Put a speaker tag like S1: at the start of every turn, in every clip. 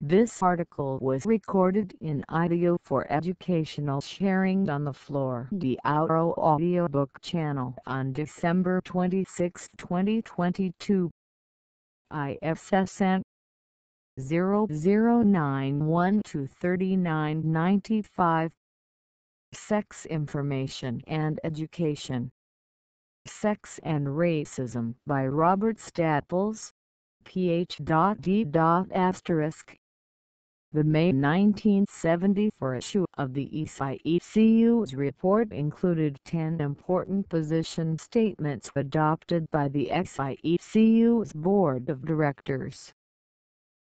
S1: This article was recorded in audio for educational sharing on the Flor de Ouro audiobook channel on December 26, 2022. ISSN 0091239995 Sex Information and Education Sex and Racism by Robert Staples, Ph.D. The May 1974 issue of the SIECUS report included 10 important position statements adopted by the SIECUS Board of Directors.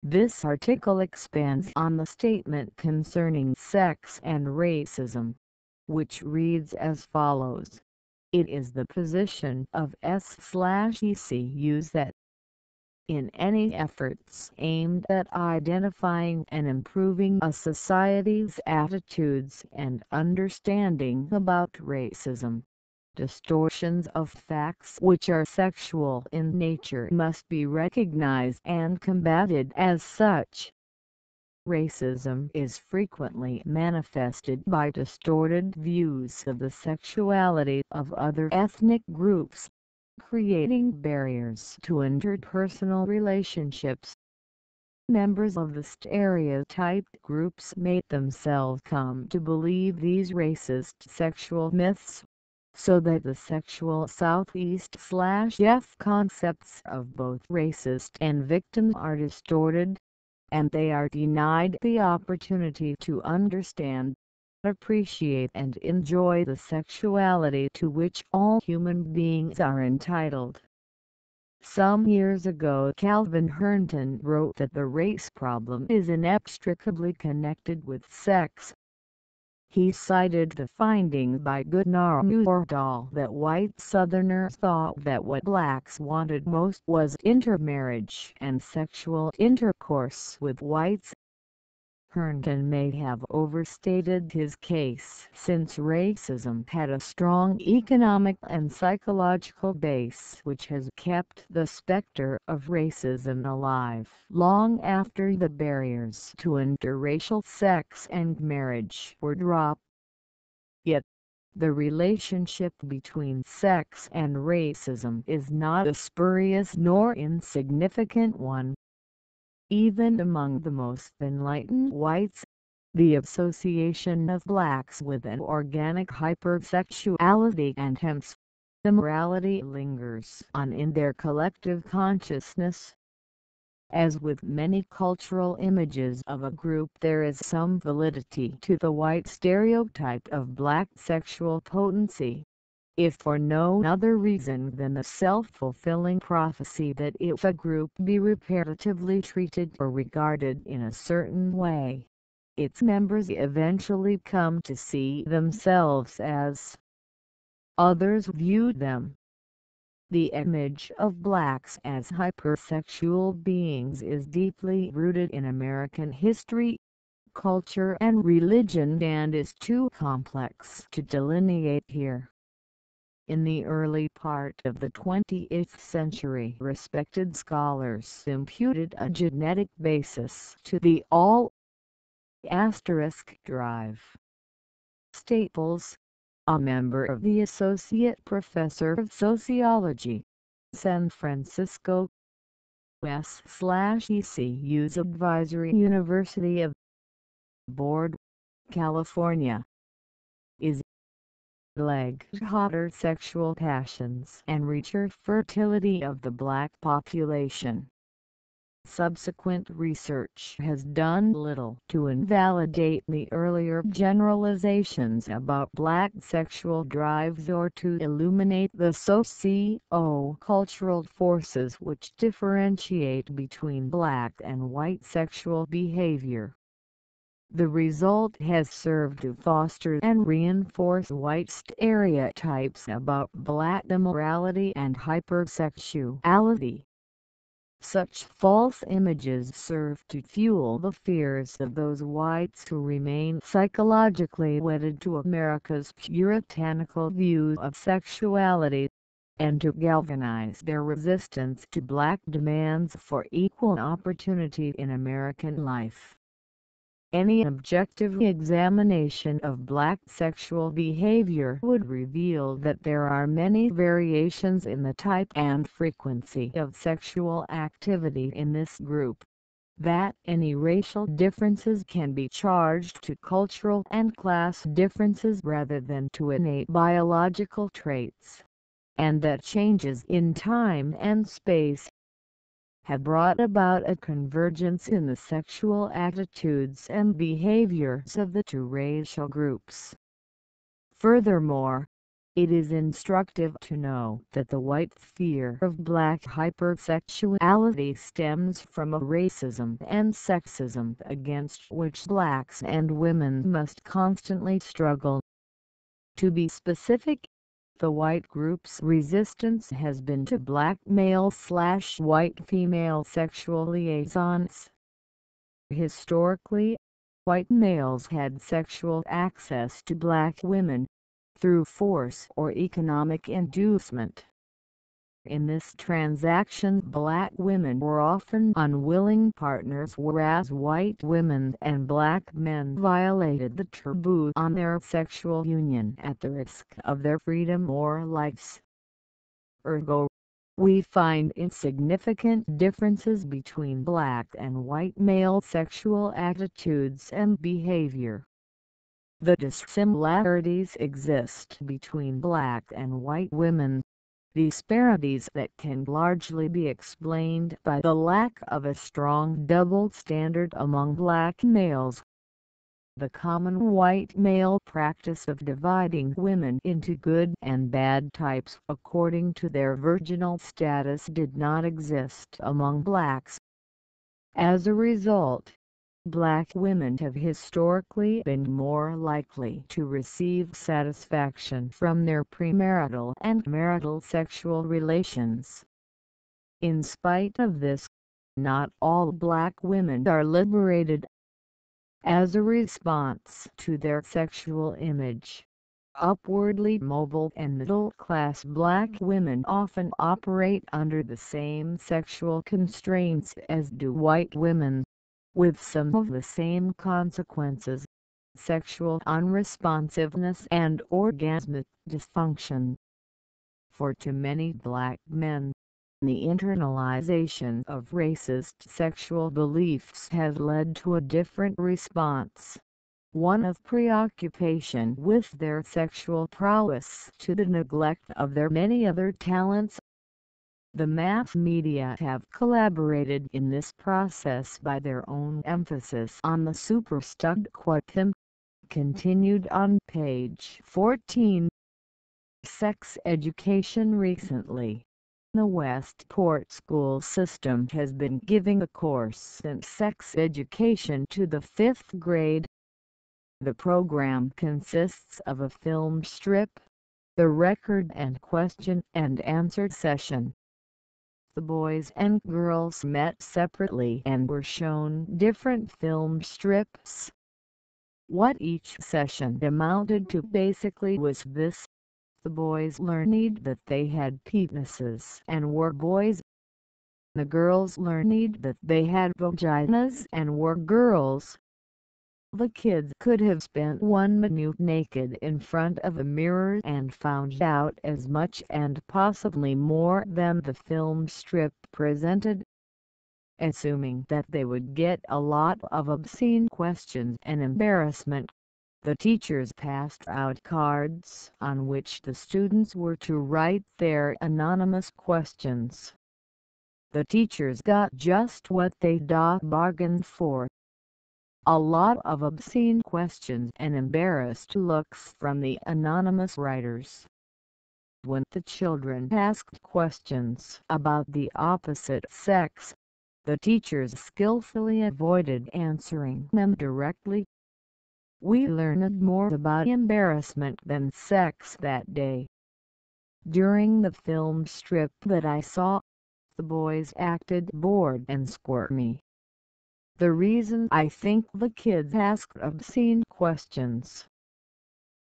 S1: This article expands on the statement concerning sex and racism, which reads as follows. It is the position of SIECUS that in any efforts aimed at identifying and improving a society's attitudes and understanding about racism. Distortions of facts which are sexual in nature must be recognized and combated as such. Racism is frequently manifested by distorted views of the sexuality of other ethnic groups creating barriers to interpersonal relationships. Members of the stereotyped groups may themselves come to believe these racist sexual myths, so that the sexual southeast slash F concepts of both racist and victim are distorted, and they are denied the opportunity to understand appreciate and enjoy the sexuality to which all human beings are entitled. Some years ago Calvin Hernton wrote that the race problem is inextricably connected with sex. He cited the finding by Gunnar Myrdal that white Southerners thought that what blacks wanted most was intermarriage and sexual intercourse with whites Hernton may have overstated his case since racism had a strong economic and psychological base which has kept the specter of racism alive long after the barriers to interracial sex and marriage were dropped. Yet, the relationship between sex and racism is not a spurious nor insignificant one even among the most enlightened whites. The association of blacks with an organic hypersexuality and hence immorality lingers on in their collective consciousness. As with many cultural images of a group there is some validity to the white stereotype of black sexual potency if for no other reason than the self-fulfilling prophecy that if a group be repetitively treated or regarded in a certain way, its members eventually come to see themselves as others viewed them. The image of blacks as hypersexual beings is deeply rooted in American history, culture and religion and is too complex to delineate here. In the early part of the 20th century respected scholars imputed a genetic basis to the all asterisk drive. Staples, a member of the Associate Professor of Sociology, San Francisco, SIECUS Advisory University of Board, California, is leg hotter sexual passions and richer fertility of the black population. Subsequent research has done little to invalidate the earlier generalizations about black sexual drives or to illuminate the socio-cultural forces which differentiate between black and white sexual behavior. The result has served to foster and reinforce white stereotypes about black immorality and hypersexuality. Such false images serve to fuel the fears of those whites who remain psychologically wedded to America's puritanical view of sexuality. and to galvanize their resistance to black demands for equal opportunity in American life. Any objective examination of black sexual behavior would reveal that there are many variations in the type and frequency of sexual activity in this group, that any racial differences can be charged to cultural and class differences rather than to innate biological traits, and that changes in time and space have brought about a convergence in the sexual attitudes and behaviors of the two racial groups. Furthermore, it is instructive to know that the white fear of black hypersexuality stems from a racism and sexism against which blacks and women must constantly struggle. To be specific, the white group's resistance has been to black male slash white female sexual liaisons. Historically, white males had sexual access to black women, through force or economic inducement. In this transaction black women were often unwilling partners whereas white women and black men violated the taboo on their sexual union at the risk of their freedom or lives. Ergo, we find insignificant differences between black and white male sexual attitudes and behavior. The dissimilarities exist between black and white women disparities that can largely be explained by the lack of a strong double standard among black males. The common white male practice of dividing women into good and bad types according to their virginal status did not exist among blacks. As a result, Black women have historically been more likely to receive satisfaction from their premarital and marital sexual relations. In spite of this, not all black women are liberated. As a response to their sexual image, upwardly mobile and middle-class black women often operate under the same sexual constraints as do white women with some of the same consequences, sexual unresponsiveness and orgasmic dysfunction. For too many black men, the internalization of racist sexual beliefs has led to a different response, one of preoccupation with their sexual prowess to the neglect of their many other talents the mass media have collaborated in this process by their own emphasis on the superstud Continued on page 14. Sex education Recently, the Westport school system has been giving a course in sex education to the fifth grade. The program consists of a film strip, the record and question and answer session, the boys and girls met separately and were shown different film strips. What each session amounted to basically was this. The boys learned that they had penises and were boys. The girls learned that they had vaginas and were girls. The kids could have spent one minute naked in front of a mirror and found out as much and possibly more than the film strip presented. Assuming that they would get a lot of obscene questions and embarrassment, the teachers passed out cards on which the students were to write their anonymous questions. The teachers got just what they bargained for a lot of obscene questions and embarrassed looks from the anonymous writers. When the children asked questions about the opposite sex, the teachers skillfully avoided answering them directly. We learned more about embarrassment than sex that day. During the film strip that I saw, the boys acted bored and squirmy. The reason I think the kids asked obscene questions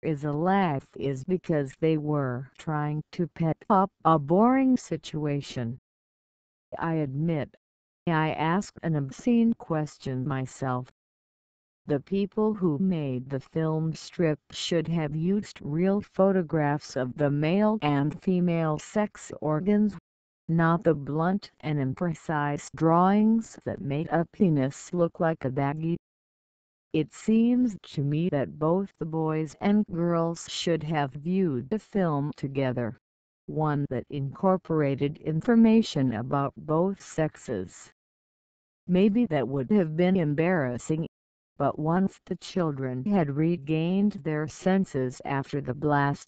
S1: is a laugh is because they were trying to pet up a boring situation. I admit, I asked an obscene question myself. The people who made the film strip should have used real photographs of the male and female sex organs, not the blunt and imprecise drawings that made a penis look like a baggie. It seems to me that both the boys and girls should have viewed the film together, one that incorporated information about both sexes. Maybe that would have been embarrassing, but once the children had regained their senses after the blast,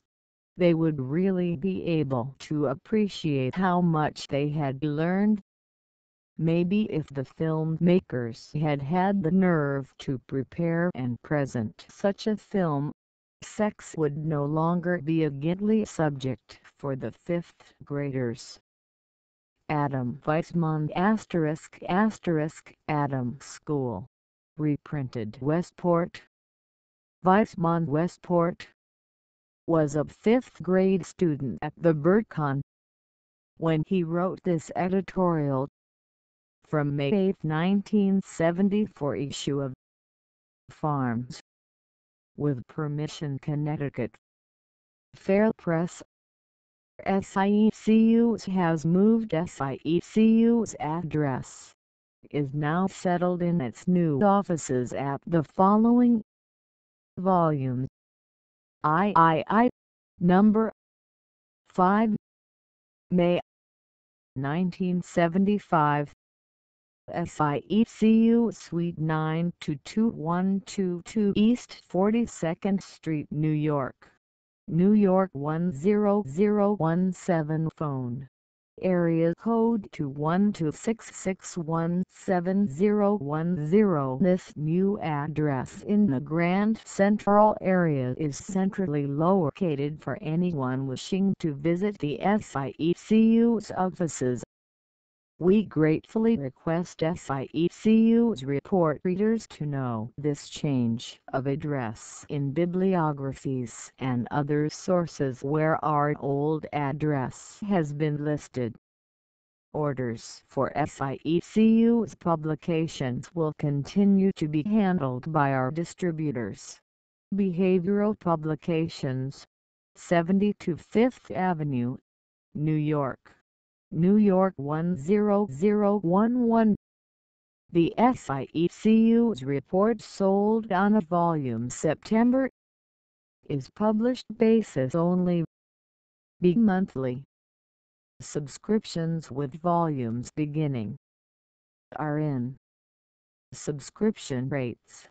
S1: they would really be able to appreciate how much they had learned Maybe if the filmmakers had had the nerve to prepare and present such a film, sex would no longer be a giggly subject for the fifth graders. Adam Weissman asterisk asterisk Adam School. Reprinted Westport. Weissman Westport was a fifth grade student at the BirdCon. When he wrote this editorial from May 8, 1974 issue of Farms. With permission Connecticut. Fair Press SIECUS has moved SIECUS address is now settled in its new offices at the following volumes III number 5 May 1975 SIECU Suite 922122 East 42nd Street, New York. New York 10017 Phone. Area code 21266171010 This new address in the Grand Central area is centrally located for anyone wishing to visit the SIECUS offices we gratefully request SIECUS report readers to know this change of address in bibliographies and other sources where our old address has been listed. Orders for SIECUS publications will continue to be handled by our distributors. Behavioral Publications 72 Fifth Avenue, New York New York 10011. The SIECUS report sold on a volume September is published basis only. Be monthly. Subscriptions with volumes beginning are in. Subscription rates.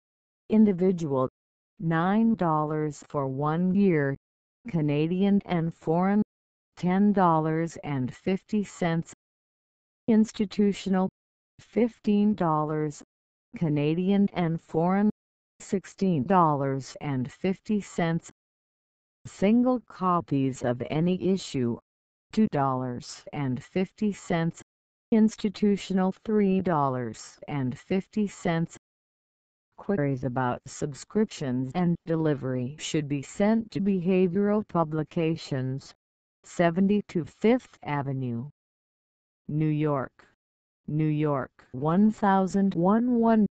S1: Individual $9 for one year, Canadian and foreign $10.50 Institutional $15 Canadian and foreign $16.50 Single copies of any issue $2.50 Institutional $3.50 Queries about subscriptions and delivery should be sent to Behavioral Publications 72 Fifth Avenue, New York, New York 1001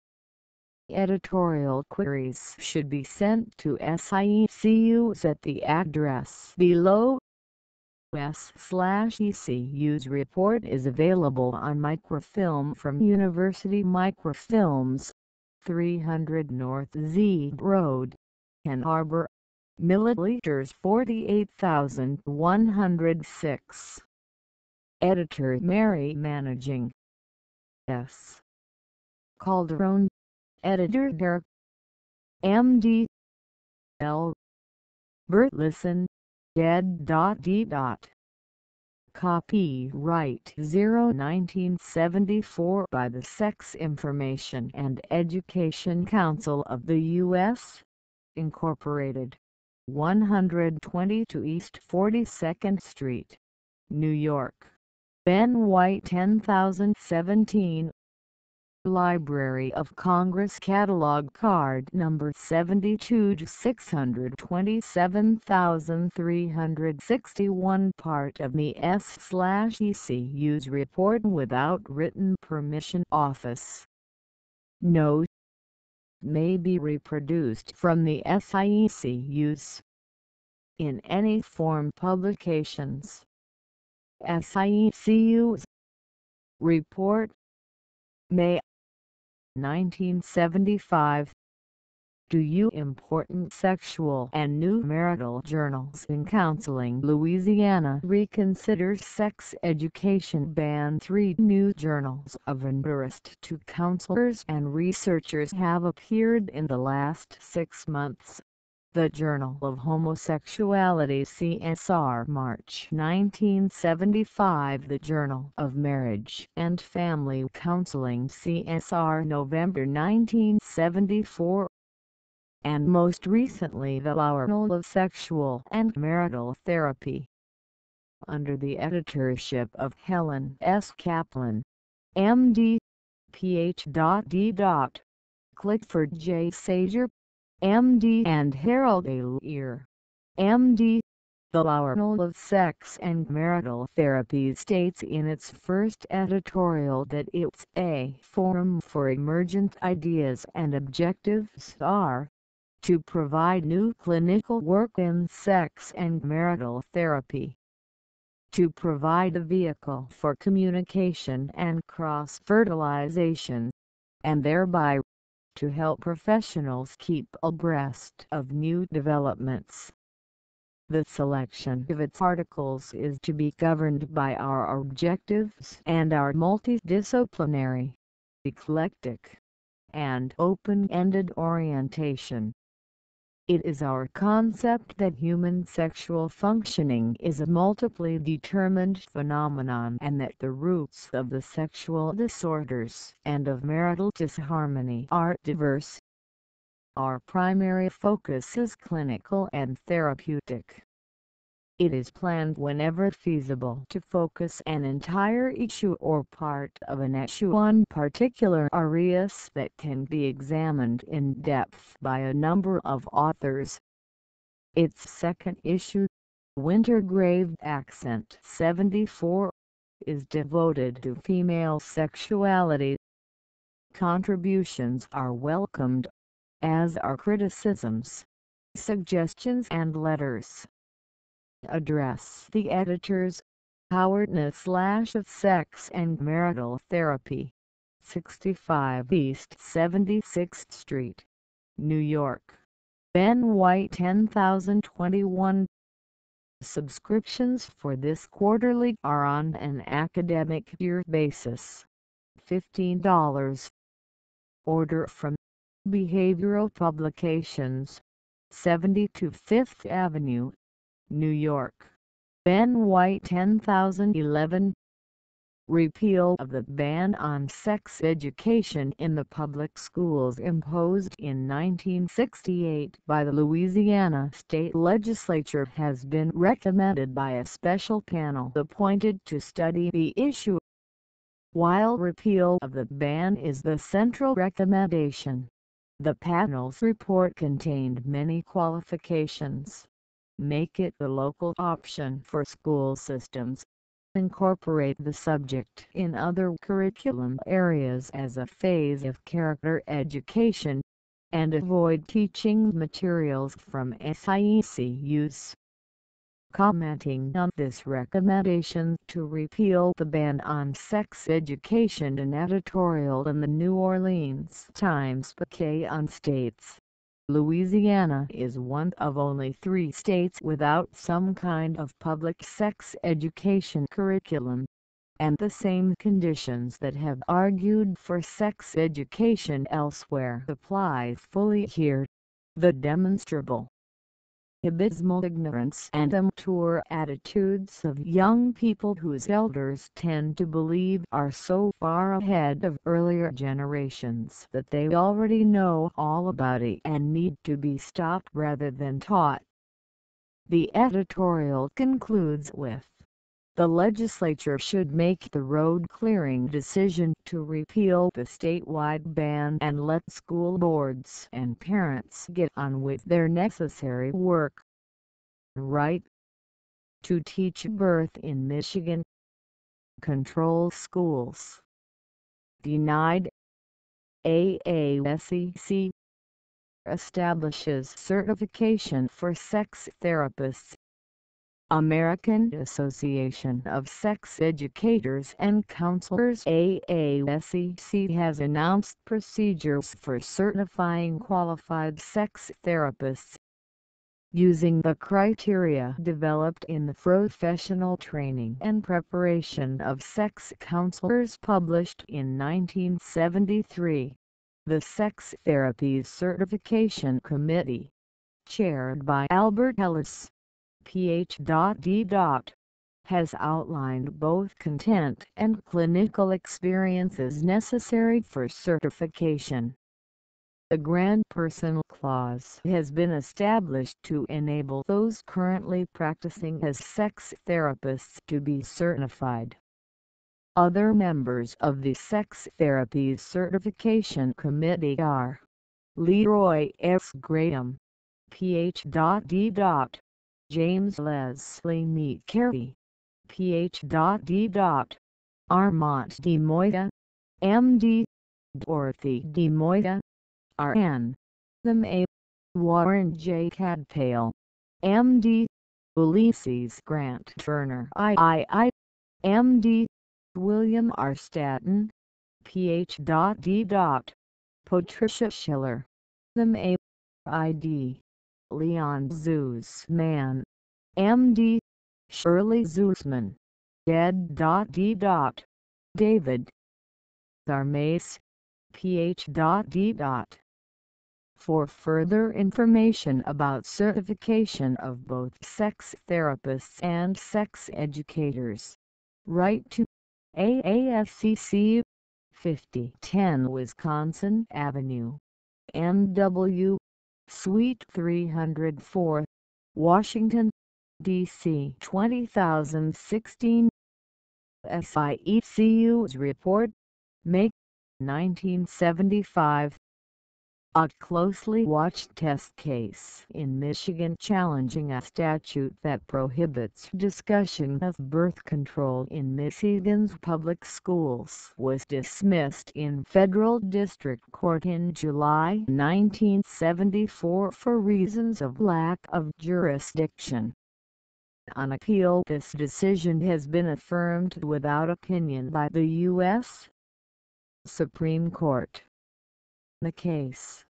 S1: Editorial queries should be sent to SIECUS at the address below. SIECUS report is available on microfilm from University Microfilms, 300 North Z Road, Ann Arbor, milliliters 48106 Editor Mary Managing S. Calderone Editor Derek M.D. L. Burleson Ed. D. Dot. Copyright 01974 by the Sex Information and Education Council of the U.S. Incorporated 122 East 42nd Street, New York. Ben White 10017 Library of Congress Catalog Card Number 72 627361 Part of the SIECUS report without written permission Office. Note may be reproduced from the SIECUS in any form publications. SIECUS Report May 1975 do you important sexual and new marital journals in counseling? Louisiana reconsider sex education ban three new journals of interest to counselors and researchers have appeared in the last six months. The Journal of Homosexuality CSR March 1975 The Journal of Marriage and Family Counseling CSR November 1974 and most recently the Journal of Sexual and Marital Therapy under the editorship of Helen S. Kaplan, M.D., Ph.D. Clifford J. Sager, M.D. and Harold A. Lear, M.D. The Journal of Sex and Marital Therapy states in its first editorial that it's a forum for emergent ideas and objectives are to provide new clinical work in sex and marital therapy, to provide a vehicle for communication and cross-fertilization, and thereby to help professionals keep abreast of new developments. The selection of its articles is to be governed by our objectives and our multidisciplinary, eclectic, and open-ended orientation. It is our concept that human sexual functioning is a multiply determined phenomenon and that the roots of the sexual disorders and of marital disharmony are diverse. Our primary focus is clinical and therapeutic. It is planned whenever feasible to focus an entire issue or part of an issue on particular areas that can be examined in depth by a number of authors. Its second issue, Wintergrave Accent 74, is devoted to female sexuality. Contributions are welcomed, as are criticisms, suggestions and letters. Address The Editors Howard Slash of Sex and Marital Therapy 65 East 76th Street New York Ben White 10021 Subscriptions for this quarterly are on an academic year basis. $15. Order from Behavioral Publications 72 Fifth Avenue New York. Ben White 10011 Repeal of the ban on sex education in the public schools imposed in 1968 by the Louisiana State Legislature has been recommended by a special panel appointed to study the issue. While repeal of the ban is the central recommendation, the panel's report contained many qualifications make it the local option for school systems. Incorporate the subject in other curriculum areas as a phase of character education, and avoid teaching materials from SIECUS. Commenting on this recommendation to repeal the ban on sex education an editorial in the New Orleans Times on states Louisiana is one of only three states without some kind of public sex education curriculum, and the same conditions that have argued for sex education elsewhere apply fully here. The demonstrable abysmal ignorance and immature attitudes of young people whose elders tend to believe are so far ahead of earlier generations that they already know all about it and need to be stopped rather than taught. The editorial concludes with the legislature should make the road-clearing decision to repeal the statewide ban and let school boards and parents get on with their necessary work. Right to teach birth in Michigan. Control schools. Denied. AASEC establishes certification for sex therapists American Association of Sex Educators and Counselors AASEC has announced procedures for certifying qualified sex therapists using the criteria developed in the Professional Training and Preparation of Sex Counselors published in 1973. The Sex Therapies Certification Committee, chaired by Albert Ellis, Ph.D. has outlined both content and clinical experiences necessary for certification. The Grand Personal Clause has been established to enable those currently practicing as sex therapists to be certified. Other members of the Sex Therapy Certification Committee are Leroy S. Graham, Ph.D. James Leslie McCary, Ph.D. Armand D. Moya, M.D. Dorothy D. Moya, R.N. The May, Warren J. Gadpaille, M.D. Ulysses Grant Turner III, M.D. William R. Stayton, Ph.D. Patricia Schiller, The May, I.D. Leon Zussman, M.D. Shirley Zussman, Ed. D. David Zarmace, Ph.D. For further information about certification of both sex therapists and sex educators, write to AASEC 5010 Wisconsin Avenue, NW Suite 304, Washington, D.C. 20016 SIECUS report, May 1975 a closely watched test case in Michigan challenging a statute that prohibits discussion of birth control in Michigan's public schools was dismissed in federal district court in July 1974 for reasons of lack of jurisdiction. On appeal this decision has been affirmed without opinion by the U.S. Supreme Court. The case,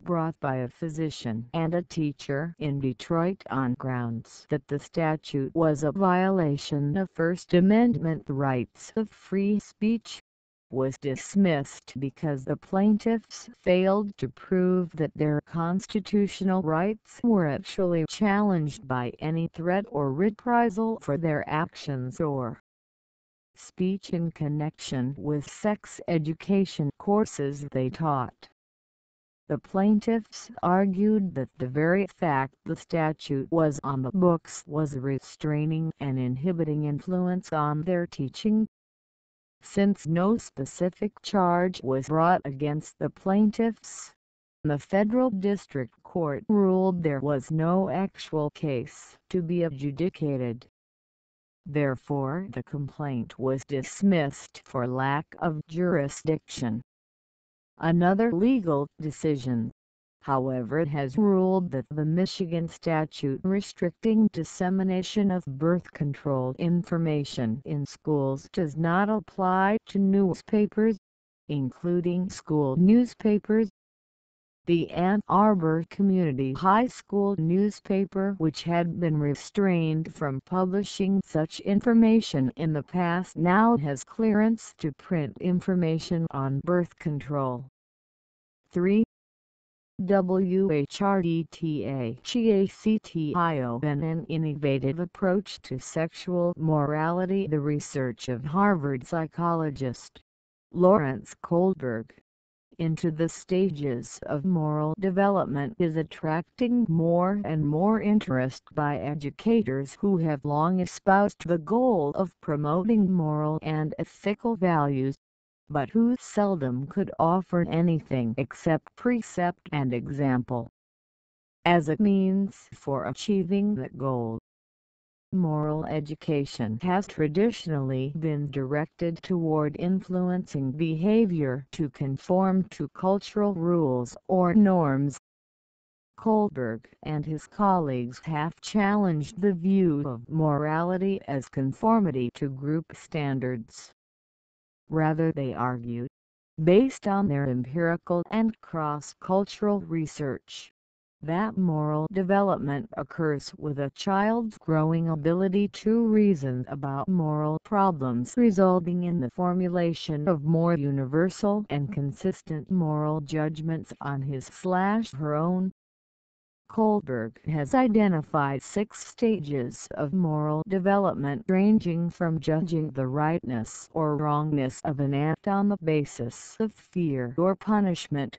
S1: brought by a physician and a teacher in Detroit on grounds that the statute was a violation of First Amendment rights of free speech, was dismissed because the plaintiffs failed to prove that their constitutional rights were actually challenged by any threat or reprisal for their actions or speech in connection with sex education courses they taught. The plaintiffs argued that the very fact the statute was on the books was a restraining and inhibiting influence on their teaching. Since no specific charge was brought against the plaintiffs, the federal district court ruled there was no actual case to be adjudicated. Therefore the complaint was dismissed for lack of jurisdiction. Another legal decision, however has ruled that the Michigan statute restricting dissemination of birth control information in schools does not apply to newspapers, including school newspapers. The Ann Arbor Community High School newspaper which had been restrained from publishing such information in the past now has clearance to print information on birth control. 3 WHRDTAGACTIO an innovative approach to sexual morality the research of Harvard psychologist Lawrence Kohlberg into the stages of moral development is attracting more and more interest by educators who have long espoused the goal of promoting moral and ethical values, but who seldom could offer anything except precept and example as a means for achieving that goal. Moral education has traditionally been directed toward influencing behavior to conform to cultural rules or norms. Kohlberg and his colleagues have challenged the view of morality as conformity to group standards. Rather they argue, based on their empirical and cross-cultural research, that moral development occurs with a child's growing ability to reason about moral problems resulting in the formulation of more universal and consistent moral judgments on his slash her own. Kohlberg has identified six stages of moral development ranging from judging the rightness or wrongness of an act on the basis of fear or punishment,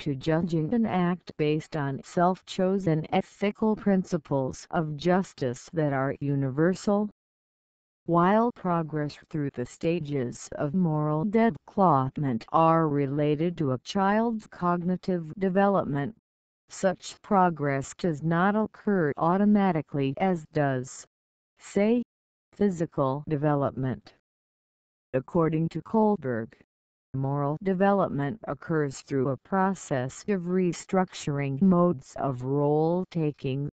S1: to judging an act based on self-chosen ethical principles of justice that are universal. While progress through the stages of moral development are related to a child's cognitive development, such progress does not occur automatically as does, say, physical development. According to Kohlberg, Moral development occurs through a process of restructuring modes of role-taking.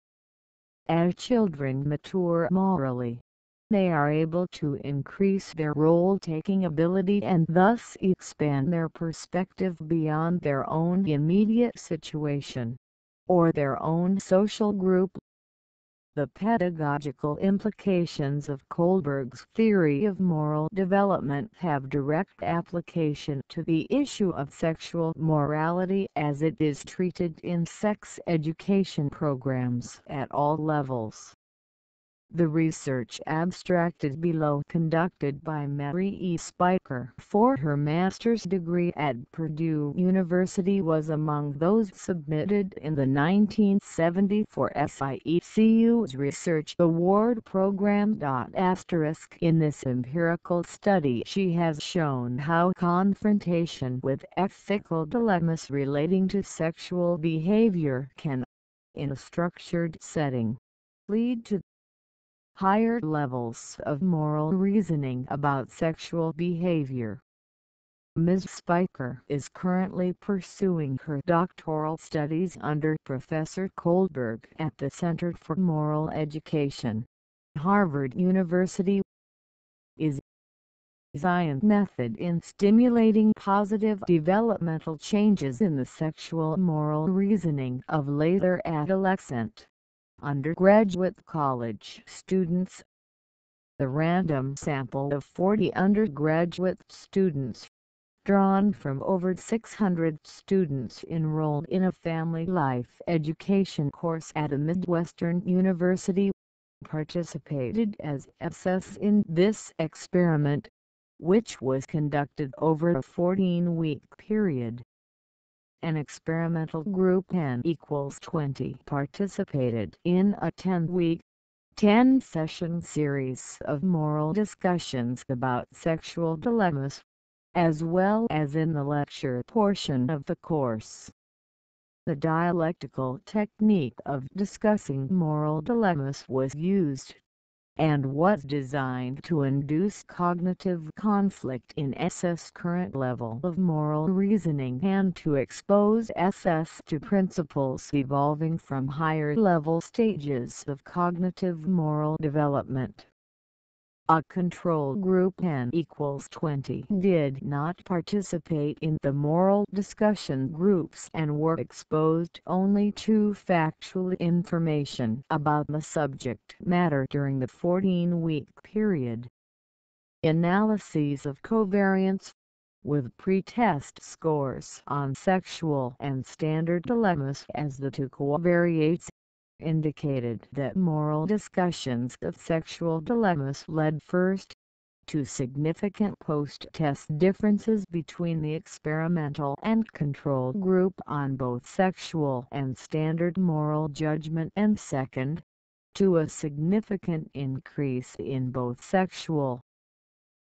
S1: As children mature morally, they are able to increase their role-taking ability and thus expand their perspective beyond their own immediate situation, or their own social group. The pedagogical implications of Kohlberg's theory of moral development have direct application to the issue of sexual morality as it is treated in sex education programs at all levels. The research abstracted below conducted by Mary E. Spiker for her master's degree at Purdue University was among those submitted in the 1974 SIECUS Research Award Program. In this empirical study she has shown how confrontation with ethical dilemmas relating to sexual behavior can, in a structured setting, lead to higher levels of moral reasoning about sexual behavior. Ms. Spiker is currently pursuing her doctoral studies under Professor Kohlberg at the Center for Moral Education, Harvard University. Is science method in stimulating positive developmental changes in the sexual moral reasoning of later adolescent undergraduate college students. The random sample of 40 undergraduate students, drawn from over 600 students enrolled in a family life education course at a Midwestern university, participated as SS in this experiment, which was conducted over a 14-week period an experimental group N equals 20 participated in a 10-week, 10-session series of moral discussions about sexual dilemmas, as well as in the lecture portion of the course. The dialectical technique of discussing moral dilemmas was used and was designed to induce cognitive conflict in SS current level of moral reasoning and to expose SS to principles evolving from higher level stages of cognitive moral development. A control group n equals 20 did not participate in the moral discussion groups and were exposed only to factual information about the subject matter during the 14-week period. Analyses of covariance with pretest scores on sexual and standard dilemmas as the two covariates indicated that moral discussions of sexual dilemmas led first to significant post-test differences between the experimental and control group on both sexual and standard moral judgment and second, to a significant increase in both sexual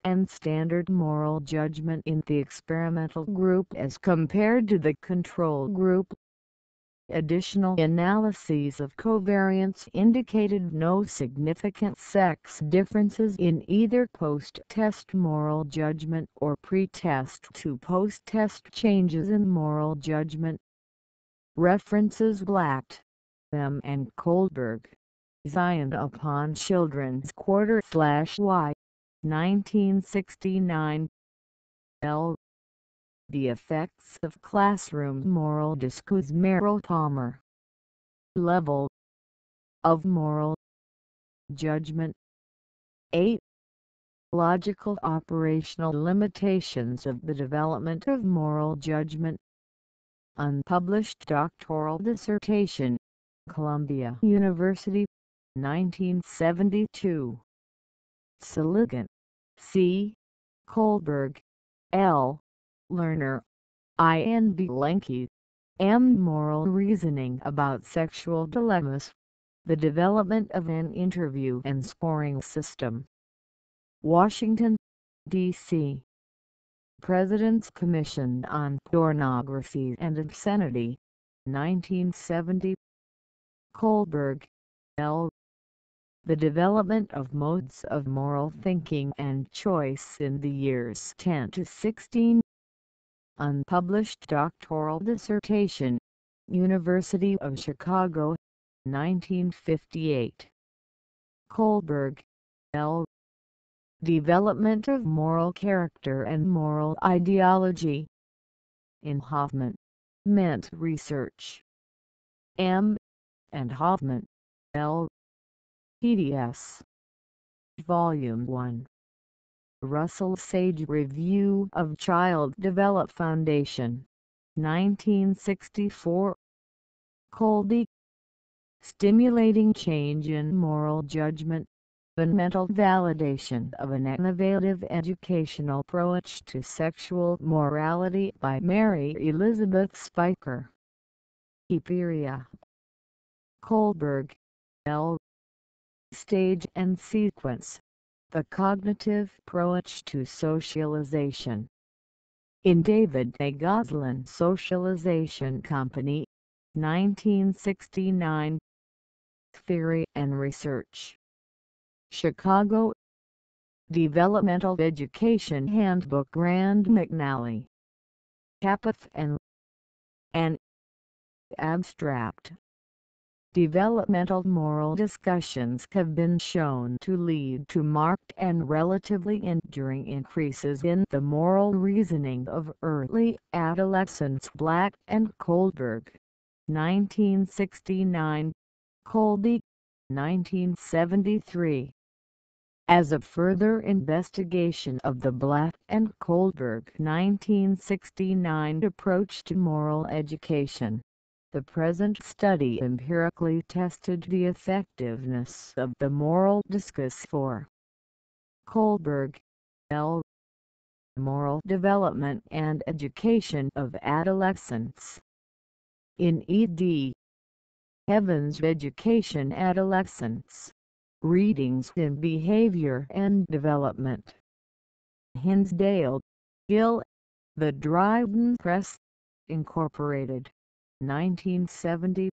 S1: and standard moral judgment in the experimental group as compared to the control group. Additional analyses of covariance indicated no significant sex differences in either post-test moral judgment or pre-test to post-test changes in moral judgment. References Blatt, M. and Kohlberg. Zion upon Children's Quarter slash Y. 1969. L. The Effects of Classroom Moral Discourse Merrill Palmer Level of Moral Judgment 8. Logical operational limitations of the development of moral judgment Unpublished doctoral dissertation Columbia University 1972 Seligman C. Kohlberg L. Lerner, I. N. Bilenki, M. Moral Reasoning about Sexual Dilemmas, The Development of an Interview and Scoring System. Washington, D.C. President's Commission on Pornography and Obscenity, 1970. Kohlberg, L. The Development of Modes of Moral Thinking and Choice in the Years 10 to 16 unpublished doctoral dissertation, University of Chicago, 1958. Kohlberg, L. Development of Moral Character and Moral Ideology. In Hoffman, Ment Research. M. and Hoffman, L. PDS. Volume 1. Russell Sage Review of Child Develop Foundation. 1964. Colby. Stimulating change in moral judgment and mental validation of an innovative educational approach to sexual morality by Mary Elizabeth Spiker. Eperia. Kohlberg, L. Stage and Sequence the cognitive approach to socialization. In David A. Goslin Socialization Company, 1969 Theory and Research Chicago Developmental Education Handbook Rand McNally Capith and an Abstract Developmental moral discussions have been shown to lead to marked and relatively enduring increases in the moral reasoning of early adolescents Black and Kohlberg. 1969, Colby, 1973. As a further investigation of the Black and Kohlberg 1969 approach to moral education, the present study empirically tested the effectiveness of the moral discourse for Kohlberg, L. Moral Development and Education of Adolescents. In ed. Evans Education Adolescents. Readings in Behavior and Development. Hinsdale, Gil, The Dryden Press, Incorporated. 1970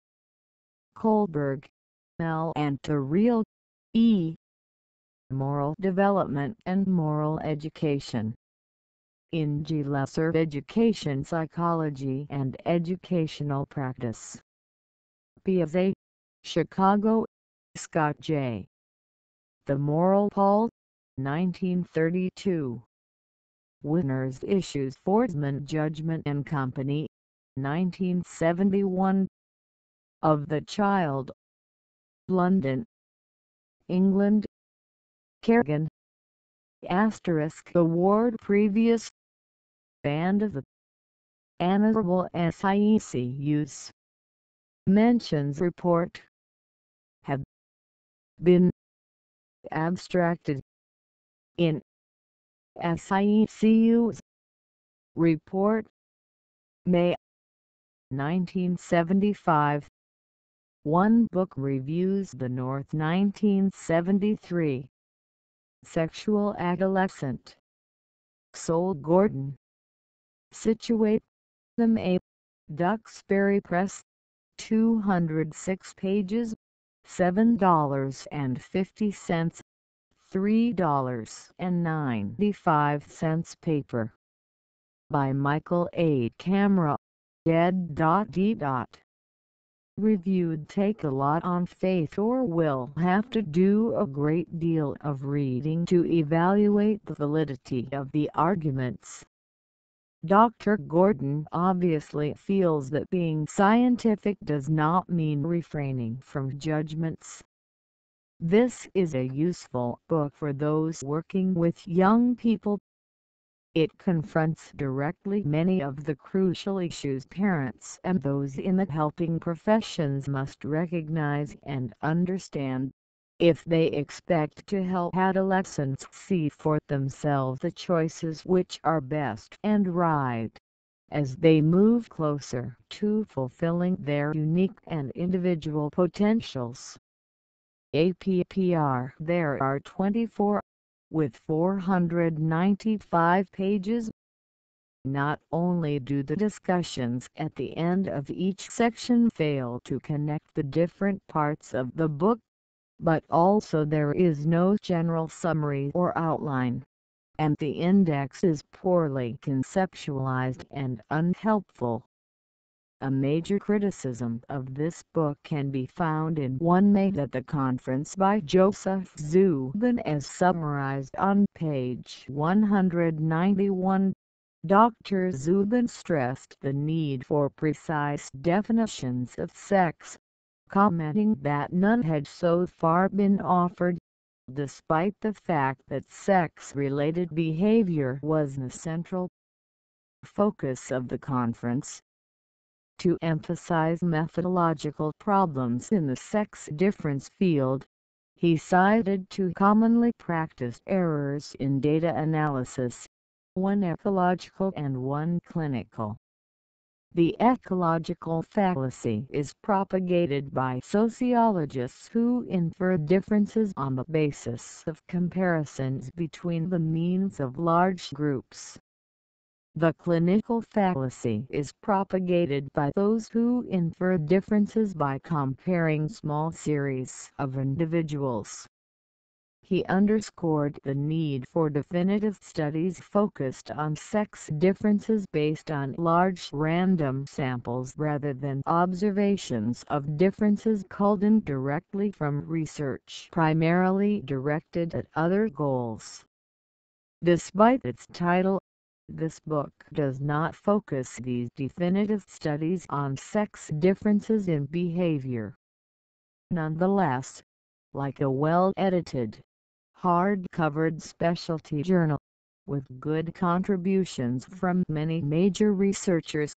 S1: Kohlberg, L. and Turiel, E. Moral Development and Moral Education in G. Lesser Education Psychology and Educational Practice. Piaget, Chicago, Scott J. The Moral Pole, 1932. Winners Issues Foresman Judgment and Company, 1971 of the child. London. England. Kerrigan. Asterisk Award Previous. Band of the. Honorable SIECUS. Mentions Report. Have. Been. Abstracted. In. SIECUS Report. May 1975 One Book Reviews The North 1973 Sexual Adolescent. Sol Gordon. Situate. Them A. Duxbury Press. 206 pages. $7.50 $3.95 paper. By Michael A. Camera Dead.D. Reviewed Take a lot on faith or will have to do a great deal of reading to evaluate the validity of the arguments. Dr. Gordon obviously feels that being scientific does not mean refraining from judgments. This is a useful book for those working with young people. It confronts directly many of the crucial issues parents and those in the helping professions must recognize and understand if they expect to help adolescents see for themselves the choices which are best and right as they move closer to fulfilling their unique and individual potentials. APPR There are 24, with 495 pages. Not only do the discussions at the end of each section fail to connect the different parts of the book, but also there is no general summary or outline, and the index is poorly conceptualized and unhelpful. A major criticism of this book can be found in one made at the conference by Joseph Zubin as summarized on page 191. Dr. Zubin stressed the need for precise definitions of sex, commenting that none had so far been offered, despite the fact that sex-related behavior was the central focus of the conference to emphasize methodological problems in the sex difference field. He cited two commonly practiced errors in data analysis, one ecological and one clinical. The ecological fallacy is propagated by sociologists who infer differences on the basis of comparisons between the means of large groups. The clinical fallacy is propagated by those who infer differences by comparing small series of individuals. He underscored the need for definitive studies focused on sex differences based on large random samples rather than observations of differences culled in directly from research primarily directed at other goals. Despite its title, this book does not focus these definitive studies on sex differences in behavior. Nonetheless, like a well-edited, hard-covered specialty journal, with good contributions from many major researchers,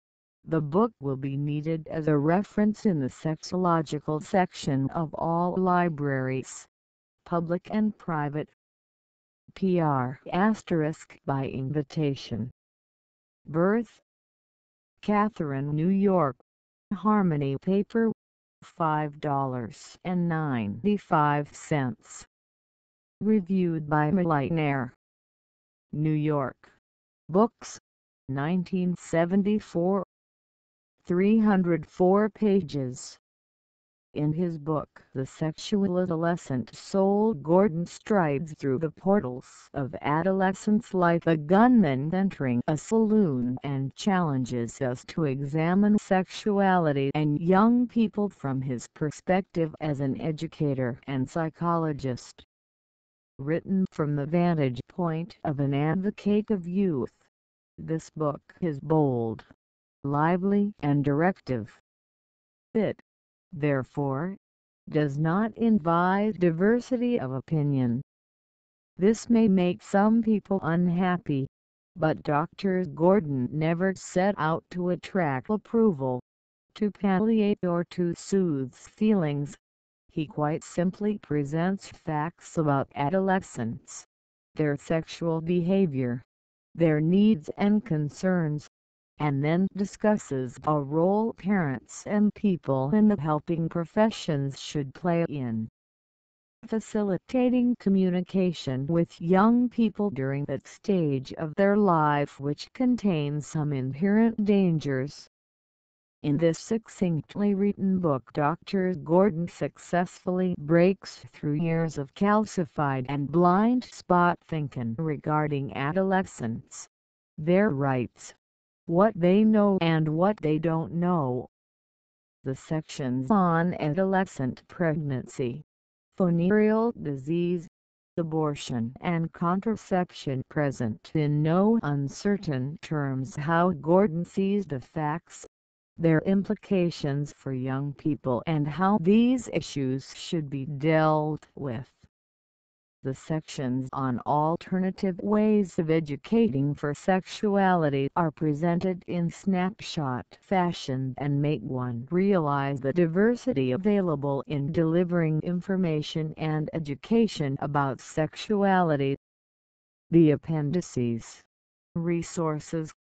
S1: the book will be needed as a reference in the sexological section of all libraries, public and private. PR asterisk by invitation. Birth. Catherine, New York. Harmony Paper. $5.95 Reviewed by Milinaire New York. Books. 1974 304 pages in his book The Sexual Adolescent Sol Gordon strides through the portals of adolescence like a gunman entering a saloon and challenges us to examine sexuality and young people from his perspective as an educator and psychologist. Written from the vantage point of an advocate of youth, this book is bold, lively and directive. It therefore, does not invite diversity of opinion. This may make some people unhappy, but Dr. Gordon never set out to attract approval, to palliate or to soothe feelings. He quite simply presents facts about adolescents, their sexual behavior, their needs and concerns, and then discusses a role parents and people in the helping professions should play in facilitating communication with young people during that stage of their life which contains some inherent dangers. In this succinctly written book Dr. Gordon successfully breaks through years of calcified and blind spot thinking regarding adolescents, their rights, what they know and what they don't know. The sections on adolescent pregnancy, venereal disease, abortion and contraception present in no uncertain terms how Gordon sees the facts their implications for young people and how these issues should be dealt with. The sections on alternative ways of educating for sexuality are presented in snapshot fashion and make one realize the diversity available in delivering information and education about sexuality. The appendices Resources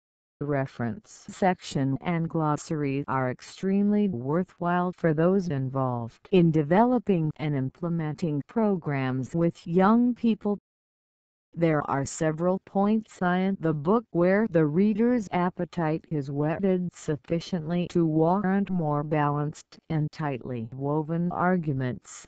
S1: reference section and glossary are extremely worthwhile for those involved in developing and implementing programs with young people. There are several points in the book where the reader's appetite is whetted sufficiently to warrant more balanced and tightly woven arguments.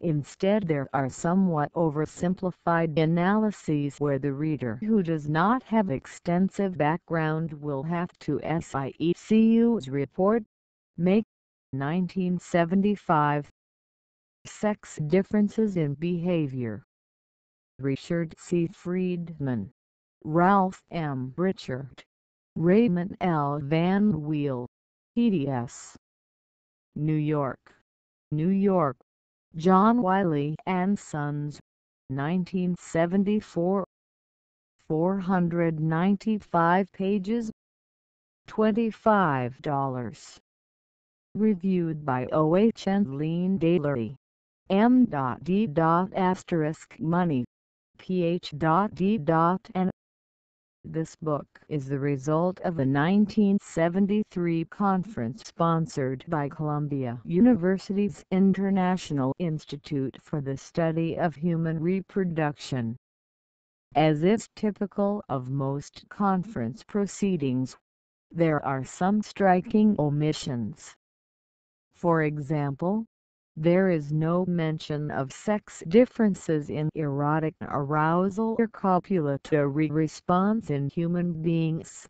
S1: Instead there are somewhat oversimplified analyses where the reader who does not have extensive background will have to SIECUS report, make 1975 Sex Differences in Behavior Richard C. Friedman Ralph M. Richart Raymond L. Vande Wiele eds. New York, New York John Wiley and Sons, 1974. 495 pages. $25. Reviewed by O.H. and Lean Daly. M.D. Asterisk money. Ph.D. N. This book is the result of a 1973 conference sponsored by Columbia University's International Institute for the Study of Human Reproduction. As is typical of most conference proceedings, there are some striking omissions. For example, there is no mention of sex differences in erotic arousal or copulatory response in human beings.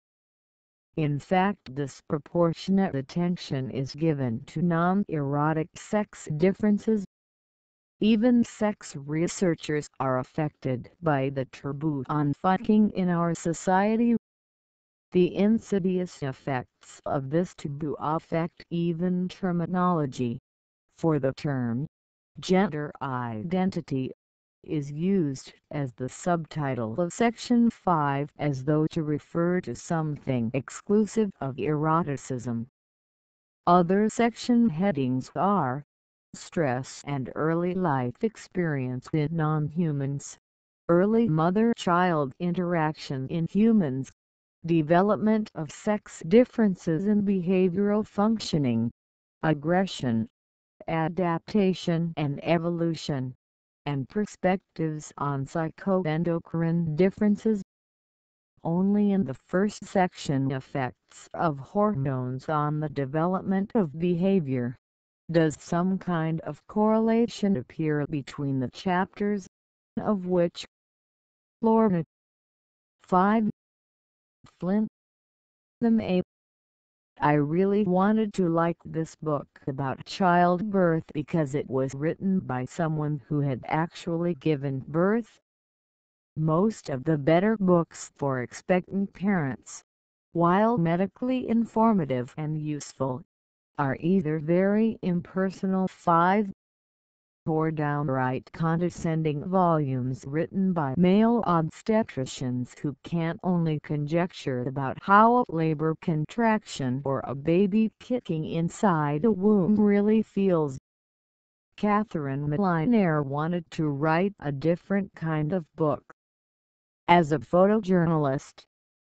S1: In fact disproportionate attention is given to non-erotic sex differences. Even sex researchers are affected by the taboo on fucking in our society. The insidious effects of this taboo affect even terminology for the term gender identity is used as the subtitle of Section 5 as though to refer to something exclusive of eroticism. Other section headings are Stress and Early Life Experience in Non-Humans Early Mother-Child Interaction in Humans Development of Sex Differences in Behavioral Functioning Aggression adaptation and evolution, and perspectives on psychoendocrine differences. Only in the first section effects of hormones on the development of behavior does some kind of correlation appear between the chapters, of which Florida 5 Flint the May I really wanted to like this book about childbirth because it was written by someone who had actually given birth. Most of the better books for expectant parents, while medically informative and useful, are either very impersonal 5 or downright condescending volumes written by male obstetricians who can't only conjecture about how a labor contraction or a baby kicking inside a womb really feels, Catherine Milinaire wanted to write a different kind of book. As a photojournalist,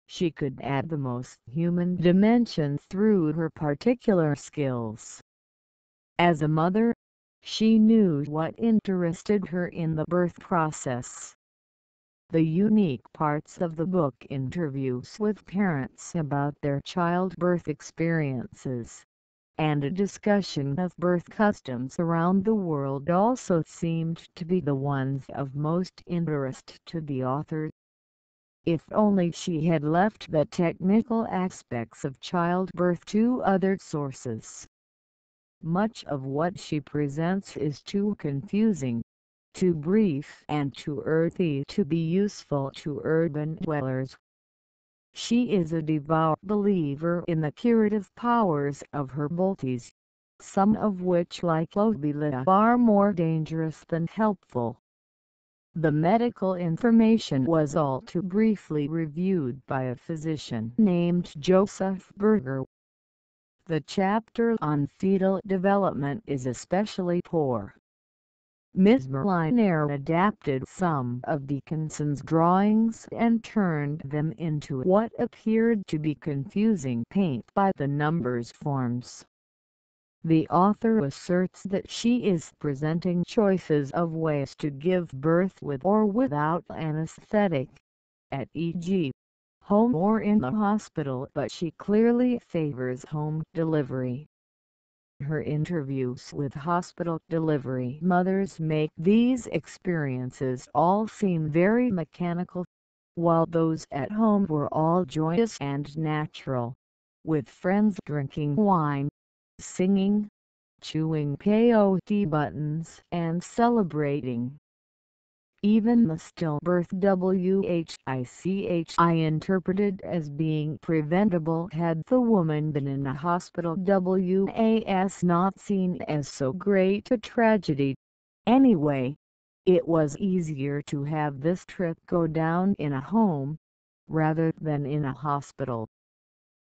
S1: she could add the most human dimension through her particular skills. As a mother, she knew what interested her in the birth process. The unique parts of the book interviews with parents about their childbirth experiences, and a discussion of birth customs around the world also seemed to be the ones of most interest to the author. If only she had left the technical aspects of childbirth to other sources. Much of what she presents is too confusing, too brief and too earthy to be useful to urban dwellers. She is a devout believer in the curative powers of herbal some of which like Lobelia are more dangerous than helpful. The medical information was all too briefly reviewed by a physician named Joseph Berger. The chapter on fetal development is especially poor. Ms. Milinaire adapted some of Dickinson's drawings and turned them into what appeared to be confusing paint-by-the-numbers forms. The author asserts that she is presenting choices of ways to give birth with or without anesthetic, at e.g. home or in the hospital but she clearly favors home delivery. Her interviews with hospital delivery mothers make these experiences all seem very mechanical, while those at home were all joyous and natural, with friends drinking wine, singing, chewing peyote buttons and celebrating. Even the stillbirth WHICH I interpreted as being preventable had the woman been in a hospital WAS not seen as so great a tragedy. Anyway, it was easier to have this trip go down in a home, rather than in a hospital.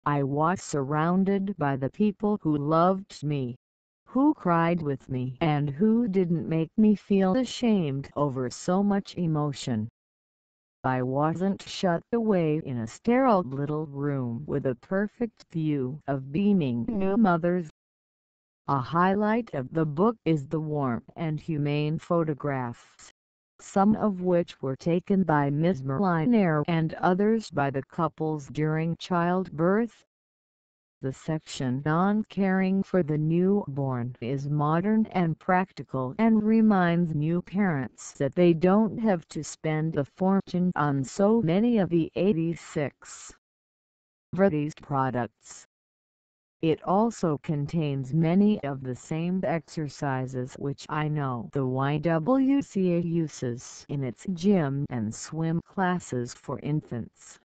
S1: I was surrounded by the people who loved me who cried with me and who didn't make me feel ashamed over so much emotion. I wasn't shut away in a sterile little room with a perfect view of beaming new mothers. A highlight of the book is the warm and humane photographs, some of which were taken by Ms. Milinaire and others by the couples during childbirth. The section on caring for the newborn is modern and practical and reminds new parents that they don't have to spend a fortune on so many of the 86 Verdes products. It also contains many of the same exercises which I know the YWCA uses in its gym and swim classes for infants.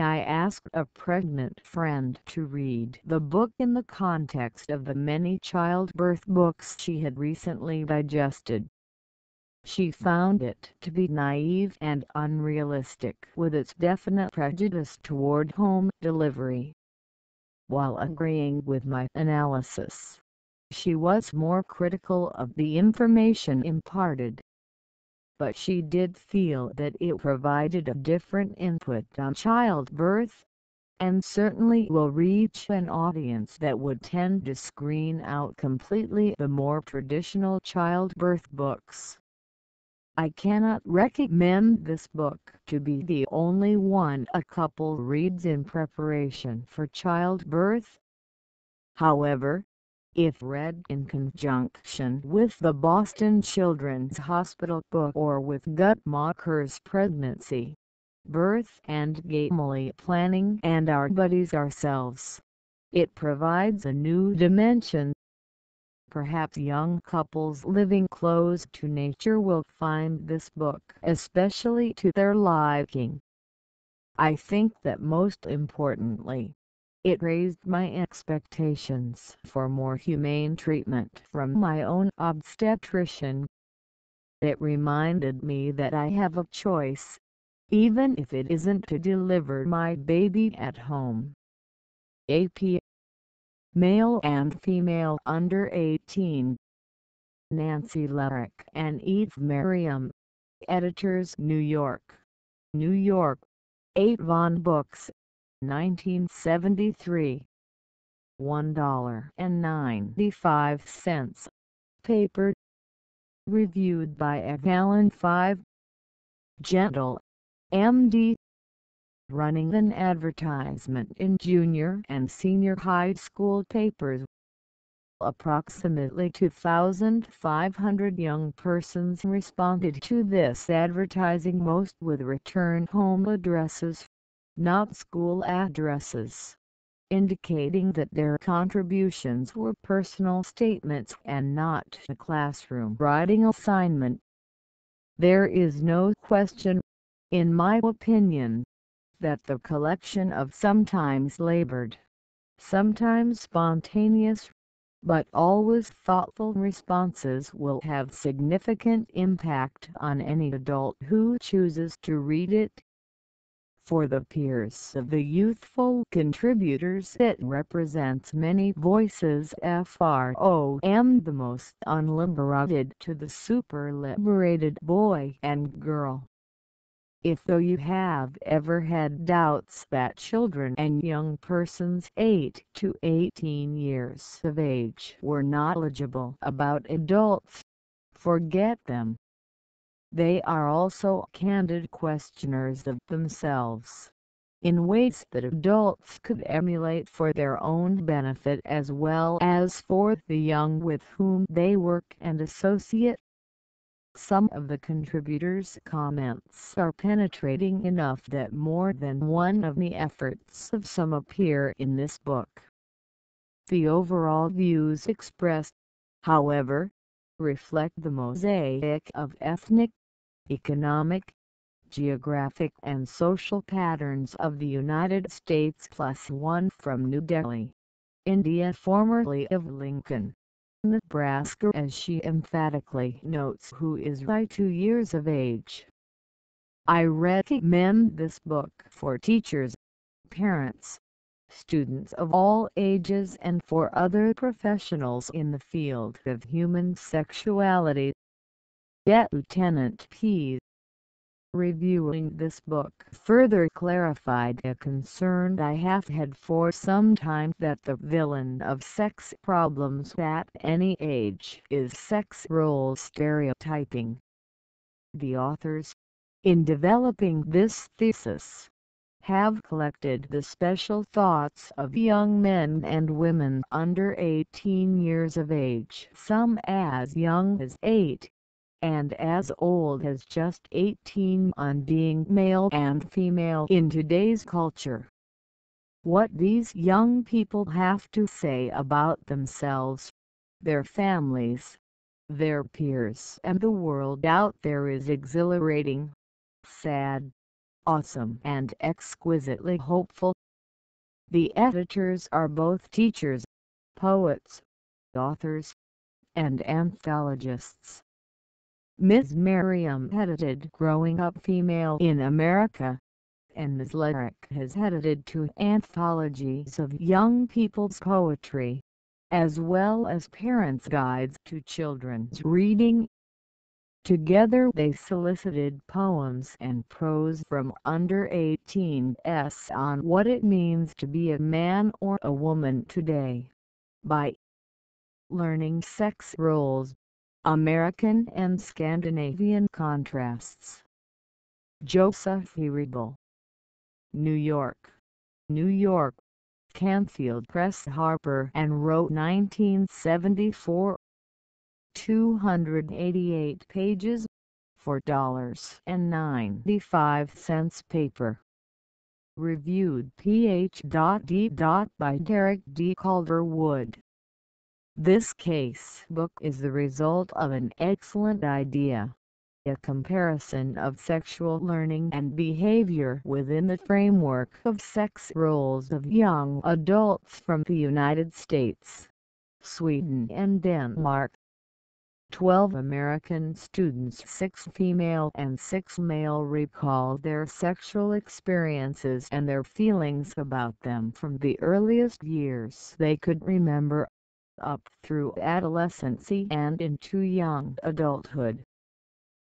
S1: I asked a pregnant friend to read the book in the context of the many childbirth books she had recently digested. She found it to be naive and unrealistic with its definite prejudice toward home delivery. While agreeing with my analysis, she was more critical of the information imparted but she did feel that it provided a different input on childbirth, and certainly will reach an audience that would tend to screen out completely the more traditional childbirth books. I cannot recommend this book to be the only one a couple reads in preparation for childbirth. However, if read in conjunction with the Boston Children's Hospital book or with Guttmacher's Pregnancy, Birth and Family Planning and Our Bodies Ourselves. It provides a new dimension. Perhaps young couples living close to nature will find this book especially to their liking. I think that most importantly, it raised my expectations for more humane treatment from my own obstetrician. It reminded me that I have a choice, even if it isn't to deliver my baby at home. AP Male and female under 18 Nancy Larick and Eve Merriam. Editors New York. New York. Avon Books. 1973. $1.95. Paper. Reviewed by Evelyn 5. Gentle. MD. Running an advertisement in junior and senior high school papers. Approximately 2,500 young persons responded to this advertising most with return home addresses, not school addresses, indicating that their contributions were personal statements and not a classroom writing assignment. There is no question, in my opinion, that the collection of sometimes labored, sometimes spontaneous but always thoughtful responses will have significant impact on any adult who chooses to read it. For the peers of the youthful contributors it represents many voices from the most unliberated to the super-liberated boy and girl. If though you have ever had doubts that children and young persons 8 to 18 years of age were knowledgeable about adults, forget them. They are also candid questioners of themselves, in ways that adults could emulate for their own benefit as well as for the young with whom they work and associate. Some of the contributors' comments are penetrating enough that more than one of the efforts of some appear in this book. The overall views expressed, however, reflect the mosaic of ethnic, economic, geographic and social patterns of the United States plus one from New Delhi, India formerly of Lincoln. Nebraska as she emphatically notes who is by two years of age. I recommend this book for teachers, parents, students of all ages and for other professionals in the field of human sexuality. Get Lieutenant P. Reviewing this book further clarified a concern I have had for some time that the villain of sex problems at any age is sex role stereotyping. The authors, in developing this thesis, have collected the special thoughts of young men and women under 18 years of age some as young as 8 and as old as just 18 on being male and female in today's culture. What these young people have to say about themselves, their families, their peers and the world out there is exhilarating, sad, awesome and exquisitely hopeful. The editors are both teachers, poets, authors, and anthologists. Ms. Merriam edited Growing Up Female in America, and Ms. Larick has edited two anthologies of young people's poetry, as well as parents' guides to children's reading. Together they solicited poems and prose from under 18s on what it means to be a man or a woman today, by learning sex roles American and Scandinavian contrasts. Joseph Riebel. New York. New York. Canfield Press Harper and Row 1974. 288 pages, $4.95 paper. Reviewed ph.d. by Deryck D. Calderwood. This case book is the result of an excellent idea. A comparison of sexual learning and behavior within the framework of sex roles of young adults from the United States, Sweden and Denmark. 12 American students 6 female and 6 male recall their sexual experiences and their feelings about them from the earliest years they could remember up through adolescency and into young adulthood.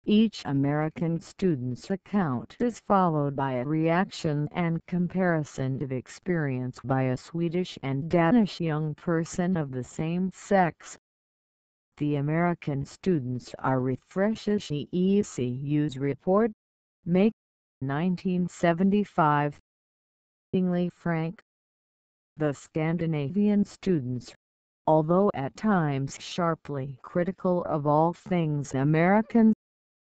S1: Each American student's account is followed by a reaction and comparison of experience by a Swedish and Danish young person of the same sex. The American students are refreshes ECU's report, May 1975. Ingley Frank The Scandinavian students although at times sharply critical of all things American,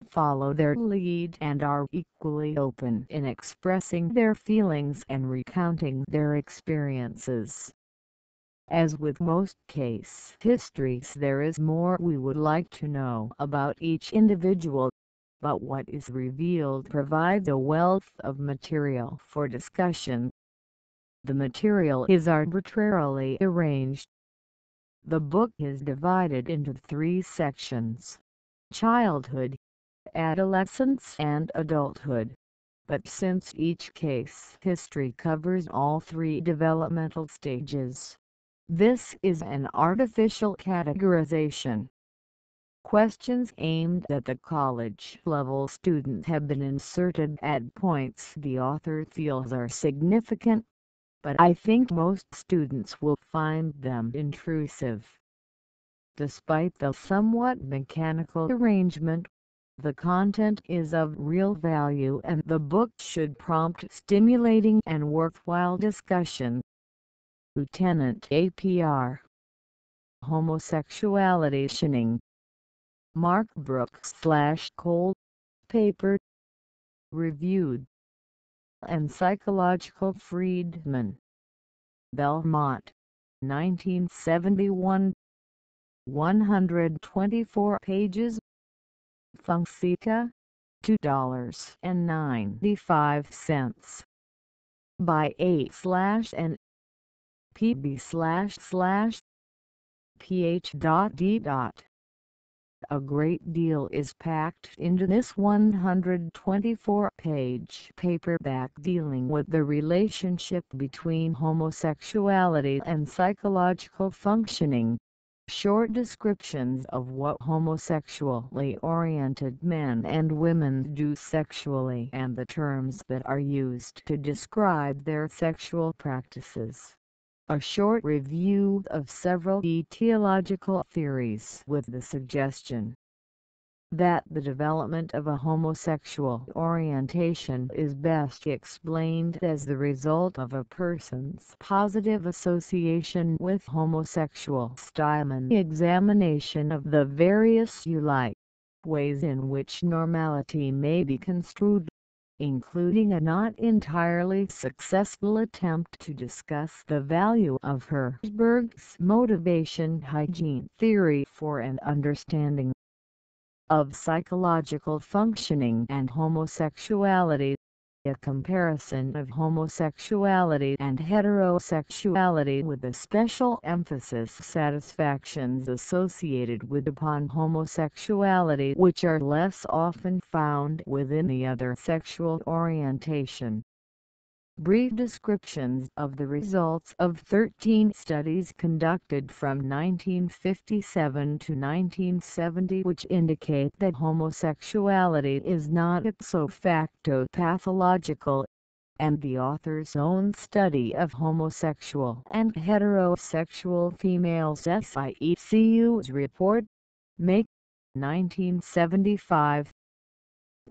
S1: follow their lead and are equally open in expressing their feelings and recounting their experiences. As with most case histories there is more we would like to know about each individual, but what is revealed provides a wealth of material for discussion. The material is arbitrarily arranged. The book is divided into three sections. Childhood, adolescence and adulthood. But since each case history covers all three developmental stages, this is an artificial categorization. Questions aimed at the college-level student have been inserted at points the author feels are significant, but I think most students will find them intrusive. Despite the somewhat mechanical arrangement, the content is of real value and the book should prompt stimulating and worthwhile discussion. Lieutenant APR Homosexuality Shinning Mark Brooks slash Paper. Reviewed and Psychological Freedman Belmont 1971 124 pages Funksica, $2.95. By A slash N PB slash slash PH dot D dot. A great deal is packed into this 124-page paperback dealing with the relationship between homosexuality and psychological functioning short descriptions of what homosexually oriented men and women do sexually and the terms that are used to describe their sexual practices. A short review of several etiological theories with the suggestion that the development of a homosexual orientation is best explained as the result of a person's positive association with homosexual style and examination of the various like ways in which normality may be construed including a not entirely successful attempt to discuss the value of Herzberg's motivation hygiene theory for an understanding of psychological functioning and homosexuality. A comparison of homosexuality and heterosexuality with a special emphasis satisfactions associated with upon homosexuality which are less often found within the other sexual orientation brief descriptions of the results of 13 studies conducted from 1957 to 1970 which indicate that homosexuality is not ipso facto pathological, and the author's own study of homosexual and heterosexual females SIECUS report, Make 1975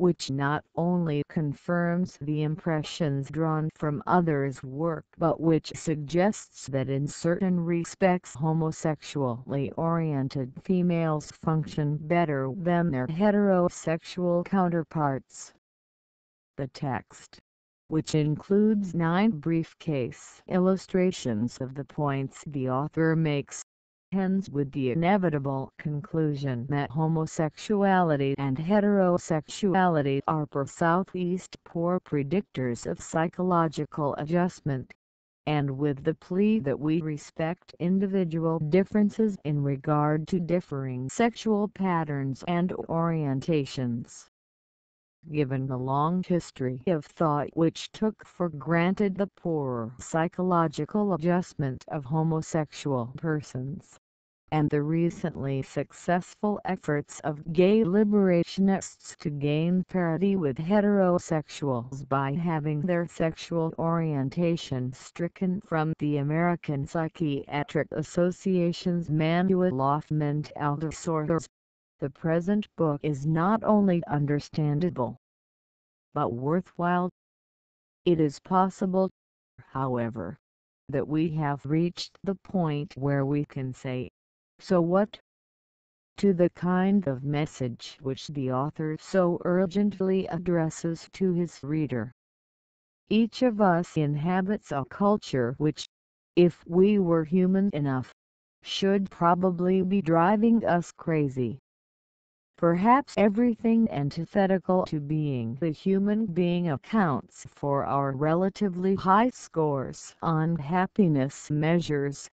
S1: which not only confirms the impressions drawn from others' work but which suggests that in certain respects homosexually oriented females function better than their heterosexual counterparts. The text which includes nine briefcase illustrations of the points the author makes, ends with the inevitable conclusion that homosexuality and heterosexuality are per southeast poor predictors of psychological adjustment, and with the plea that we respect individual differences in regard to differing sexual patterns and orientations given the long history of thought which took for granted the poor psychological adjustment of homosexual persons. and the recently successful efforts of gay liberationists to gain parity with heterosexuals by having their sexual orientation stricken from the American Psychiatric Association's Manual of Mental Disorders. The present book is not only understandable, but worthwhile. It is possible, however, that we have reached the point where we can say, so what? To the kind of message which the author so urgently addresses to his reader. Each of us inhabits a culture which, if we were human enough, should probably be driving us crazy. Perhaps everything antithetical to being the human being accounts for our relatively high scores on happiness measures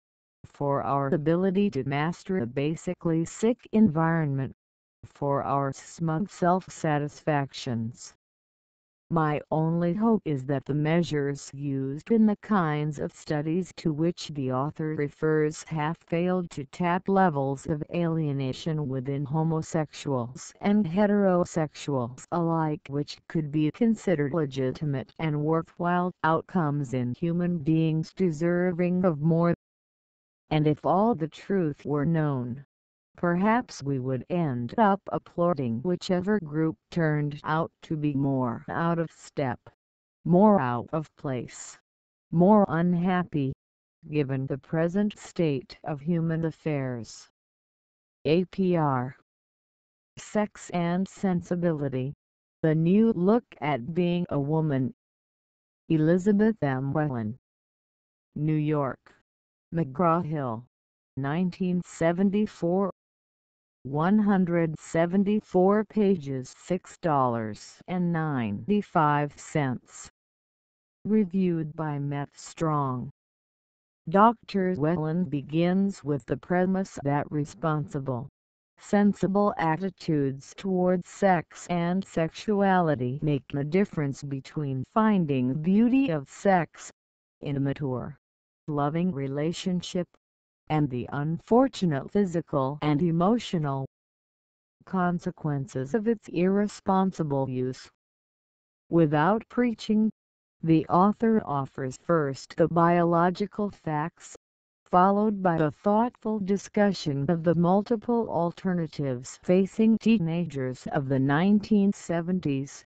S1: for our ability to master a basically sick environment, for our smug self-satisfactions. My only hope is that the measures used in the kinds of studies to which the author refers have failed to tap levels of alienation within homosexuals and heterosexuals alike which could be considered legitimate and worthwhile outcomes in human beings deserving of more. And if all the truth were known, perhaps we would end up applauding whichever group turned out to be more out of step, more out of place, more unhappy, given the present state of human affairs. APR Sex and Sensibility. The New Look at Being a Woman. Elizabeth M. Whelan New York. McGraw-Hill, 1974 174 pages $6.95 Reviewed by Matt Strong Dr. Whelan begins with the premise that responsible, sensible attitudes towards sex and sexuality make the difference between finding beauty of sex, immature loving relationship, and the unfortunate physical and emotional consequences of its irresponsible use. Without preaching, the author offers first the biological facts, followed by a thoughtful discussion of the multiple alternatives facing teenagers of the 1970s.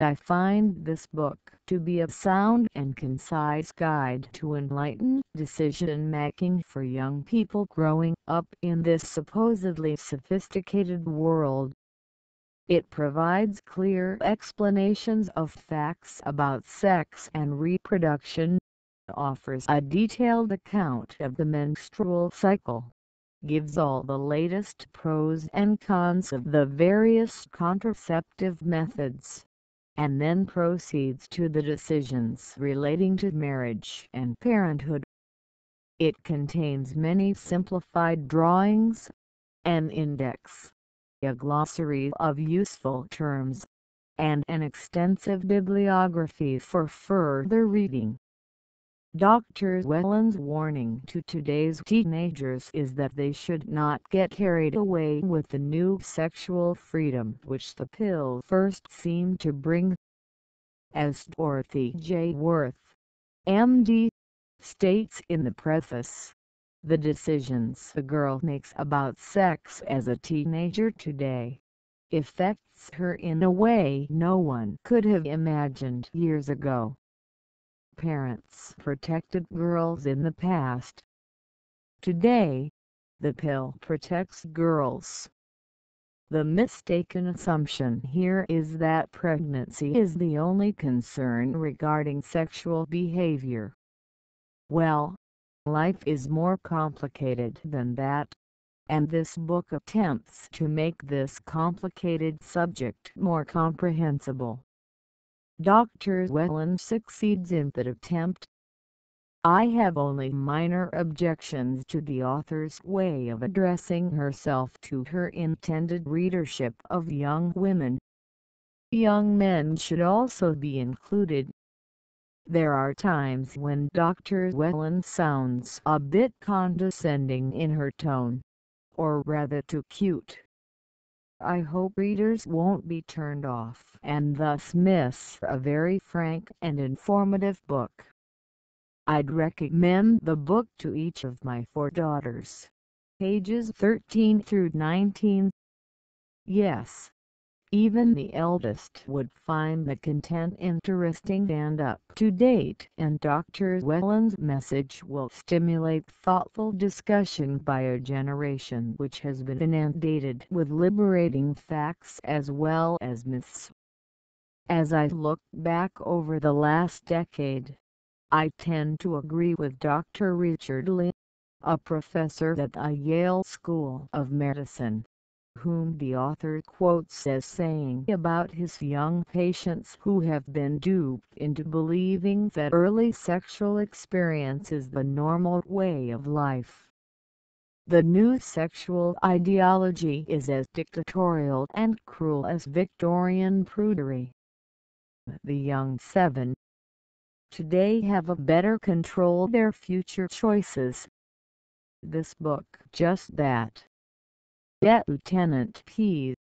S1: I find this book to be a sound and concise guide to enlightened decision-making for young people growing up in this supposedly sophisticated world. It provides clear explanations of facts about sex and reproduction, offers a detailed account of the menstrual cycle, gives all the latest pros and cons of the various contraceptive methods, and then proceeds to the decisions relating to marriage and parenthood. It contains many simplified drawings, an index, a glossary of useful terms, and an extensive bibliography for further reading. Dr. Whelan's warning to today's teenagers is that they should not get carried away with the new sexual freedom which the pill first seemed to bring. As Dorothy J. Worth, M.D., states in the preface, the decisions a girl makes about sex as a teenager today affects her in a way no one could have imagined years ago parents protected girls in the past. Today, the pill protects girls. The mistaken assumption here is that pregnancy is the only concern regarding sexual behavior. Well, life is more complicated than that, and this book attempts to make this complicated subject more comprehensible. Dr. Whelan succeeds in that attempt. I have only minor objections to the author's way of addressing herself to her intended readership of young women. Young men should also be included. There are times when Dr. Whelan sounds a bit condescending in her tone, or rather too cute. I hope readers won't be turned off and thus miss a very frank and informative book. I'd recommend the book to each of my four daughters, pages 13 through 19. Yes, even the eldest would find the content interesting and up-to-date and Dr. Whelan's message will stimulate thoughtful discussion by a generation which has been inundated with liberating facts as well as myths. As I look back over the last decade, I tend to agree with Dr. Richard Lee, a professor at the Yale School of Medicine whom the author quotes as saying about his young patients who have been duped into believing that early sexual experience is the normal way of life. The new sexual ideology is as dictatorial and cruel as Victorian prudery. The young seven today have a better control their future choices. This book just that get Lieutenant P's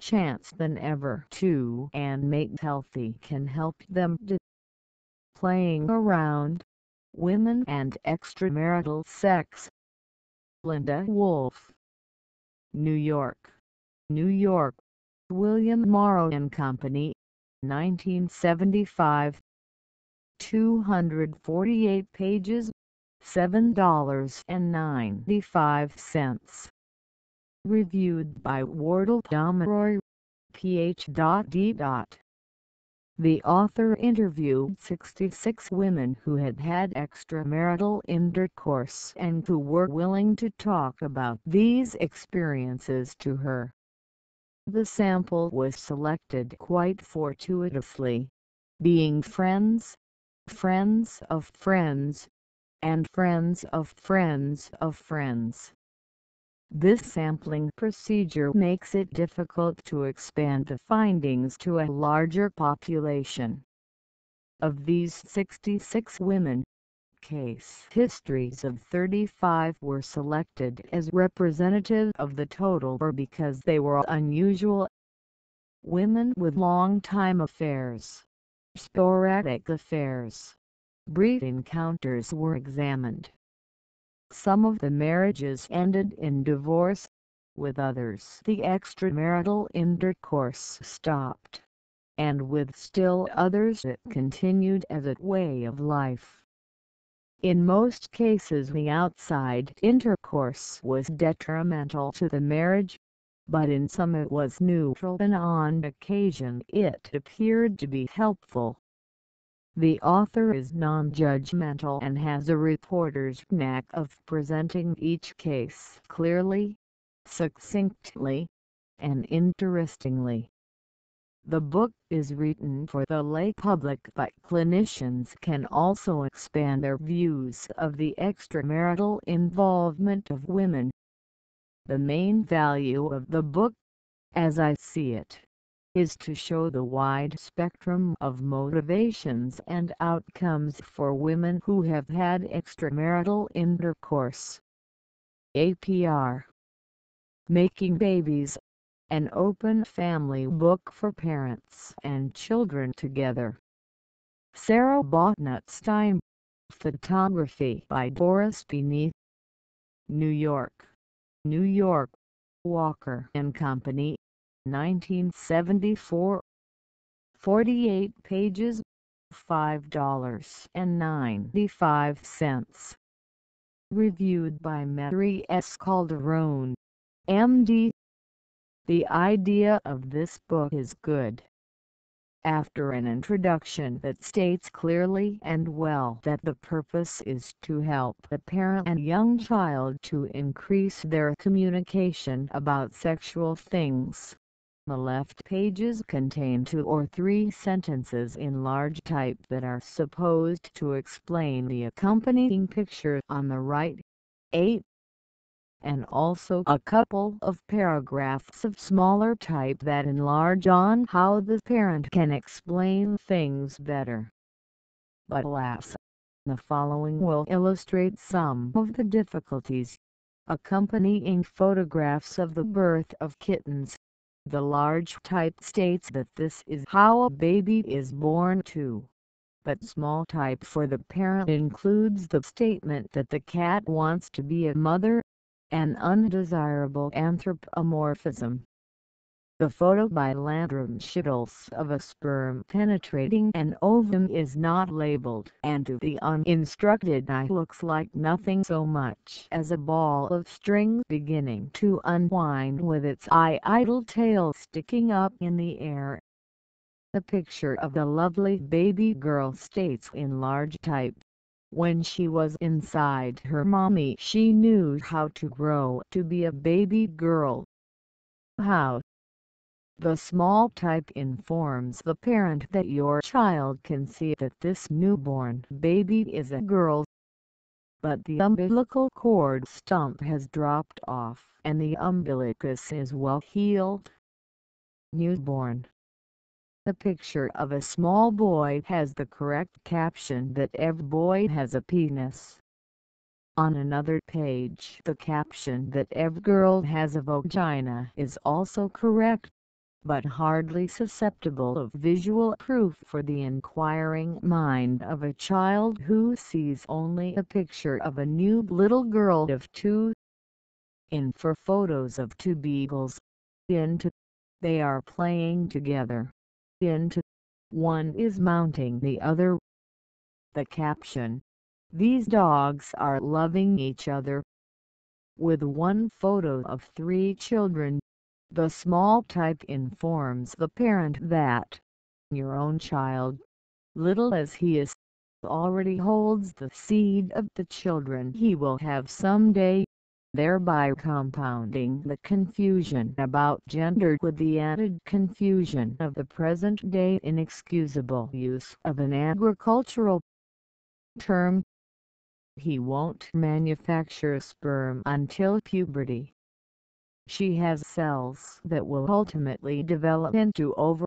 S1: chance than ever to and mate healthy can help them to playing around, women and extramarital sex. Linda Wolfe New York, New York, William Morrow and Company, 1975 248 pages, $7.95 reviewed by Wardell Pomeroy, Ph.D. The author interviewed 66 women who had had extramarital intercourse and who were willing to talk about these experiences to her. The sample was selected quite fortuitously, being friends, friends of friends, and friends of friends of friends. This sampling procedure makes it difficult to expand the findings to a larger population. Of these 66 women, case histories of 35 were selected as representative of the total or because they were unusual. Women with long-time affairs, sporadic affairs, brief encounters were examined. Some of the marriages ended in divorce, with others the extramarital intercourse stopped, and with still others it continued as a way of life. In most cases the outside intercourse was detrimental to the marriage, but in some it was neutral and on occasion it appeared to be helpful. The author is non-judgmental and has a reporter's knack of presenting each case clearly, succinctly, and interestingly. The book is written for the lay public but clinicians can also expand their views of the extramarital involvement of women. The main value of the book, as I see it, is to show the wide spectrum of motivations and outcomes for women who have had extramarital intercourse. APR Making Babies. An Open Family Book for Parents and Children Together. Sarah Bonnett Stein Photography by Doris Beneath. New York, New York, Walker and Company 1974 48 pages $5.95 Reviewed by Mary S. Calderone, M.D. The idea of this book is good. After an introduction that states clearly and well that the purpose is to help the parent and young child to increase their communication about sexual things, the left pages contain two or three sentences in large type that are supposed to explain the accompanying picture on the right. 8 and also a couple of paragraphs of smaller type that enlarge on how the parent can explain things better. But alas, the following will illustrate some of the difficulties accompanying photographs of the birth of kittens. The large type states that this is how a baby is born too. But small type for the parent includes the statement that the cat wants to be a mother, an undesirable anthropomorphism. The photo by Landrum of a sperm penetrating an ovum is not labeled and to the uninstructed eye looks like nothing so much as a ball of string beginning to unwind with its eye idle tail sticking up in the air. The picture of the lovely baby girl states in large type. When she was inside her mommy she knew how to grow to be a baby girl. How the small type informs the parent that your child can see that this newborn baby is a girl. But the umbilical cord stump has dropped off and the umbilicus is well healed. Newborn The picture of a small boy has the correct caption that every boy has a penis. On another page the caption that every girl has a vagina is also correct but hardly susceptible of visual proof for the inquiring mind of a child who sees only a picture of a new little girl of two. In for photos of two beagles. Into. They are playing together. Into. One is mounting the other. The caption. These dogs are loving each other. With one photo of three children the small type informs the parent that your own child, little as he is, already holds the seed of the children he will have someday, thereby compounding the confusion about gender with the added confusion of the present-day inexcusable use of an agricultural term. He won't manufacture sperm until puberty she has cells that will ultimately develop into ova,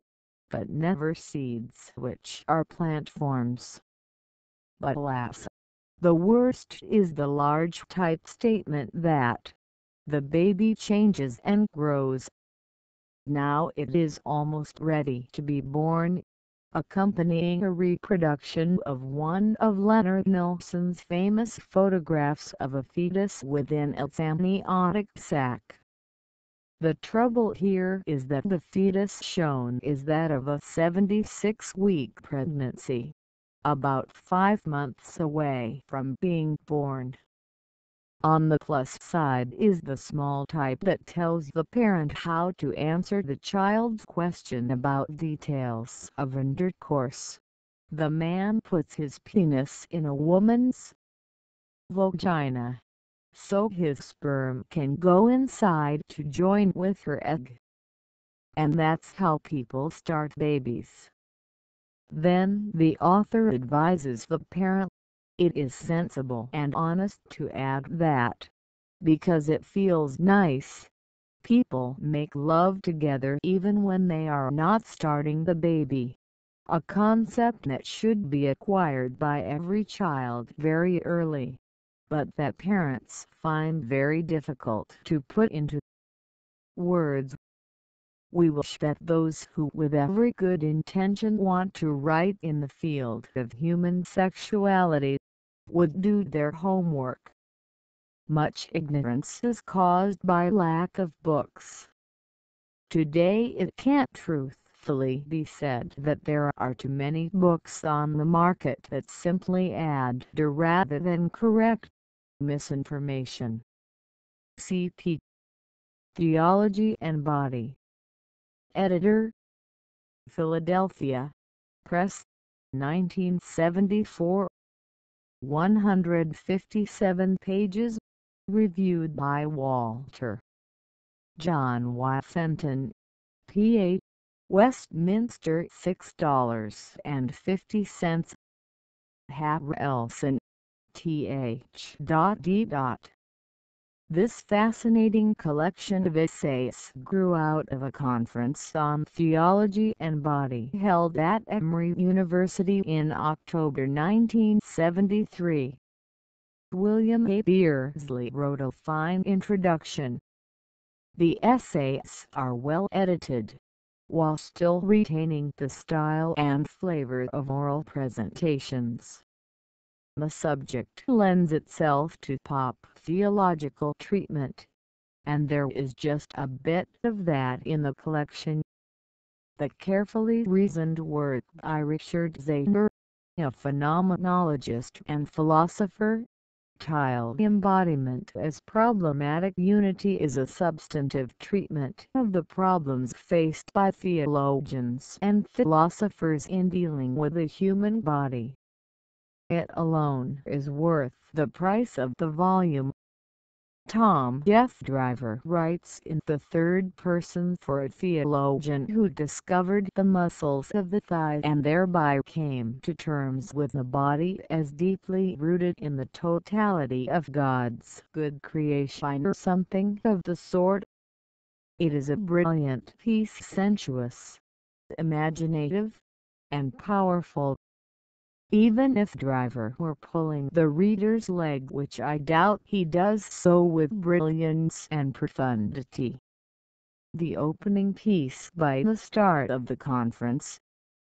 S1: but never seeds which are plant forms. But alas, the worst is the large type statement that the baby changes and grows. Now it is almost ready to be born, accompanying a reproduction of one of Lennart Nilsson's famous photographs of a fetus within its amniotic sac. The trouble here is that the fetus shown is that of a 76-week pregnancy, about 5 months away from being born. On the plus side is the small type that tells the parent how to answer the child's question about details of intercourse. The man puts his penis in a woman's vagina so his sperm can go inside to join with her egg. And that's how people start babies. Then the author advises the parent, it is sensible and honest to add that, because it feels nice, people make love together even when they are not starting the baby. A concept that should be acquired by every child very early but that parents find very difficult to put into words. We wish that those who with every good intention want to write in the field of human sexuality, would do their homework. Much ignorance is caused by lack of books. Today it can't truthfully be said that there are too many books on the market that simply add rather than correct Misinformation. CP Geology and Body. Editor. Philadelphia Press 1974 157 pages Reviewed by Walter John Y. Fenton P.A. Westminster $6.50 Harrelson th. D. This fascinating collection of essays grew out of a conference on theology and body held at Emory University in October 1973. William A. Beardsley wrote a fine introduction. The essays are well edited, while still retaining the style and flavor of oral presentations. The subject lends itself to pop theological treatment, and there is just a bit of that in the collection. The carefully reasoned work by Richard Zaner, a phenomenologist and philosopher, tile embodiment as problematic unity is a substantive treatment of the problems faced by theologians and philosophers in dealing with the human body. It alone is worth the price of the volume. Tom F. Driver writes in the third person for a theologian who discovered the muscles of the thigh and thereby came to terms with the body as deeply rooted in the totality of God's good creation or something of the sort. It is a brilliant piece sensuous, imaginative, and powerful even if Driver were pulling the reader's leg which I doubt he does so with brilliance and profundity. The opening piece by the start of the conference,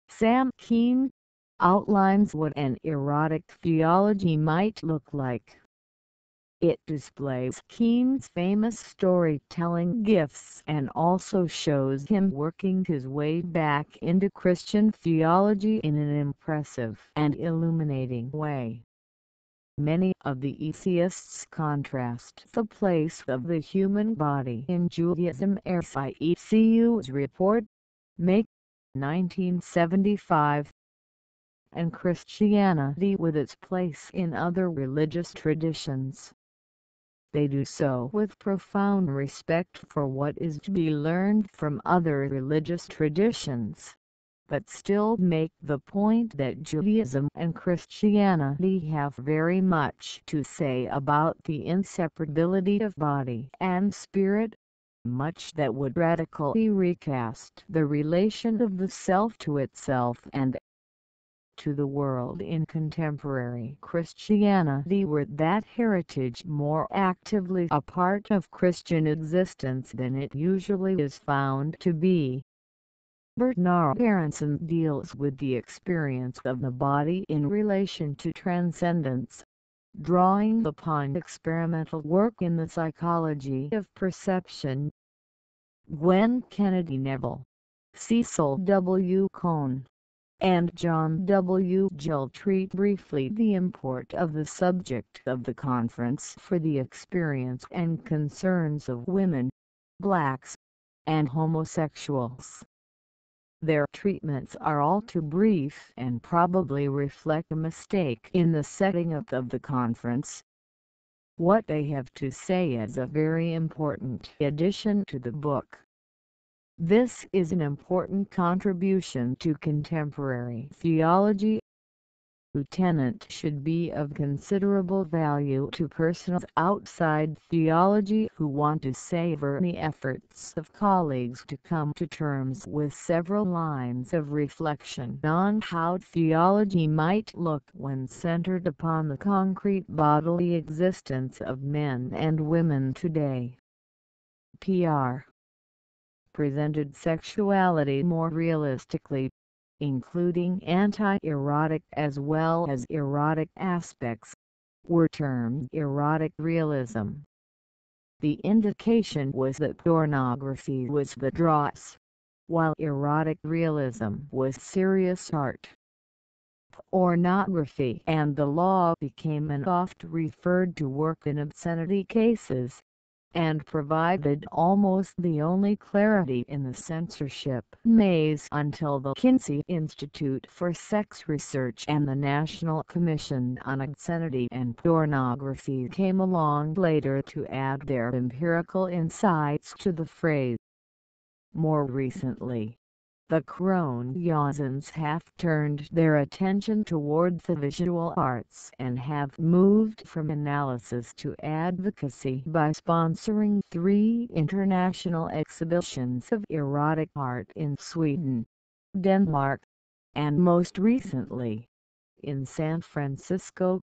S1: Sam Keen, outlines what an erotic theology might look like. It displays Keen's famous storytelling gifts and also shows him working his way back into Christian theology in an impressive and illuminating way. Many of the essaists contrast the place of the human body in Judaism SIECUS report, May 1975, and Christianity with its place in other religious traditions. They do so with profound respect for what is to be learned from other religious traditions, but still make the point that Judaism and Christianity have very much to say about the inseparability of body and spirit, much that would radically recast the relation of the self to itself and to the world in contemporary Christianity were that heritage more actively a part of Christian existence than it usually is found to be. Bernard Berenson deals with the experience of the body in relation to transcendence, drawing upon experimental work in the psychology of perception. Gwen Kennedy Neville, Cecil W. Cone and John W. Gill treat briefly the import of the subject of the conference for the experience and concerns of women, blacks, and homosexuals. Their treatments are all too brief and probably reflect a mistake in the setting up of the conference. What they have to say is a very important addition to the book. This is an important contribution to contemporary theology. Lieutenant should be of considerable value to persons outside theology who want to savor the efforts of colleagues to come to terms with several lines of reflection on how theology might look when centered upon the concrete bodily existence of men and women today. PR presented sexuality more realistically, including anti-erotic as well as erotic aspects, were termed erotic realism. The indication was that pornography was the dross, while erotic realism was serious art. Pornography and the law became an oft referred to work in obscenity cases, and provided almost the only clarity in the censorship maze until the Kinsey Institute for Sex Research and the National Commission on Obscenity and Pornography came along later to add their empirical insights to the phrase. More recently, the Kronhausens have turned their attention toward the visual arts and have moved from analysis to advocacy by sponsoring three international exhibitions of erotic art in Sweden, Denmark, and most recently, in San Francisco.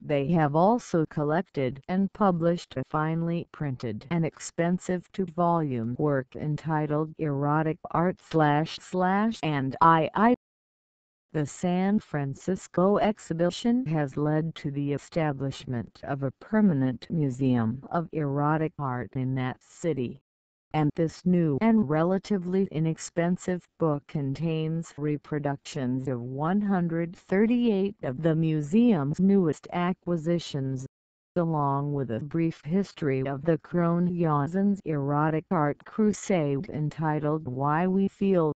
S1: They have also collected and published a finely printed and expensive two-volume work entitled Erotic Art Slash Slash and II. The San Francisco exhibition has led to the establishment of a permanent museum of erotic art in that city and this new and relatively inexpensive book contains reproductions of 138 of the museum's newest acquisitions, along with a brief history of the Kronhausens erotic art crusade entitled Why We Feel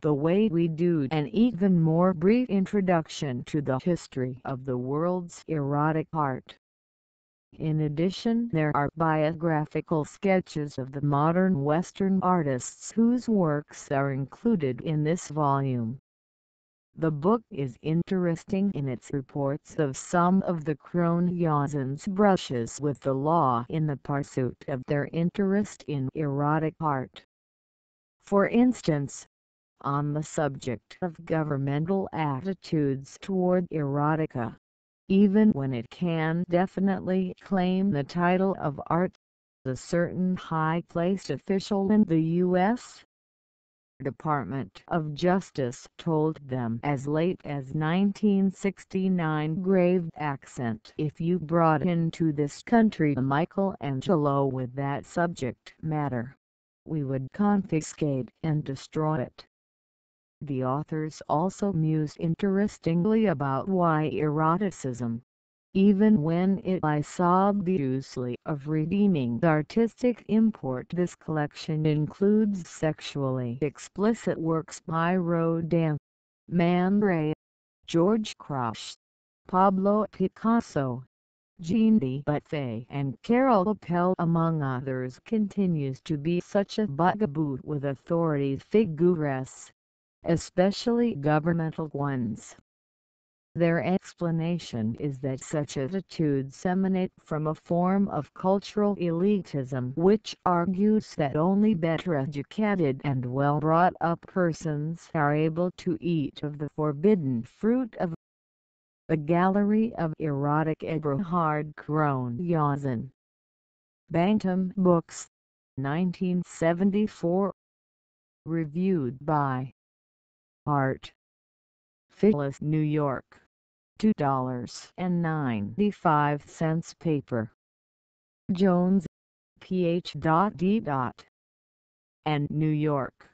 S1: the way we do an even more brief introduction to the history of the world's erotic art. In addition there are biographical sketches of the modern Western artists whose works are included in this volume. The book is interesting in its reports of some of the Kronhausens' brushes with the law in the pursuit of their interest in erotic art. For instance, on the subject of governmental attitudes toward erotica, even when it can definitely claim the title of art. A certain high-placed official in the U.S. Department of Justice told them as late as 1969 grave accent if you brought into this country a Michelangelo with that subject matter, we would confiscate and destroy it. The authors also mused interestingly about why eroticism, even when it lies obviously of redeeming artistic import this collection includes sexually. Explicit works by Rodin, Man Ray, George Grosz, Pablo Picasso, Jean Dubuffet and Karel Appel among others continues to be such a bugaboo with authority figures especially governmental ones. Their explanation is that such attitudes emanate from a form of cultural elitism which argues that only better educated and well-brought-up persons are able to eat of the forbidden fruit of a Gallery of Erotic Eberhard Kronhausen. Bantam Books, 1974 Reviewed by Art. Phyllis, New York. $2.95 paper. Jones, Ph.D. and New York.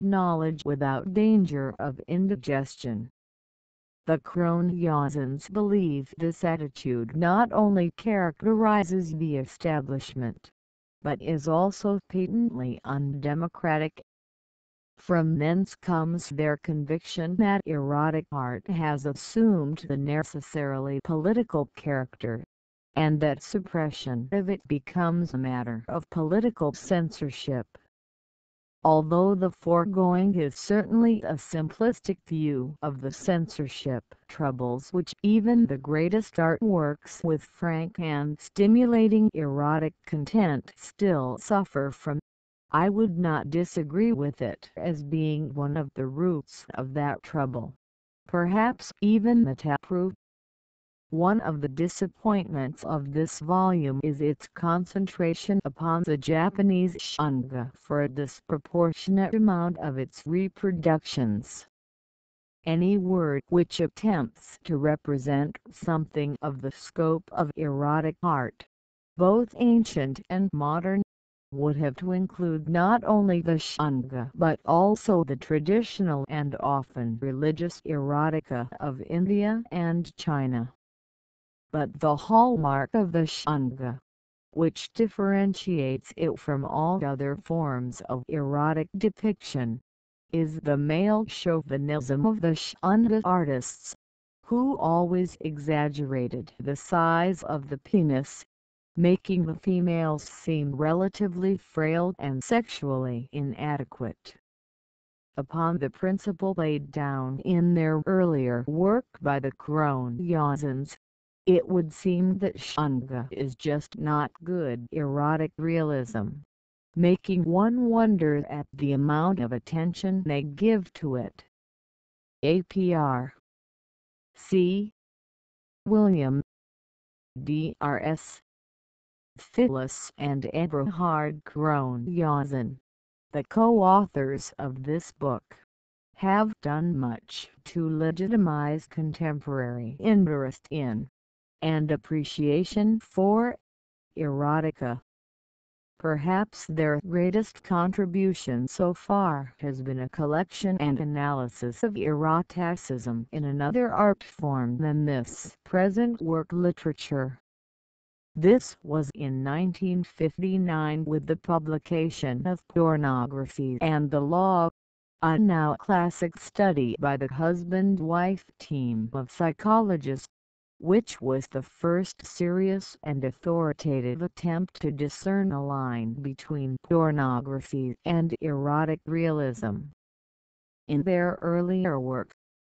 S1: Knowledge without danger of indigestion. The Kronhausens believe this attitude not only characterizes the establishment, but is also patently undemocratic from thence comes their conviction that erotic art has assumed the necessarily political character, and that suppression of it becomes a matter of political censorship. Although the foregoing is certainly a simplistic view of the censorship troubles which even the greatest artworks with frank and stimulating erotic content still suffer from, I would not disagree with it as being one of the roots of that trouble. Perhaps even the taproot. One of the disappointments of this volume is its concentration upon the Japanese shunga for a disproportionate amount of its reproductions. Any word which attempts to represent something of the scope of erotic art, both ancient and modern, would have to include not only the Shunga but also the traditional and often religious erotica of India and China. But the hallmark of the Shunga, which differentiates it from all other forms of erotic depiction, is the male chauvinism of the Shunga artists, who always exaggerated the size of the penis making the females seem relatively frail and sexually inadequate. upon the principle laid down in their earlier work by the Kronhausens. It would seem that Shunga is just not good erotic realism, making one wonder at the amount of attention they give to it. APR C. William D.R.S. Phyllis and Eberhard Kronhausen the co-authors of this book, have done much to legitimize contemporary interest in, and appreciation for, erotica. Perhaps their greatest contribution so far has been a collection and analysis of eroticism in another art form than this present work literature. This was in 1959 with the publication of Pornography and the Law, a now classic study by the husband-wife team of psychologists, which was the first serious and authoritative attempt to discern a line between pornography and erotic realism. In their earlier work,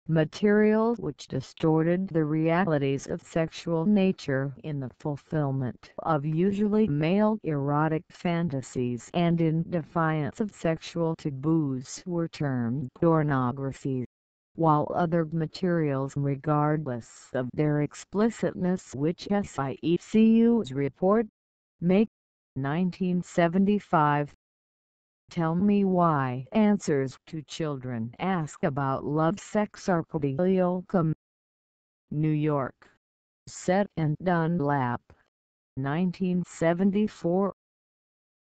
S1: materials which distorted the realities of sexual nature in the fulfillment of usually male erotic fantasies and in defiance of sexual taboos were termed pornography, while other materials regardless of their explicitness which SIECUS report, make 1975 Tell me why answers to children ask about love sex archipelago. New York. Set and Dunlap. 1974.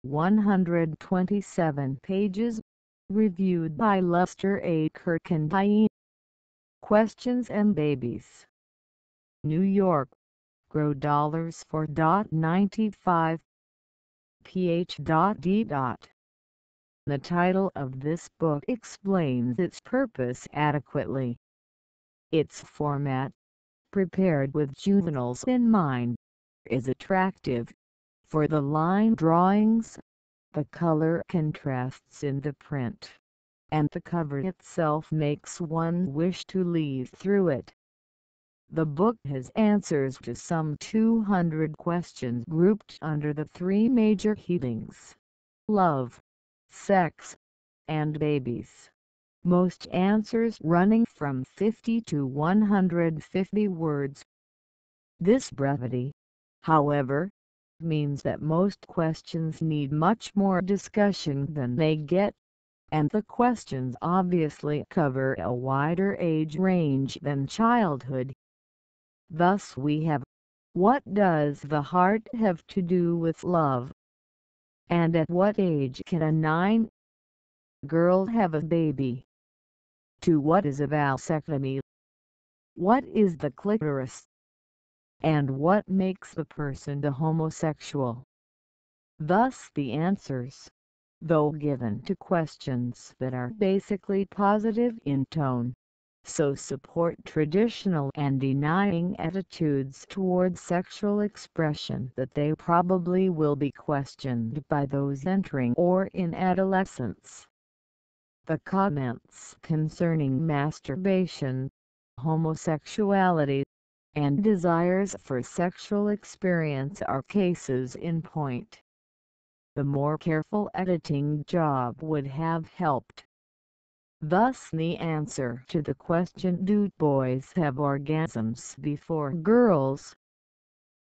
S1: 127 pages. Reviewed by Lester A. Kirkendall. Questions and Babies. New York. Grow dollars for dot 95. ph.d. The title of this book explains its purpose adequately. Its format, prepared with juveniles in mind, is attractive. For the line drawings, the color contrasts in the print, and the cover itself makes one wish to leaf through it. The book has answers to some 200 questions grouped under the three major headings. Love, sex, and babies. Most answers running from 50 to 150 words. This brevity, however, means that most questions need much more discussion than they get, and the questions obviously cover a wider age range than childhood. Thus we have, what does the heart have to do with love? And at what age can a 9 girl have a baby? To what is a vasectomy? What is the clitoris? And what makes a person a homosexual? Thus the answers, though given to questions that are basically positive in tone, so support traditional and denying attitudes toward sexual expression that they probably will be questioned by those entering or in adolescence. The comments concerning masturbation, homosexuality, and desires for sexual experience are cases in point. The more careful editing job would have helped. Thus the answer to the question do boys have orgasms before girls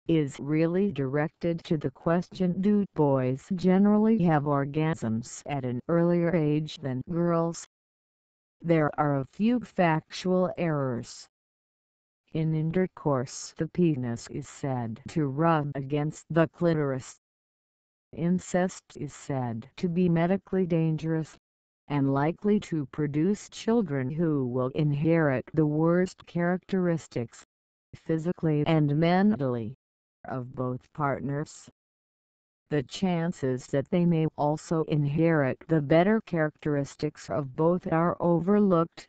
S1: is really directed to the question do boys generally have orgasms at an earlier age than girls. There are a few factual errors. In intercourse the penis is said to rub against the clitoris. Incest is said to be medically dangerous and likely to produce children who will inherit the worst characteristics, physically and mentally, of both partners. The chances that they may also inherit the better characteristics of both are overlooked.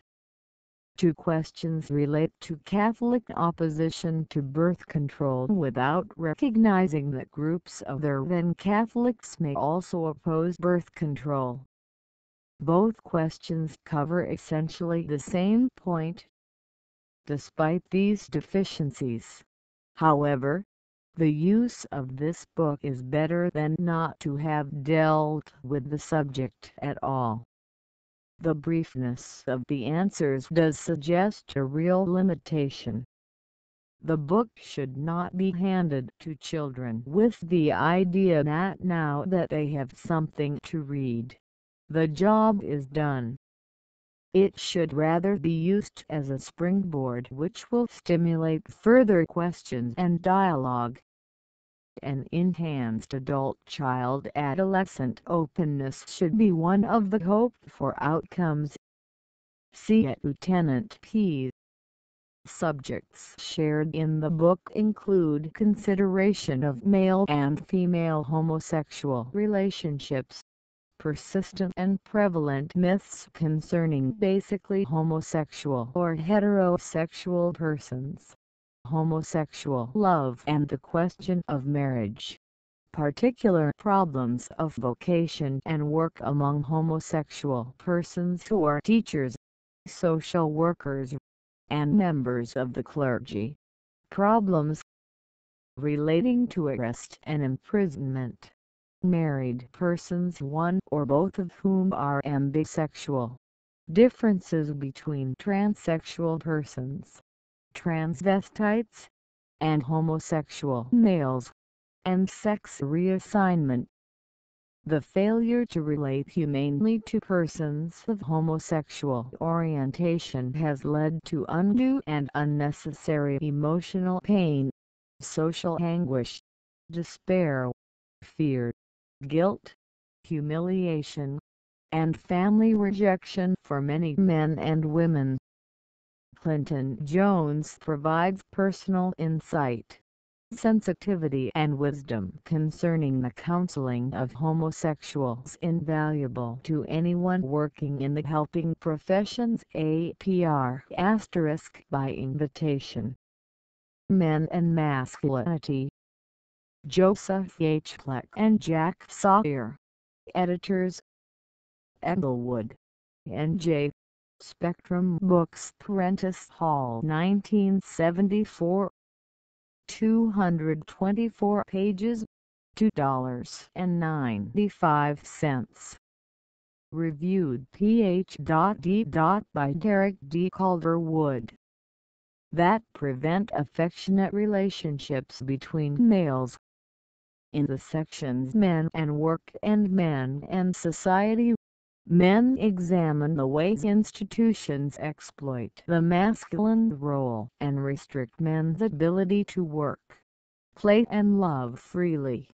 S1: Two questions relate to Catholic opposition to birth control without recognizing that groups of their than Catholics may also oppose birth control. Both questions cover essentially the same point. Despite these deficiencies, however, the use of this book is better than not to have dealt with the subject at all. The briefness of the answers does suggest a real limitation. The book should not be handed to children with the idea that now that they have something to read, the job is done. It should rather be used as a springboard which will stimulate further questions and dialogue. An enhanced adult-child-adolescent openness should be one of the hoped-for outcomes. See at Lieutenant P. Subjects shared in the book include consideration of male and female homosexual relationships, persistent and prevalent myths concerning basically homosexual or heterosexual persons, homosexual love and the question of marriage, particular problems of vocation and work among homosexual persons who are teachers, social workers, and members of the clergy. Problems relating to arrest and imprisonment. Married persons one or both of whom are ambisexual. Differences between transsexual persons transvestites, and homosexual males, and sex reassignment. The failure to relate humanely to persons of homosexual orientation has led to undue and unnecessary emotional pain, social anguish, despair, fear, guilt, humiliation, and family rejection for many men and women. Clinton Jones provides personal insight, sensitivity and wisdom concerning the counseling of homosexuals invaluable to anyone working in the helping professions APR asterisk by invitation. Men and Masculinity Joseph H. Pleck and Jack Sawyer Editors Englewood N.J. Spectrum Books Prentice Hall 1974 224 pages $2.95 Reviewed ph.d. by Deryck D. Calderwood That prevent affectionate relationships between males in the sections Men and Work and Men and Society Men examine the ways institutions exploit the masculine role and restrict men's ability to work, play and love freely.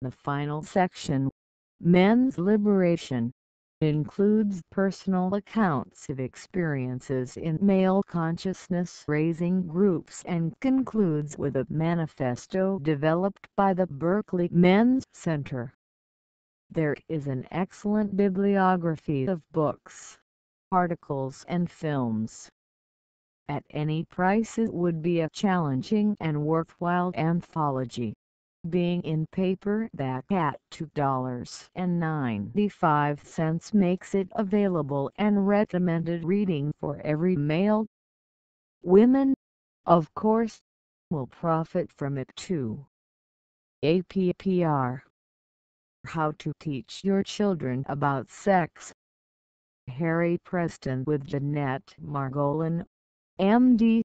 S1: The final section, Men's Liberation, includes personal accounts of experiences in male consciousness-raising groups and concludes with a manifesto developed by the Berkeley Men's Center. There is an excellent bibliography of books, articles and films. At any price it would be a challenging and worthwhile anthology. Being in paper that at $2.95 makes it available and recommended reading for every male. Women, of course, will profit from it too. APPR how to teach your children about sex. Harry Preston with Jeanette Margolin, M.D.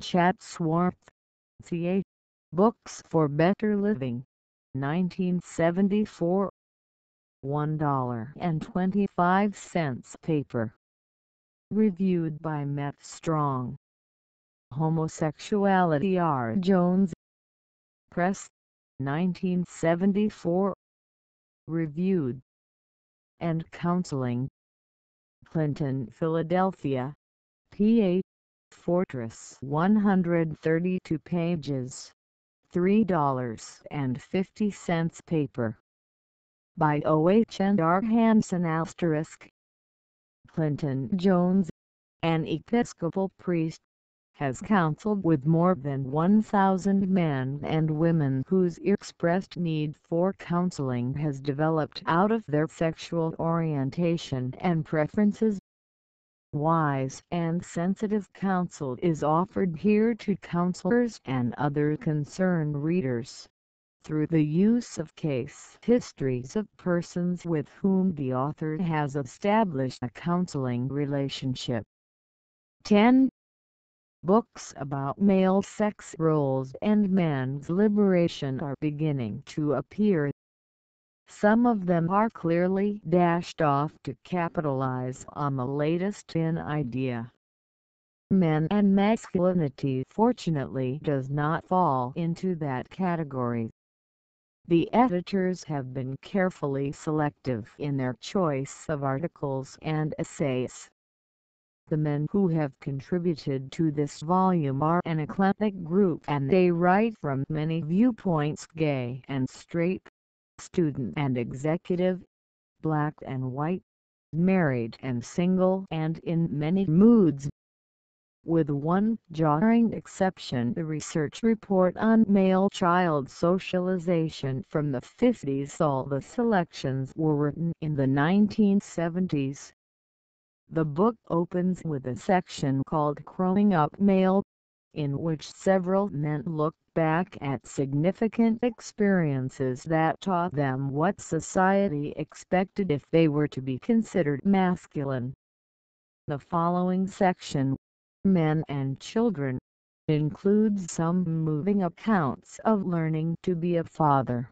S1: Chatsworth, C.A. Books for Better Living, 1974 $1.25 paper. Reviewed by Matt Strong. Homosexuality R. Jones. Press, 1974 reviewed, and counseling. Clinton, Philadelphia, PA. Fortress 132 pages. $3.50 paper. By O. H. and R. Hanson Asterisk. Clinton Jones, an Episcopal priest, has counseled with more than 1,000 men and women whose expressed need for counseling has developed out of their sexual orientation and preferences. Wise and sensitive counsel is offered here to counselors and other concerned readers through the use of case histories of persons with whom the author has established a counseling relationship. 10 books about male sex roles and man's liberation are beginning to appear. Some of them are clearly dashed off to capitalize on the latest in idea. Men and masculinity fortunately does not fall into that category. The editors have been carefully selective in their choice of articles and essays. The men who have contributed to this volume are an eclectic group and they write from many viewpoints gay and straight, student and executive, black and white, married and single and in many moods. With one jarring exception the research report on male child socialization from the 50s all the selections were written in the 1970s. The book opens with a section called Growing Up Male, in which several men look back at significant experiences that taught them what society expected if they were to be considered masculine. The following section, Men and Children, includes some moving accounts of learning to be a father.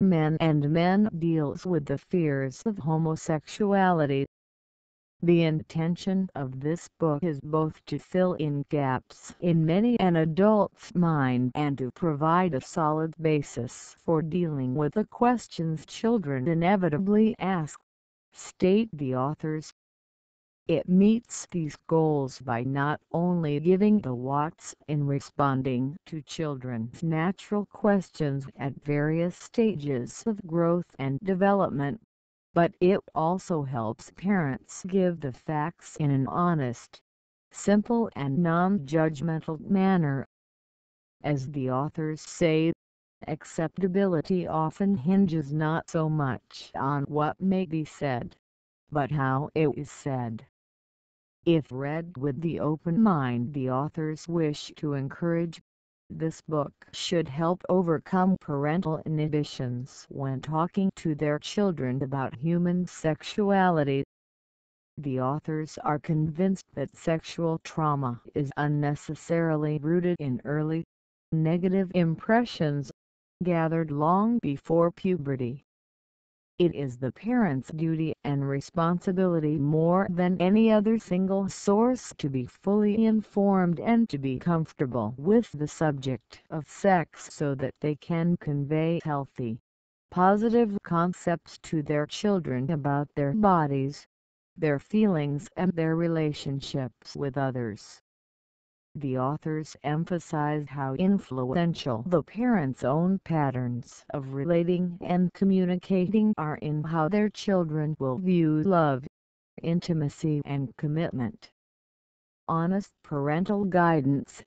S1: Men and Men deals with the fears of homosexuality the intention of this book is both to fill in gaps in many an adult's mind and to provide a solid basis for dealing with the questions children inevitably ask, state the authors. It meets these goals by not only giving the what's in responding to children's natural questions at various stages of growth and development, but it also helps parents give the facts in an honest, simple and non-judgmental manner. As the authors say, acceptability often hinges not so much on what may be said, but how it is said. If read with the open mind the authors wish to encourage this book should help overcome parental inhibitions when talking to their children about human sexuality. The authors are convinced that sexual trauma is unnecessarily rooted in early, negative impressions, gathered long before puberty. It is the parent's duty and responsibility more than any other single source to be fully informed and to be comfortable with the subject of sex so that they can convey healthy, positive concepts to their children about their bodies, their feelings and their relationships with others. The authors emphasize how influential the parents' own patterns of relating and communicating are in how their children will view love, intimacy and commitment. Honest parental guidance,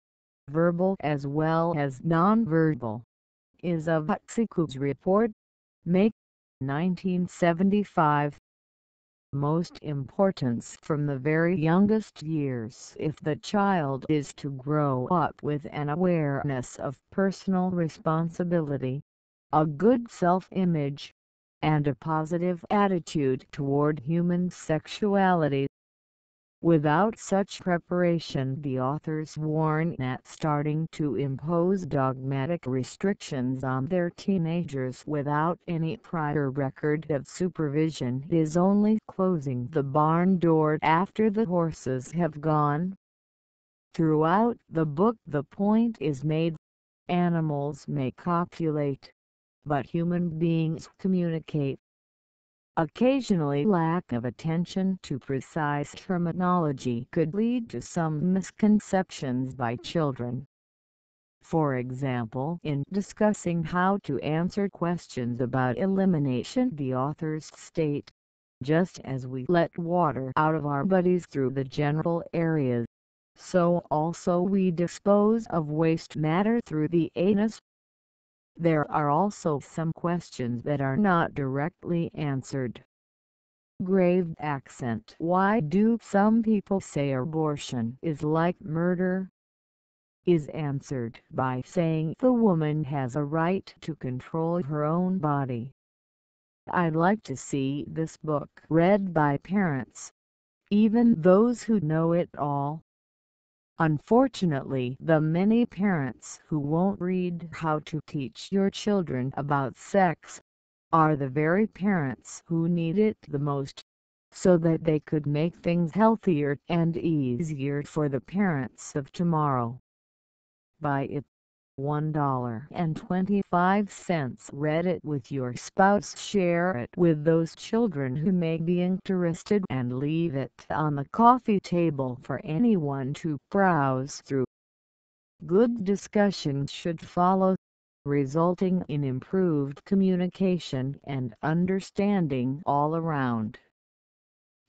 S1: verbal as well as nonverbal, is of Hutchiku's report, May 1975 most importance from the very youngest years if the child is to grow up with an awareness of personal responsibility, a good self-image, and a positive attitude toward human sexuality. Without such preparation the authors warn that starting to impose dogmatic restrictions on their teenagers without any prior record of supervision is only closing the barn door after the horses have gone. Throughout the book the point is made, animals may copulate, but human beings communicate. Occasionally lack of attention to precise terminology could lead to some misconceptions by children. For example in discussing how to answer questions about elimination the authors state, just as we let water out of our bodies through the genital areas, so also we dispose of waste matter through the anus. There are also some questions that are not directly answered. Grave accent Why do some people say abortion is like murder? Is answered by saying the woman has a right to control her own body. I'd like to see this book read by parents, even those who know it all. Unfortunately the many parents who won't read how to teach your children about sex, are the very parents who need it the most, so that they could make things healthier and easier for the parents of tomorrow. Buy it $1.25 read it with your spouse share it with those children who may be interested and leave it on the coffee table for anyone to browse through. Good discussion should follow, resulting in improved communication and understanding all around.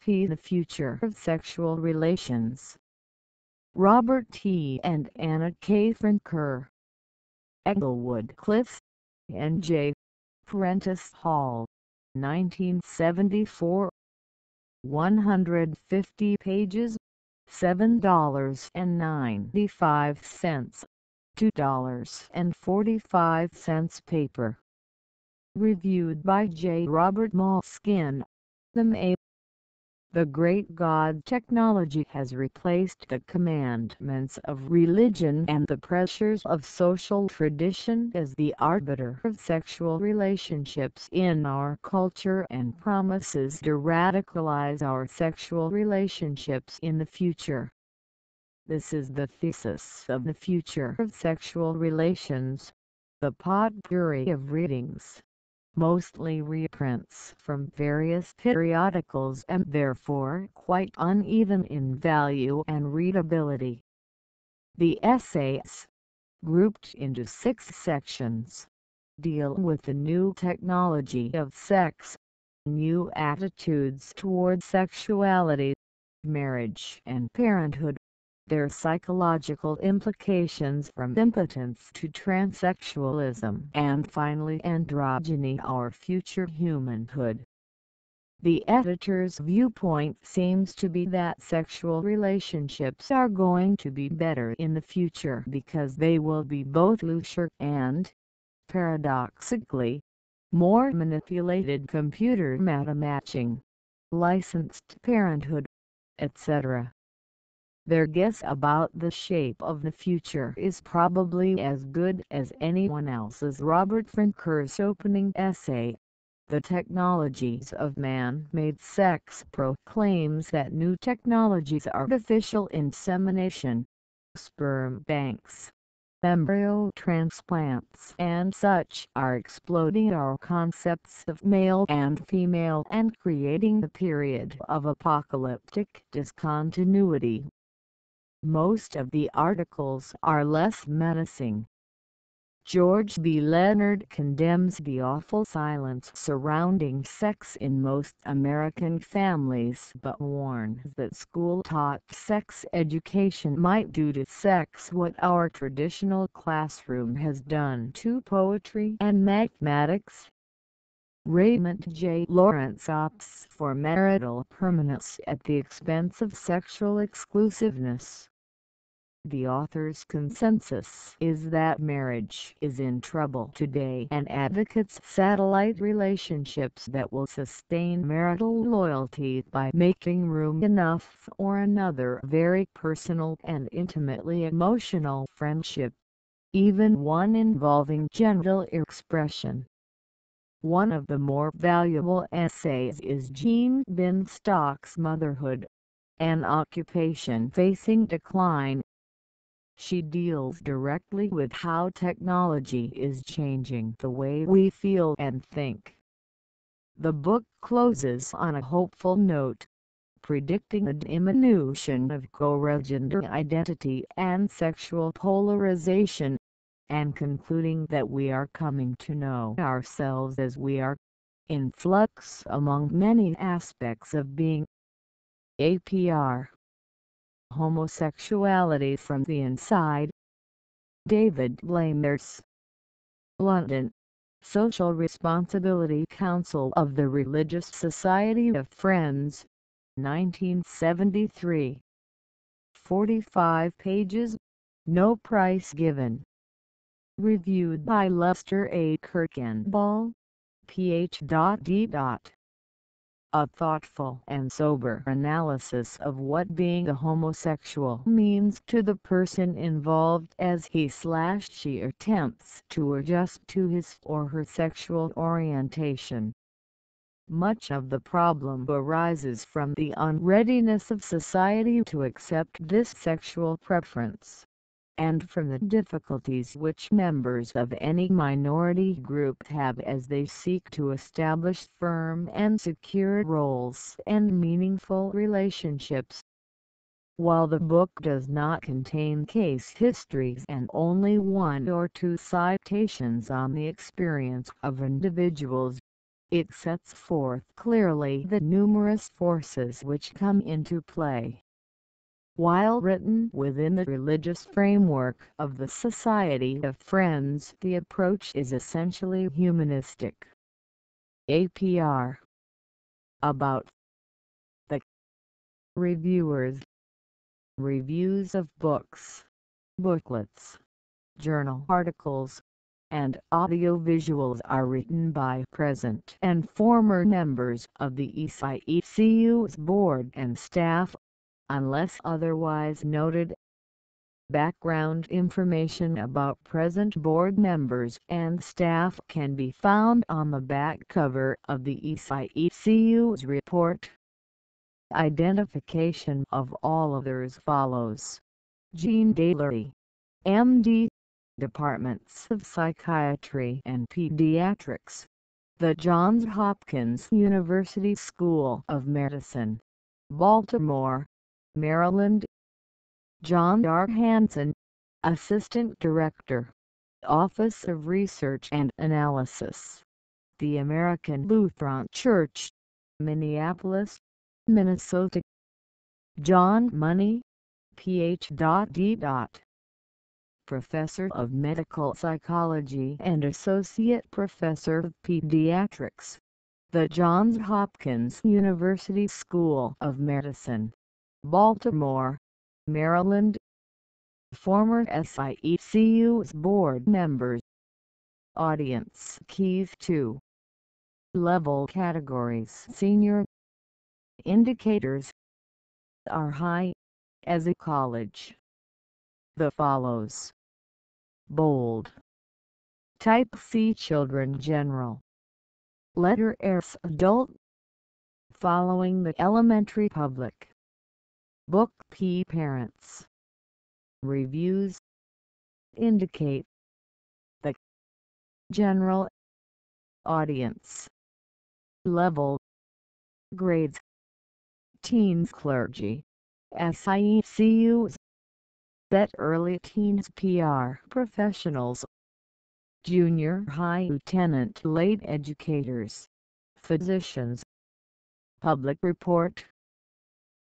S1: P. The Future of Sexual Relations Robert T. and Anna Katherine Kerr Englewood Cliffs, N.J. Prentice Hall, 1974 150 pages, $7.95, $2.45 paper. Reviewed by J. Robert Moleskine. The May the great God technology has replaced the commandments of religion and the pressures of social tradition as the arbiter of sexual relationships in our culture and promises to radicalize our sexual relationships in the future. This is the thesis of the future of sexual relations. The potpourri of readings mostly reprints from various periodicals and therefore quite uneven in value and readability. The essays, grouped into six sections, deal with the new technology of sex, new attitudes toward sexuality, marriage and parenthood, their psychological implications from impotence to transsexualism and finally androgyny our future humanhood. The editor's viewpoint seems to be that sexual relationships are going to be better in the future because they will be both looser and, paradoxically, more manipulated computer meta matching, licensed parenthood, etc. Their guess about the shape of the future is probably as good as anyone else's. Robert Kerr's opening essay, The Technologies of Man-Made Sex proclaims that new technologies artificial insemination, sperm banks, embryo transplants and such are exploding our concepts of male and female and creating a period of apocalyptic discontinuity most of the articles are less menacing. George B. Leonard condemns the awful silence surrounding sex in most American families but warns that school-taught sex education might do to sex what our traditional classroom has done to poetry and mathematics. Raymond J. Lawrence opts for marital permanence at the expense of sexual exclusiveness. The author's consensus is that marriage is in trouble today and advocates satellite relationships that will sustain marital loyalty by making room enough for another very personal and intimately emotional friendship, even one involving genital expression. One of the more valuable essays is Jean Binstock's Motherhood, an occupation facing decline she deals directly with how technology is changing the way we feel and think. The book closes on a hopeful note, predicting a diminution of co-gender identity and sexual polarization, and concluding that we are coming to know ourselves as we are, in flux among many aspects of being. APR Homosexuality from the Inside. David Blamires. London. Social Responsibility Council of the Religious Society of Friends. 1973. 45 pages. No price given. Reviewed by Lester A. Kirkendall, Ph.D a thoughtful and sober analysis of what being a homosexual means to the person involved as he slash she attempts to adjust to his or her sexual orientation. Much of the problem arises from the unreadiness of society to accept this sexual preference and from the difficulties which members of any minority group have as they seek to establish firm and secure roles and meaningful relationships. While the book does not contain case histories and only one or two citations on the experience of individuals, it sets forth clearly the numerous forces which come into play while written within the religious framework of the Society of Friends the approach is essentially humanistic. APR About the Reviewers Reviews of books, booklets, journal articles, and audiovisuals are written by present and former members of the ESIECU's board and staff unless otherwise noted. Background information about present board members and staff can be found on the back cover of the ESIECU's report. Identification of all others follows. Jean Dailey, MD, Departments of Psychiatry and Pediatrics, The Johns Hopkins University School of Medicine, Baltimore, Maryland. John R. Hanson, Assistant Director, Office of Research and Analysis, The American Lutheran Church, Minneapolis, Minnesota. John Money, Ph.D. Professor of Medical Psychology and Associate Professor of Pediatrics, The Johns Hopkins University School of Medicine. Baltimore, Maryland. Former SIECUS board members. Audience keys to Level categories Senior. Indicators are high, as a college. The follows. Bold. Type C Children General. Letter S Adult. Following the elementary public Book P Parents. Reviews. Indicate. The general audience. Level. Grades. Teens clergy. SIECUS that early teens PR professionals. Junior high lieutenant late educators. Physicians. Public report.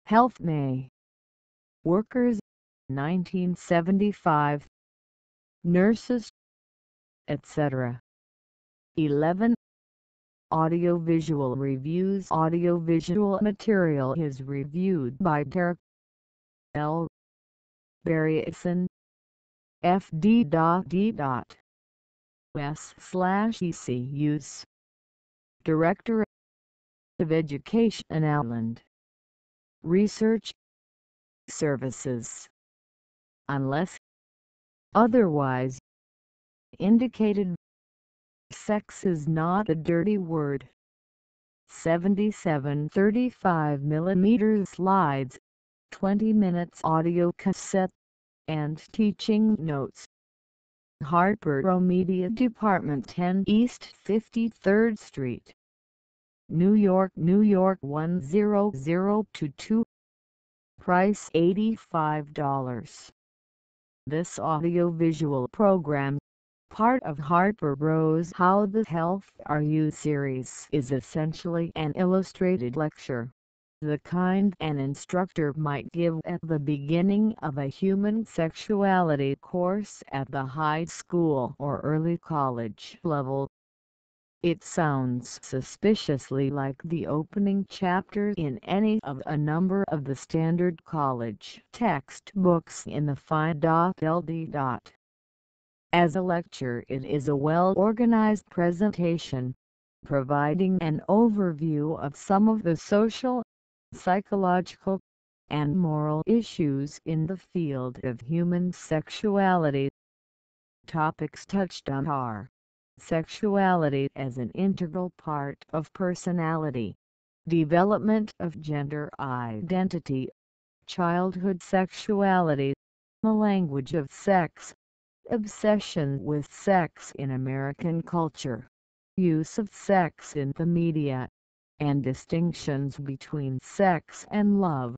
S1: Health may workers 1975 nurses etc 11 audiovisual reviews audiovisual material is reviewed by Derek L. Burleson FD.D. S slash ECUs Director of Education Alland Research services unless otherwise indicated. Sex is not a dirty word. 77 35 mm slides, 20 minutes audio cassette, and teaching notes. Harper Media Department 10 East 53rd Street, New York, New York 10022 Price $85. This audiovisual program, part of Harper Row's How the Health Are You series is essentially an illustrated lecture. the kind an instructor might give at the beginning of a human sexuality course at the high school or early college level. It sounds suspiciously like the opening chapter in any of a number of the standard college textbooks in the Phi.LD. As a lecture it is a well-organized presentation, providing an overview of some of the social, psychological, and moral issues in the field of human sexuality. Topics touched on are sexuality as an integral part of personality, development of gender identity, childhood sexuality, the language of sex, obsession with sex in American culture use of sex in the media, and distinctions between sex and love.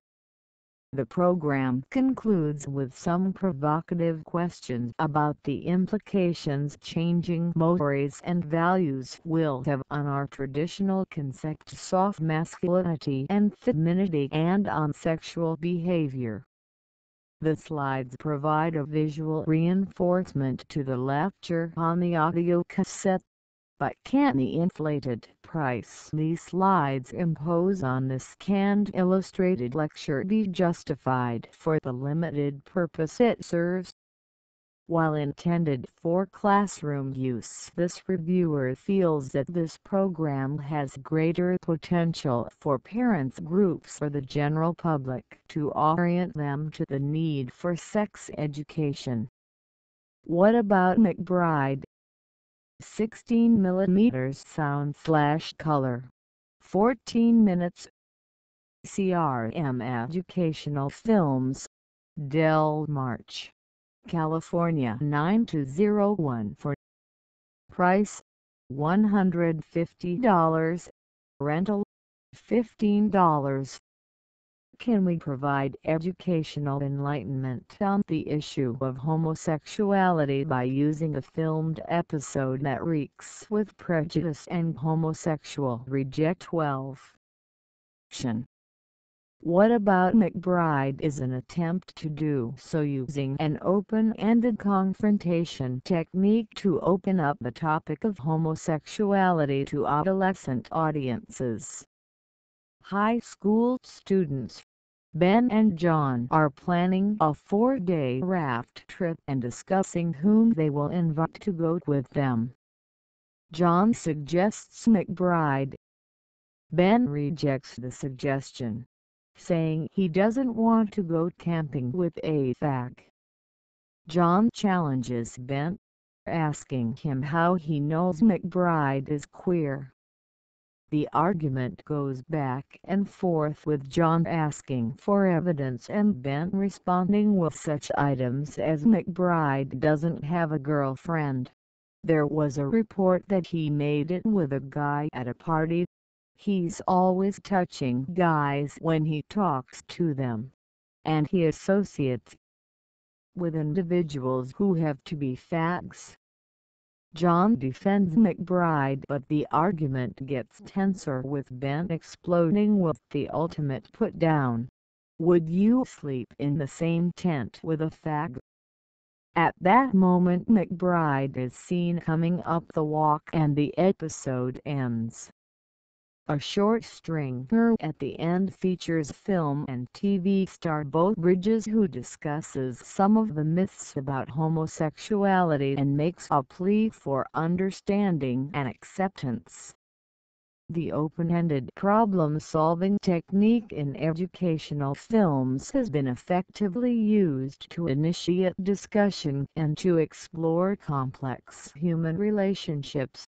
S1: The program concludes with some provocative questions about the implications changing mores and values will have on our traditional concepts of masculinity and femininity and on sexual behavior. The slides provide a visual reinforcement to the lecture on the audio cassette but can the inflated price these slides impose on this scanned illustrated lecture be justified for the limited purpose it serves? While intended for classroom use this reviewer feels that this program has greater potential for parents groups or the general public to orient them to the need for sex education. What about McBride? 16 mm sound slash color. 14 minutes. CRM Educational Films. Del Mar. California 9201 Price $150 Rental $15 can we provide educational enlightenment on the issue of homosexuality by using a filmed episode that reeks with prejudice and homosexual reject 12? What about McBride is an attempt to do so using an open-ended confrontation technique to open up the topic of homosexuality to adolescent audiences high school students. Ben and John are planning a four-day raft trip and discussing whom they will invite to go with them. John suggests McBride. Ben rejects the suggestion, saying he doesn't want to go camping with a fag. John challenges Ben, asking him how he knows McBride is queer. The argument goes back and forth with John asking for evidence and Ben responding with such items as McBride doesn't have a girlfriend. There was a report that he made it with a guy at a party. He's always touching guys when he talks to them. And he associates with individuals who have to be fags. John defends McBride but the argument gets tenser with Ben exploding with the ultimate put-down. Would you sleep in the same tent with a fag? At that moment McBride is seen coming up the walk and the episode ends. A short stringer at the end features film and TV star Beau Bridges who discusses some of the myths about homosexuality and makes a plea for understanding and acceptance. The open-ended problem-solving technique in educational films has been effectively used to initiate discussion and to explore complex human relationships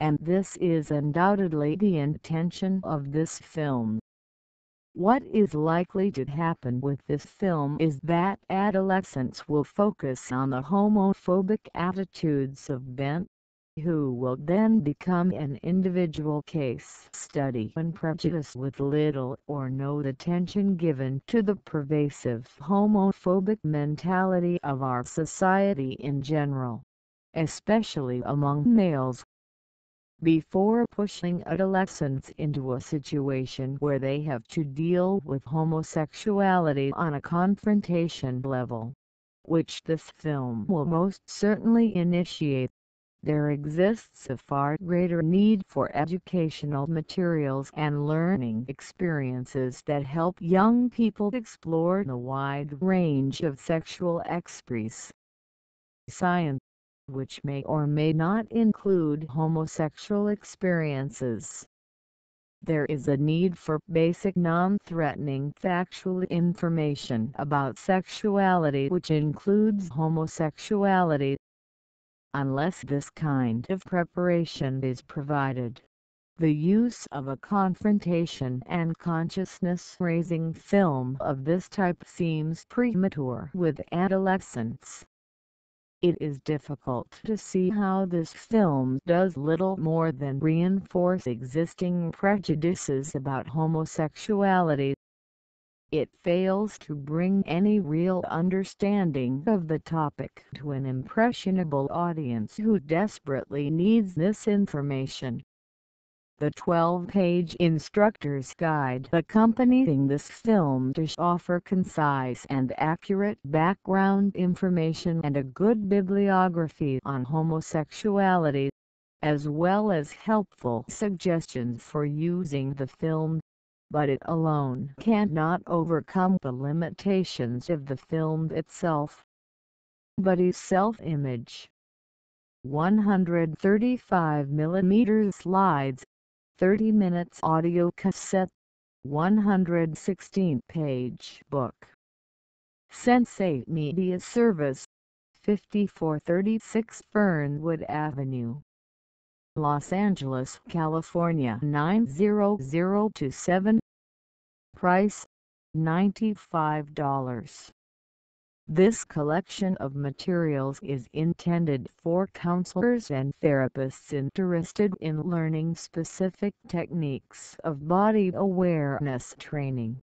S1: and this is undoubtedly the intention of this film. What is likely to happen with this film is that adolescents will focus on the homophobic attitudes of Ben, who will then become an individual case study and prejudice with little or no attention given to the pervasive homophobic mentality of our society in general, especially among males. Before pushing adolescents into a situation where they have to deal with homosexuality on a confrontation level, which this film will most certainly initiate. There exists a far greater need for educational materials and learning experiences that help young people explore the wide range of sexual express. Science which may or may not include homosexual experiences. There is a need for basic non-threatening factual information about sexuality which includes homosexuality. Unless this kind of preparation is provided, the use of a confrontation and consciousness-raising film of this type seems premature with adolescents. It is difficult to see how this film does little more than reinforce existing prejudices about homosexuality. It fails to bring any real understanding of the topic to an impressionable audience who desperately needs this information. The 12-page instructor's guide accompanying this film to offer concise and accurate background information and a good bibliography on homosexuality, as well as helpful suggestions for using the film. But it alone cannot overcome the limitations of the film itself. Buddy's self-image 135mm slides 30 minutes audio cassette, 116-page book. Sensei Media Service, 5436 Fernwood Avenue, Los Angeles, California 90027. Price, $95. This collection of materials is intended for counselors and therapists interested in learning specific techniques of body awareness training.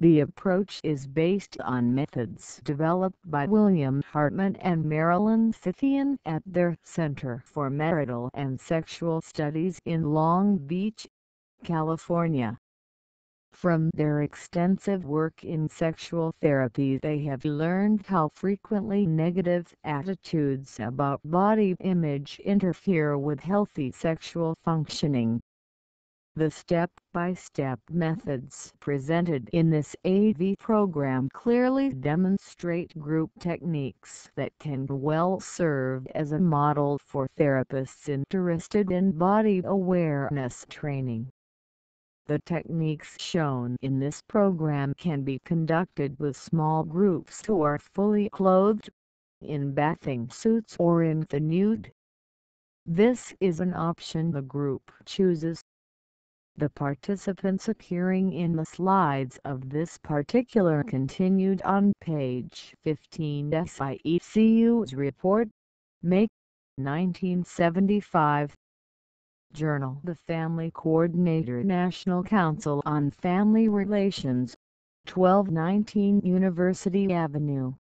S1: The approach is based on methods developed by William Hartman and Marilyn Fithian at their Center for Marital and Sexual Studies in Long Beach, California. From their extensive work in sexual therapy they have learned how frequently negative attitudes about body image interfere with healthy sexual functioning. The step-by-step -step methods presented in this AV program clearly demonstrate group techniques that can well serve as a model for therapists interested in body awareness training. The techniques shown in this program can be conducted with small groups who are fully clothed, in bathing suits or in the nude. This is an option the group chooses. The participants appearing in the slides of this particular continued on page 15 SIECUS report, May 1975 Journal The Family Coordinator National Council on Family Relations 1219 University Avenue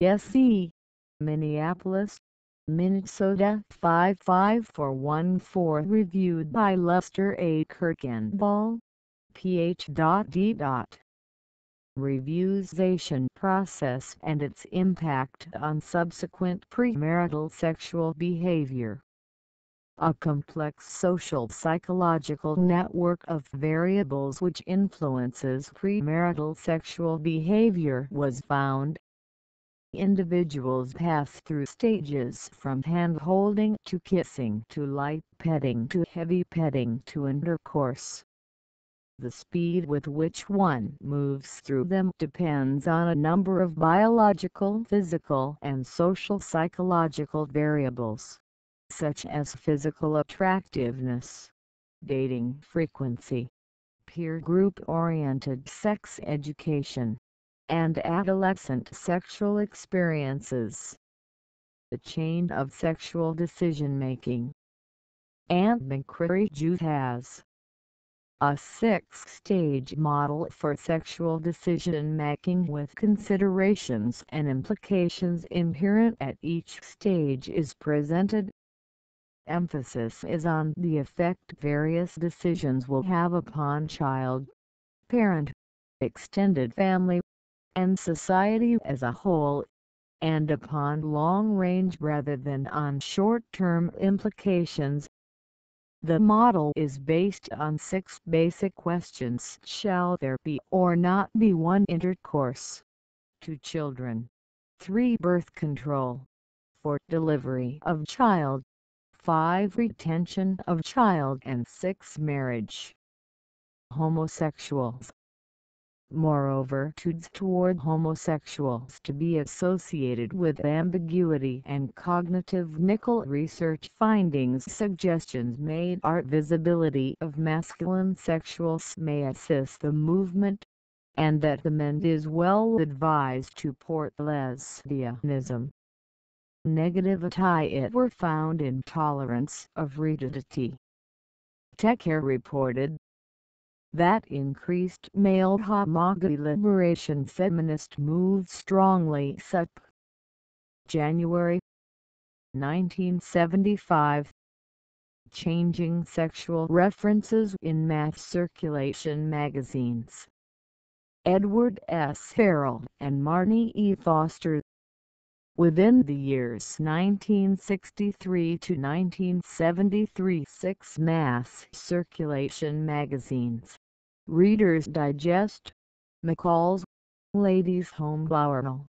S1: SE Minneapolis Minnesota 55414 reviewed by Lester A. Kirkendall Ph.D. Reviewization process and its impact on subsequent premarital sexual behavior a complex social psychological network of variables which influences premarital sexual behavior was found. Individuals pass through stages from hand-holding to kissing to light petting to heavy petting to intercourse. The speed with which one moves through them depends on a number of biological, physical and social psychological variables such as physical attractiveness, dating frequency, peer group-oriented sex education, and adolescent sexual experiences. The chain of sexual decision-making. And McCreary has a six-stage model for sexual decision-making with considerations and implications inherent at each stage is presented emphasis is on the effect various decisions will have upon child, parent, extended family, and society as a whole, and upon long-range rather than on short-term implications. The model is based on six basic questions. Shall there be or not be one intercourse? Two children. 3. Birth control. For delivery of child. 5. Retention of child and 6. Marriage. Homosexuals Moreover attitudes toward homosexuals to be associated with ambiguity and cognitive nickel research findings suggestions made art visibility of masculine sexuals may assist the movement, and that the men is well advised to port lesbianism. Negative it were found in tolerance of rigidity. TechCare reported that increased male homogeneity liberation feminist moved strongly sup. January 1975 Changing sexual references in mass circulation magazines Edward S. Farrell and Marnie E. Foster Within the years 1963 to 1973 six mass circulation magazines Reader's Digest, McCall's, Ladies Home Journal,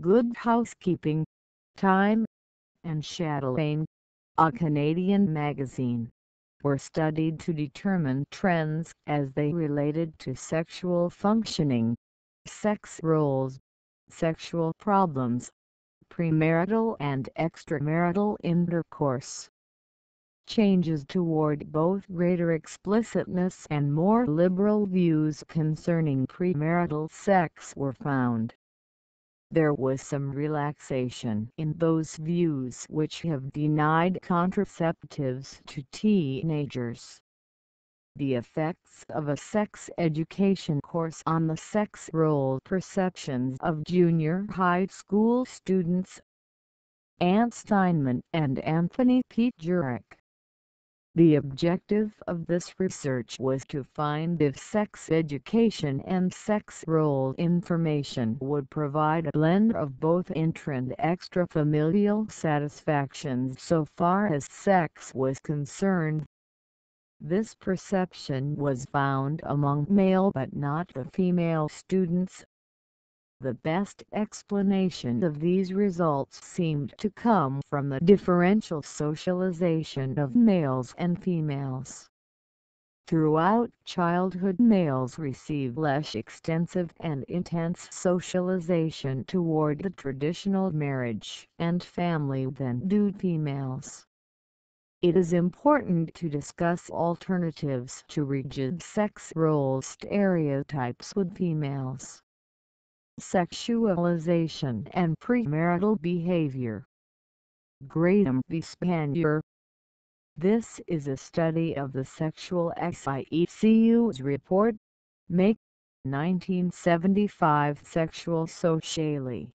S1: Good Housekeeping, Time, and Chatelaine, a Canadian magazine, were studied to determine trends as they related to sexual functioning, sex roles, sexual problems, premarital and extramarital intercourse. Changes toward both greater explicitness and more liberal views concerning premarital sex were found. There was some relaxation in those views which have denied contraceptives to teenagers. The effects of a sex education course on the sex role perceptions of junior high school students Ant Steinman and Anthony P. Jurek the objective of this research was to find if sex education and sex role information would provide a blend of both intra and extrafamilial satisfactions so far as sex was concerned. This perception was found among male but not the female students the best explanation of these results seemed to come from the differential socialization of males and females. Throughout childhood males receive less extensive and intense socialization toward the traditional marriage and family than do females. It is important to discuss alternatives to rigid sex role stereotypes with females. Sexualization and premarital behavior. Graham B. Spanier. This is a study of the Sexual SIECUS report, Make 1975 Sexual Socially.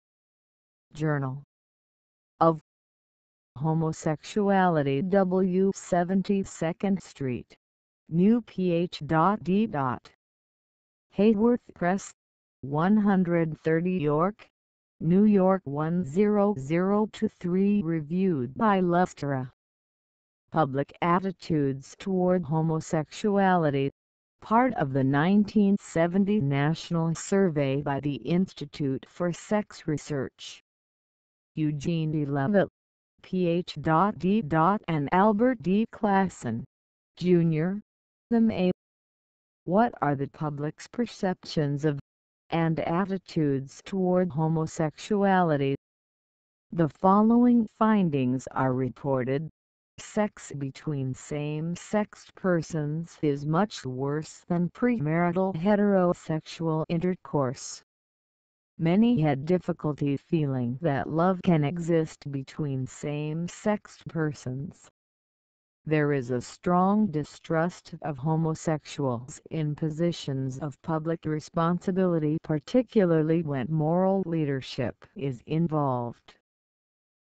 S1: Journal. Of Homosexuality W 72nd Street, New PH.D. Haworth Press 130 York, New York 10023 reviewed by Lustra. Public attitudes toward homosexuality, part of the 1970 National Survey by the Institute for Sex Research. Eugene D. Levitt, Ph.D. and Albert D. Klassen, Jr., the. What are the public's perceptions of and attitudes toward homosexuality. The following findings are reported. Sex between same-sex persons is much worse than premarital heterosexual intercourse. Many had difficulty feeling that love can exist between same-sex persons. There is a strong distrust of homosexuals in positions of public responsibility particularly when moral leadership is involved.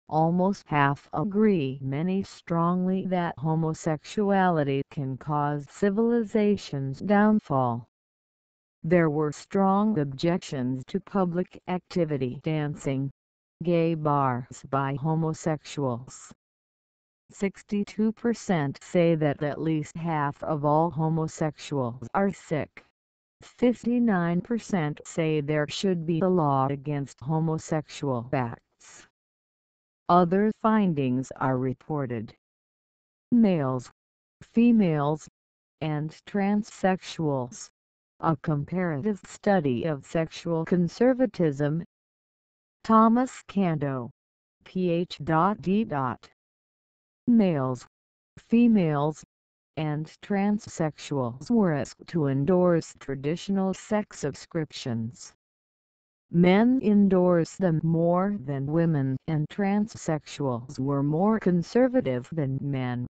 S1: almost half agree many strongly that homosexuality can cause civilization's downfall. There were strong objections to public activity dancing, gay bars by homosexuals. 62% say that at least half of all homosexuals are sick. 59% say there should be a law against homosexual acts. Other findings are reported. Males, females, and transsexuals a comparative study of sexual conservatism. Thomas Kando, Ph.D. Males, females, and transsexuals were asked to endorse traditional sex subscriptions. Men endorse them more than women and transsexuals were more conservative than men.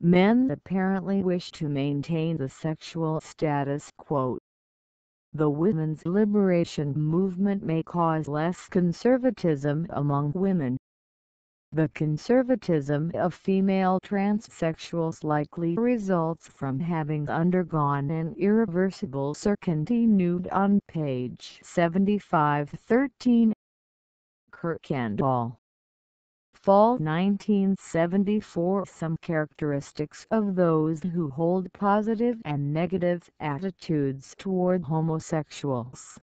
S1: Men apparently wish to maintain the sexual status quo. The women's liberation movement may cause less conservatism among women. The conservatism of female transsexuals likely results from having undergone an irreversible circumcision on page 7513. Kuykendall Fall 1974 Some characteristics of those who hold positive and negative attitudes toward homosexuals.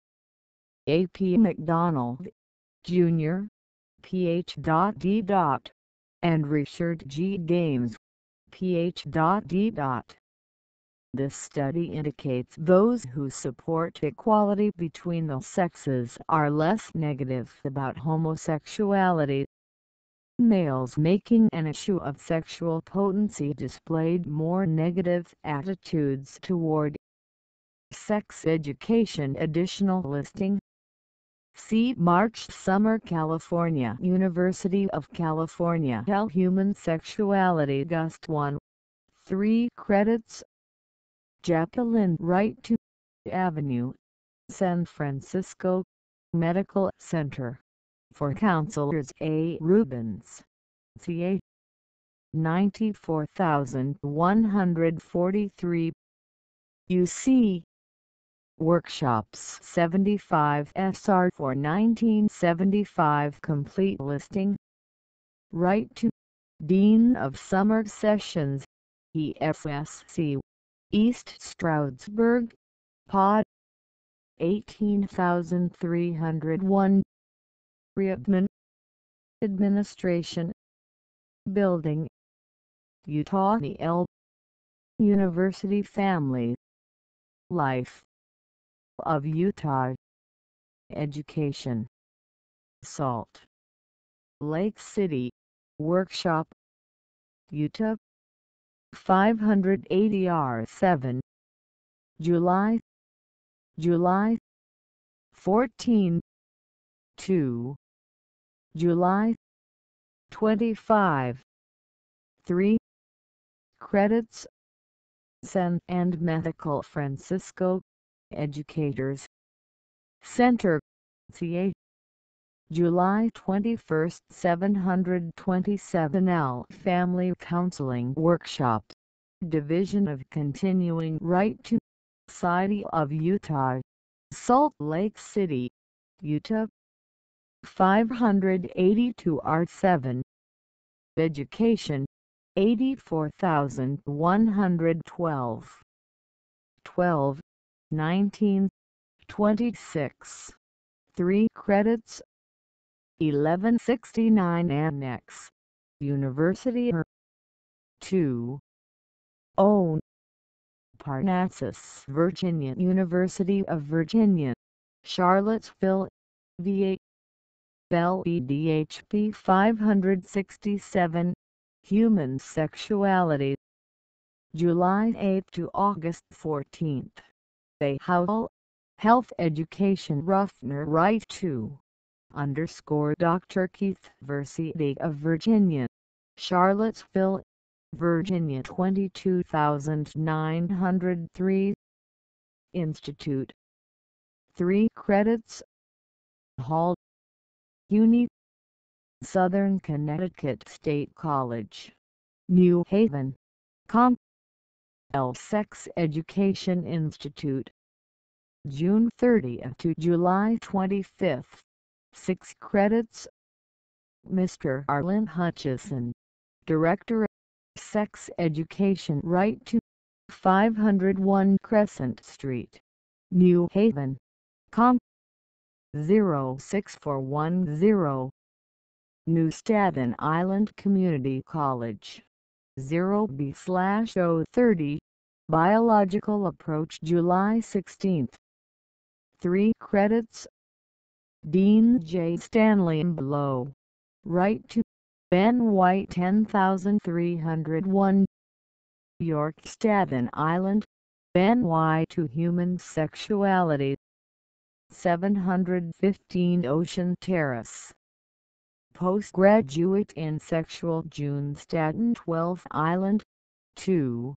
S1: A.P. McDonald, Jr., Ph.D. and Richard G. Games, Ph.D. This study indicates those who support equality between the sexes are less negative about homosexuality Males making an issue of sexual potency displayed more negative attitudes toward sex education. Additional listing. See March Summer California University of California Tell Human Sexuality Gust 1 3 credits. Jacqueline Wright to Avenue San Francisco Medical Center for counselors A. Rubens, ca. 94143 UC Workshops 75 SR for 1975 complete listing. Right to Dean of Summer Sessions EFSC East Stroudsburg Pod 18301 Rietman Administration. Building. Utah L. University Family. Life. Of Utah. Education. Salt. Lake City. Workshop. Utah. 580 R7 July. July. 14 2 July 25 3 Credits. San and Medical Francisco Educators. Center. CA July 21, 727 L Family Counseling Workshop. Division of Continuing Right to Society of Utah Salt Lake City, Utah 582 R7 Education 84112 12 19 26 3 credits. 1169 Annex. University 2 Own. Parnassus Virginia University of Virginia. Charlottesville VA Bell EDHP 567, Human Sexuality July 8 to August 14. Bay Howell, Health Education Ruffner Wright 2, underscore Dr. Keith Versity of Virginia, Charlottesville, Virginia 22903 Institute 3 credits Hall Uni Southern Connecticut State College, New Haven, Com. L. Sex Education Institute, June 30 to July 25, 6 credits. Mr. Arlen Hutchison, Director of Sex Education Right to 501 Crescent Street, New Haven, Com. 06410 New Staten Island Community College. 0B-030 Biological Approach July 16 3 credits. Dean J. Stanley below. Right to Ben White 10301 York Staten Island. Ben White to Human Sexuality 715 Ocean Terrace. Postgraduate in Sexual June Staten 12th Island. 2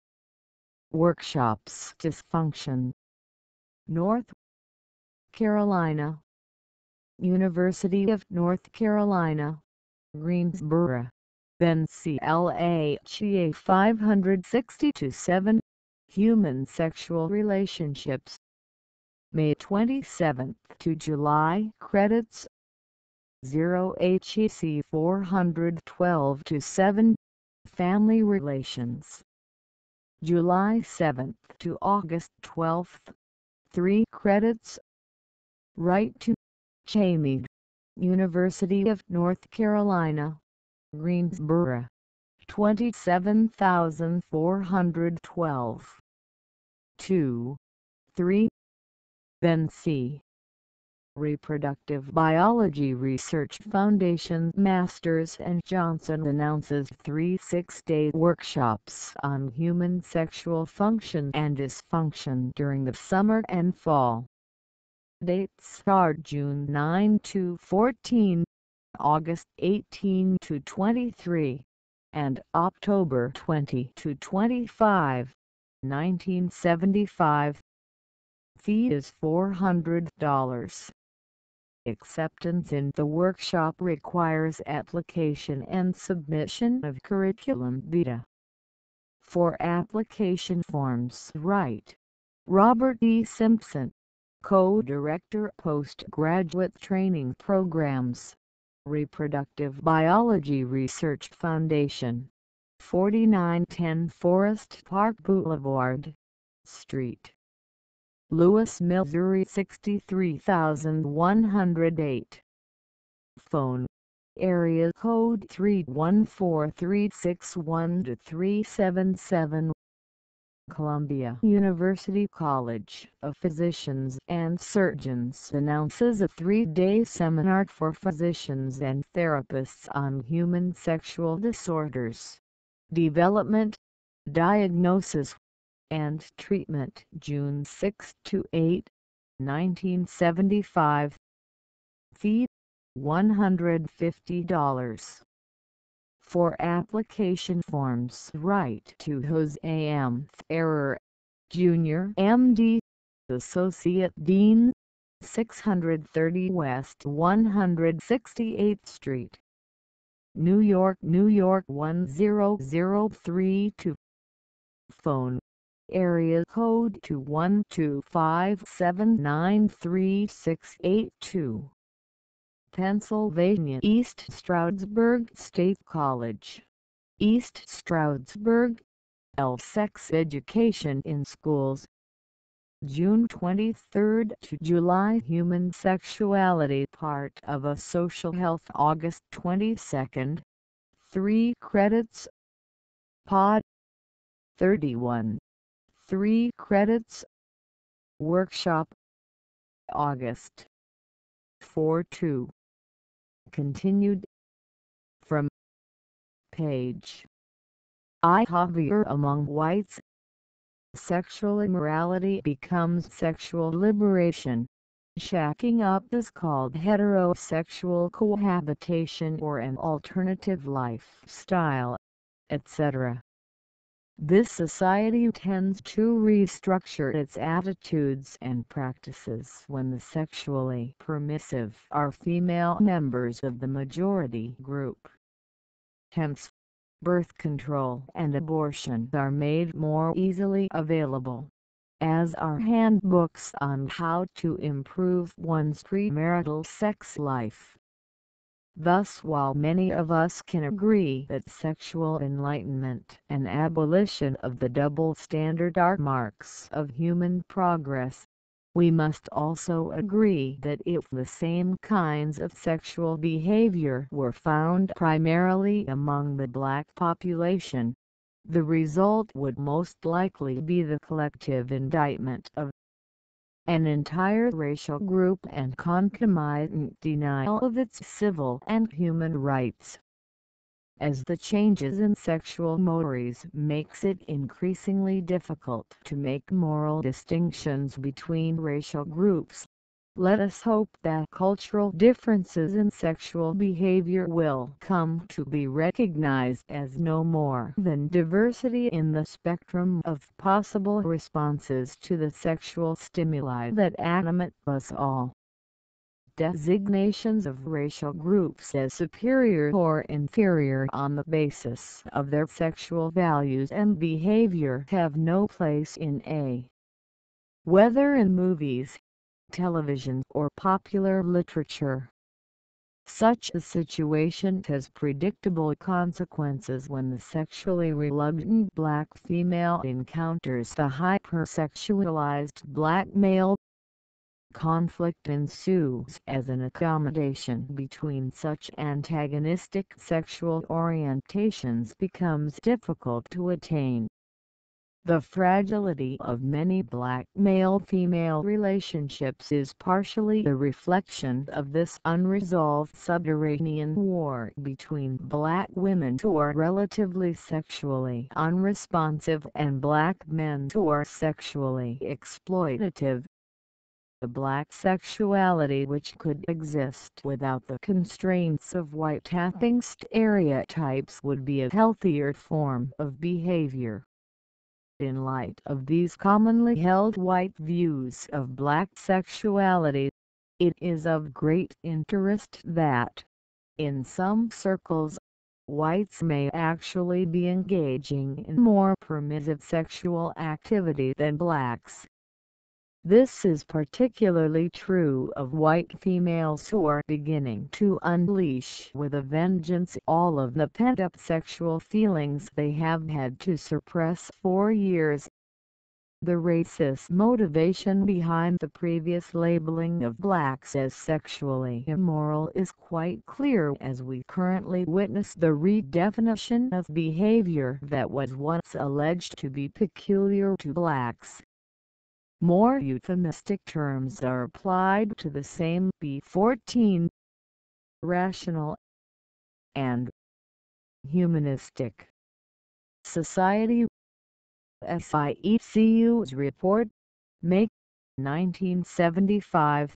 S1: Workshops Dysfunction. North Carolina. University of North Carolina. Greensboro. Ben CLHEA 560-7 Human Sexual Relationships May 27 to July credits. 0 HEC 412 to 7 Family Relations. July 7 to August 12 3 credits. Right to Chamey University of North Carolina Greensboro. 27412 2 3 then C. Reproductive Biology Research Foundation Masters and Johnson announces three six-day workshops on human sexual function and dysfunction during the summer and fall. Dates are June 9 to 14, August 18 to 23, and October 20 to 25, 1975 fee is $400. Acceptance in the workshop requires application and submission of curriculum vitae. For application forms write Robert E. Simpson, Co-Director Postgraduate Training Programs, Reproductive Biology Research Foundation, 4910 Forest Park Boulevard, Street. Lewis, Missouri 63108. Phone. Area code 314-361-377. Columbia University College of Physicians and Surgeons announces a three-day seminar for physicians and therapists on human sexual disorders, development, diagnosis, and treatment June 6 to 8, 1975. Fee $150. For application forms write to Jose M. Ferrer, Jr. MD, Associate Dean, 630 West 168th Street, New York, New York 10032. Phone area code 21257936682. Pennsylvania East Stroudsburg State College. East Stroudsburg. L. Sex Education in Schools. June 23 to July Human Sexuality Part of a Social Health August 22 3 credits Pod 31 3 credits. Workshop. August. 4-2 Continued. From. Page. I Javier among whites. Sexual immorality becomes sexual liberation. Shacking up is called heterosexual cohabitation or an alternative lifestyle, etc. This society tends to restructure its attitudes and practices when the sexually permissive are female members of the majority group. Hence, birth control and abortion are made more easily available, as are handbooks on how to improve one's premarital sex life. Thus while many of us can agree that sexual enlightenment and abolition of the double standard are marks of human progress, we must also agree that if the same kinds of sexual behavior were found primarily among the black population, the result would most likely be the collective indictment of an entire racial group and concomitant denial of its civil and human rights. As the changes in sexual mores makes it increasingly difficult to make moral distinctions between racial groups, let us hope that cultural differences in sexual behavior will come to be recognized as no more than diversity in the spectrum of possible responses to the sexual stimuli that animate us all. Designations of racial groups as superior or inferior on the basis of their sexual values and behavior have no place in a whether in movies, television or popular literature. Such a situation has predictable consequences when the sexually reluctant black female encounters the hypersexualized black male. Conflict ensues as an accommodation between such antagonistic sexual orientations becomes difficult to attain. The fragility of many black male-female relationships is partially a reflection of this unresolved subterranean war between black women who are relatively sexually unresponsive and black men who are sexually exploitative. The black sexuality which could exist without the constraints of white tapping stereotypes would be a healthier form of behavior. In light of these commonly held white views of black sexuality, it is of great interest that, in some circles, whites may actually be engaging in more permissive sexual activity than blacks. This is particularly true of white females who are beginning to unleash with a vengeance all of the pent-up sexual feelings they have had to suppress for years. The racist motivation behind the previous labeling of blacks as sexually immoral is quite clear as we currently witness the redefinition of behavior that was once alleged to be peculiar to blacks. More euphemistic terms are applied to the same B14 rational and humanistic society. SIECUS report, May 1975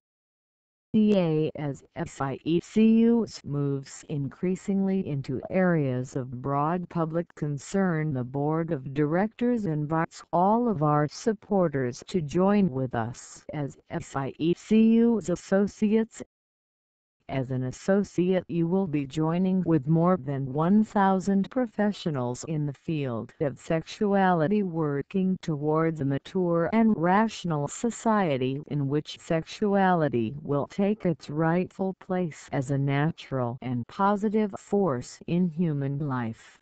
S1: EA as SIECUS moves increasingly into areas of broad public concern the Board of Directors invites all of our supporters to join with us as SIECUS associates as an associate you will be joining with more than 1,000 professionals in the field of sexuality working towards a mature and rational society in which sexuality will take its rightful place as a natural and positive force in human life.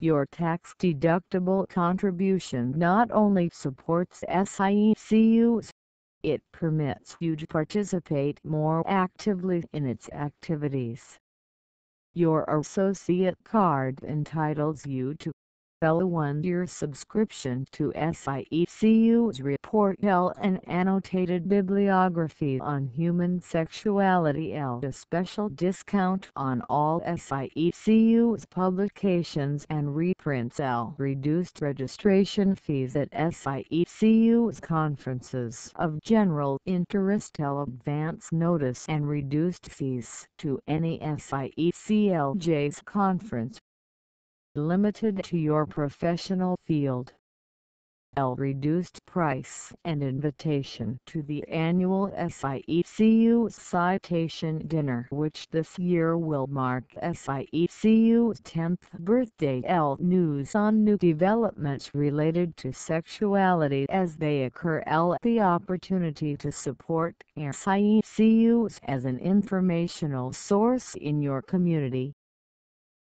S1: Your tax-deductible contribution not only supports SIECUS it permits you to participate more actively in its activities. Your associate card entitles you to a one-year subscription to SIECUS Report L an annotated bibliography on human sexuality L a special discount on all SIECUS publications and reprints L reduced registration fees at SIECUS conferences. Of general interest L advance notice and reduced fees to any SIECUS conference limited to your professional field. L reduced price and invitation to the annual SIECUS Citation Dinner which this year will mark SIECUS 10th birthday. L News on new developments related to sexuality as they occur. L the opportunity to support SIECUS as an informational source in your community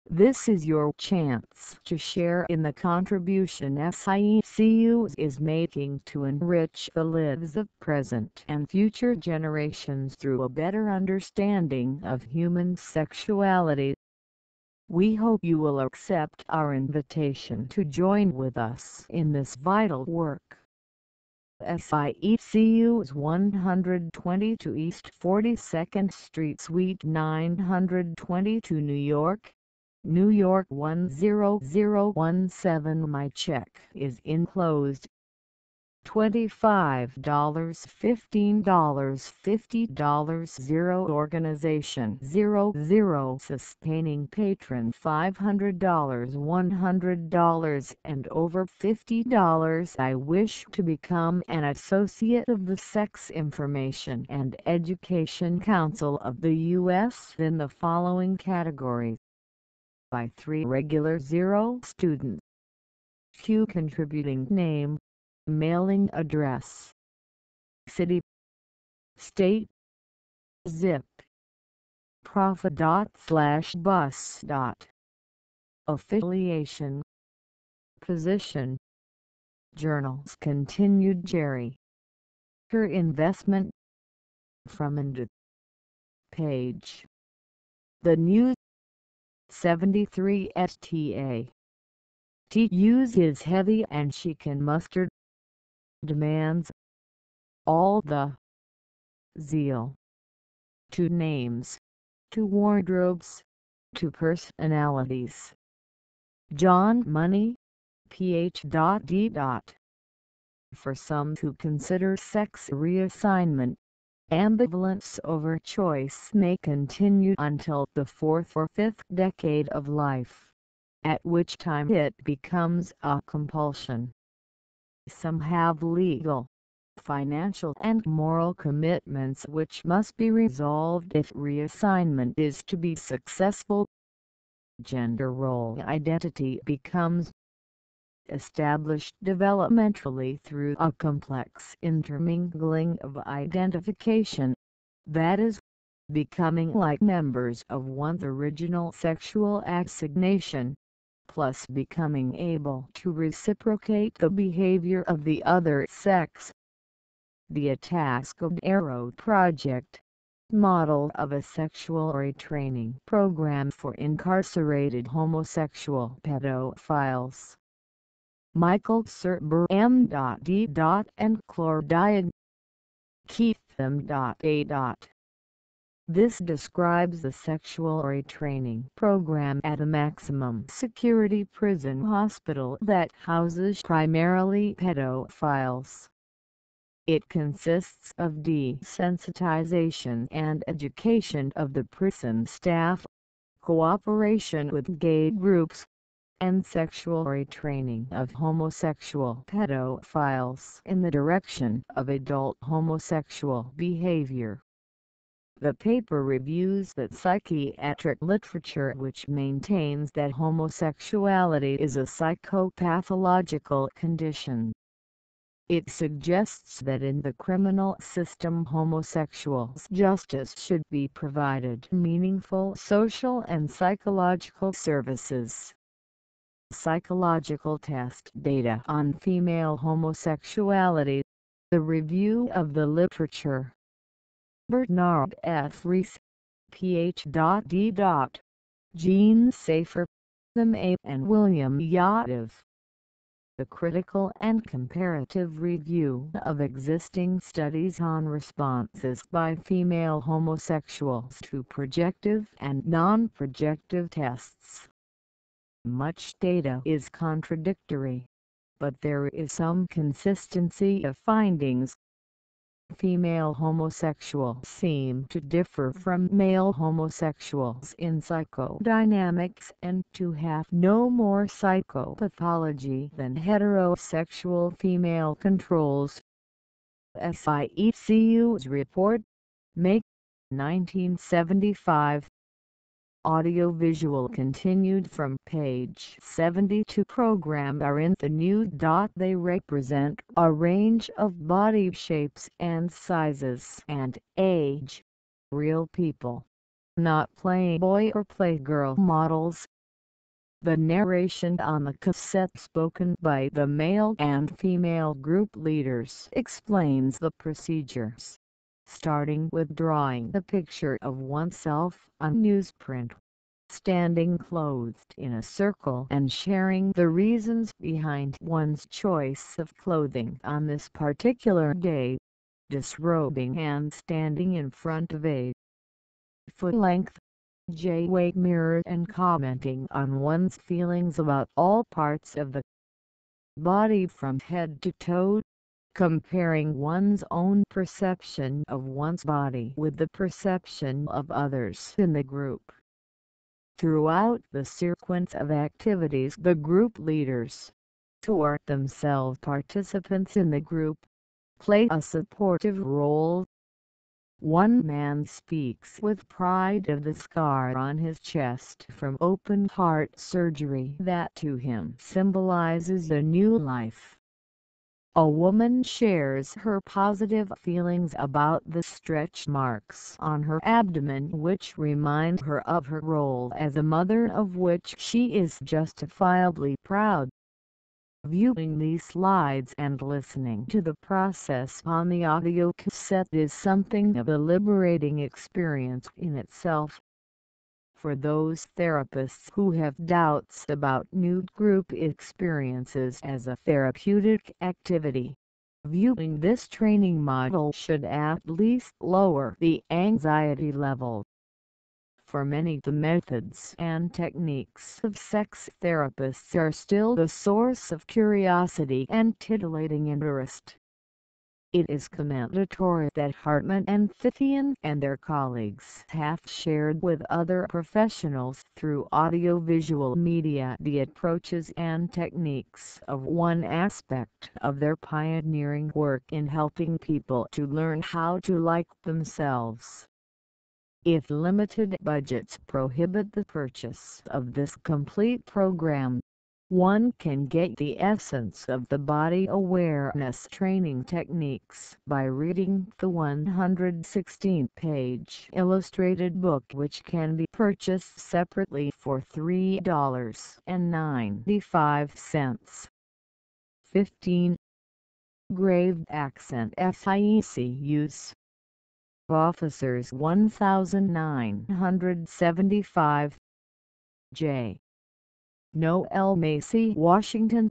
S1: this is your chance to share in the contribution SIECUS is making to enrich the lives of present and future generations through a better understanding of human sexuality. We hope you will accept our invitation to join with us in this vital work. SIECUS is 122 East 42nd Street Suite 922 New York, New York 10017 My check is enclosed. $25 $15 $50 0 Organization 00 Sustaining Patron $500 $100 and over $50 I wish to become an Associate of the Sex Information and Education Council of the U.S. in the following categories by three regular zero students. Q contributing name, mailing address, city, state, zip, profit dot slash bus dot, affiliation, position, journals continued Jerry. Her investment from and page. The news 73 STA. T use is heavy and she can muster demands all the zeal to names, to wardrobes, to personalities. John Money, Ph.D. D. for some who consider sex reassignment Ambivalence over choice may continue until the fourth or fifth decade of life, at which time it becomes a compulsion. Some have legal, financial and moral commitments which must be resolved if reassignment is to be successful. Gender role identity becomes established developmentally through a complex intermingling of identification, that is, becoming like members of one's original sexual assignation, plus becoming able to reciprocate the behavior of the other sex. The Atascadero Arrow Project model of a sexual retraining program for incarcerated homosexual pedophiles Michael Serber M.D. and Chlordian Keitham.A. This describes the sexual retraining program at a maximum security prison hospital that houses primarily pedophiles. It consists of desensitization and education of the prison staff, cooperation with gay groups, and sexual retraining of homosexual pedophiles in the direction of adult homosexual behavior. The paper reviews that psychiatric literature which maintains that homosexuality is a psychopathological condition. It suggests that in the criminal system homosexuals justice should be provided meaningful social and psychological services Psychological test data on female homosexuality. The review of the literature. Bernard F. Riess, Ph.D. Jean Safer, them A. and William Yadav. The critical and comparative review of existing studies on responses by female homosexuals to projective and non-projective tests. Much data is contradictory, but there is some consistency of findings. female homosexuals seem to differ from male homosexuals in psychodynamics and to have no more psychopathology than heterosexual female controls. SIECUS report, May 1975 audiovisual continued from page 72 program are in the new. They represent a range of body shapes and sizes and age. Real people. Not Playboy or Playgirl models. The narration on the cassette spoken by the male and female group leaders explains the procedures starting with drawing a picture of oneself on newsprint, standing clothed in a circle and sharing the reasons behind one's choice of clothing. On this particular day, disrobing and standing in front of a foot-length J-weight mirror and commenting on one's feelings about all parts of the body from head to toe comparing one's own perception of one's body with the perception of others in the group. Throughout the sequence of activities the group leaders, who are themselves participants in the group, play a supportive role. One man speaks with pride of the scar on his chest from open heart surgery that to him symbolizes a new life. A woman shares her positive feelings about the stretch marks on her abdomen which remind her of her role as a mother of which she is justifiably proud. Viewing these slides and listening to the process on the audio cassette is something of a liberating experience in itself for those therapists who have doubts about nude group experiences as a therapeutic activity. Viewing this training model should at least lower the anxiety level. For many the methods and techniques of sex therapists are still the source of curiosity and titillating interest. It is commendatory that Hartman and Fithian and their colleagues have shared with other professionals through audiovisual media the approaches and techniques of one aspect of their pioneering work in helping people to learn how to like themselves. If limited budgets prohibit the purchase of this complete program, one can get the essence of the body awareness training techniques by reading the 116-page illustrated book which can be purchased separately for $3.95. 15. Grave accent SIECUS Officers 1975 J. Noel Macy Washington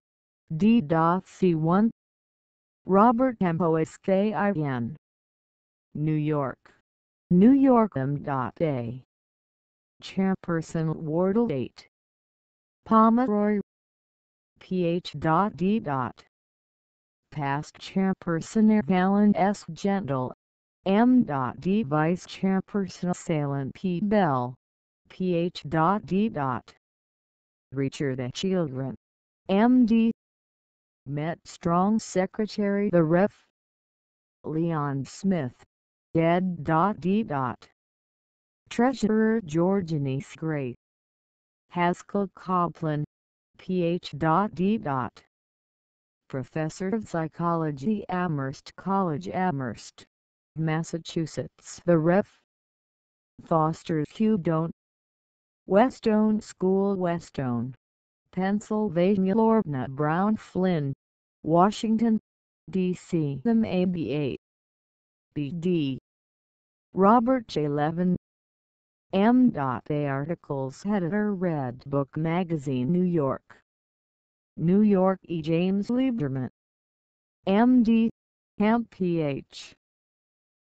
S1: D.C1 Robert M. OSKIN New York New York M.A. Chairperson Wardell 8 Pomeroy Ph.D. Past Chairperson Alan S. Gentle M.D. Vice Chairperson Salin P. Bell Ph.D reacher the children. M.D. Met Strong Secretary the Ref. Leon Smith. Ed. D. Treasurer Georgianese Gray. Haskell Copland. Ph.D. Professor of Psychology Amherst College Amherst, Massachusetts The Ref. Foster Q. Don't Westone School Westone, Pennsylvania Lorna Brown Flynn, Washington, D.C. The ABA B.D. Robert J. Levin M. A articles editor Redbook Magazine New York New York E. James Lieberman M.D. Hamp Ph.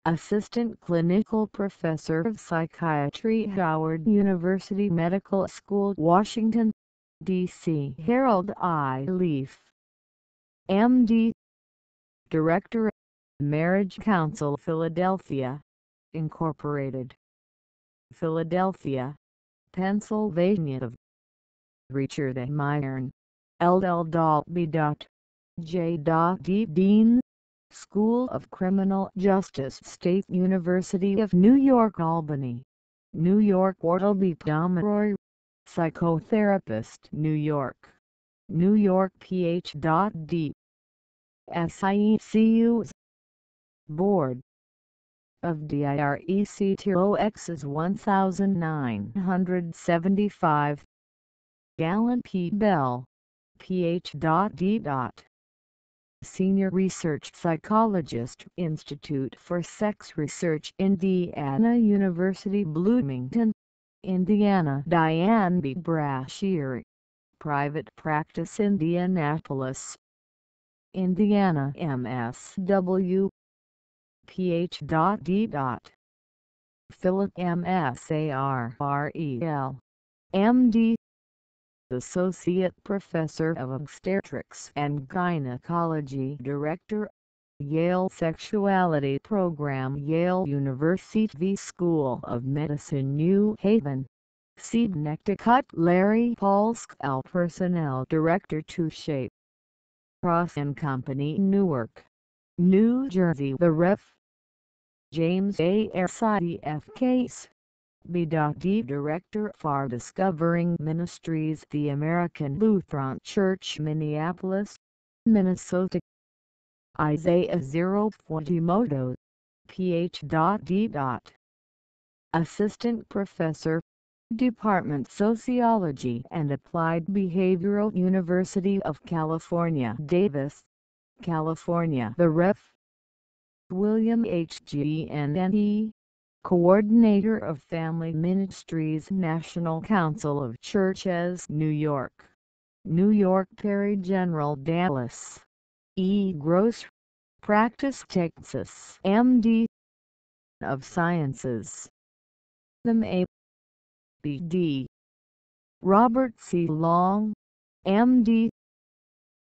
S1: Assistant Clinical Professor of Psychiatry Howard University Medical School Washington, D.C. Harold I. Lief M.D. Director Marriage Council Philadelphia, Incorporated. Philadelphia, Pennsylvania of Richard A. Myren, L. L. Dalby. J. D. Dean, School of Criminal Justice State University of New York Albany, New York Ortleby Pomeroy, Psychotherapist New York, New York Ph.D. SIECUS Board of DIREC is 1975 Gallen P. Bell, Ph.D. Senior Research Psychologist Institute for Sex Research Indiana University Bloomington, Indiana Diane B. Brashear Private Practice Indianapolis Indiana MSW Ph.D. Philip M. S. A. R. R. E. L. M.D. Associate Professor of Obstetrics and Gynecology Director, Yale Sexuality Program Yale University School of Medicine New Haven Connecticut Larry L. Personnel Director to Shape Cross & Company Newark, New Jersey The Ref. James A. A. S. I. F. Case B.D. Director for Discovering Ministries The American Lutheran Church Minneapolis, Minnesota Isaiah Zero Fujimoto, Ph.D. Assistant Professor, Department Sociology and Applied Behavioral University of California Davis, California The Ref. William H. G. N. N. E. Coordinator of Family Ministries National Council of Churches New York, New York Perry General Dallas, E. Gross, Practice Texas M.D. of Sciences, M. A. B.D. Robert C. Long, M.D.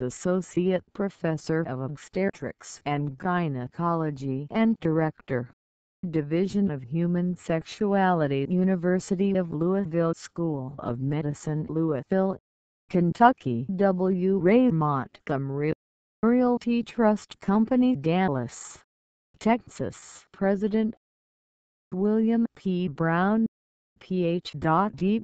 S1: Associate Professor of Obstetrics and Gynecology and Director Division of Human Sexuality University of Louisville School of Medicine Louisville, Kentucky W. Ray Montgomery Realty Trust Company Dallas, Texas President William P. Brown, Ph.D.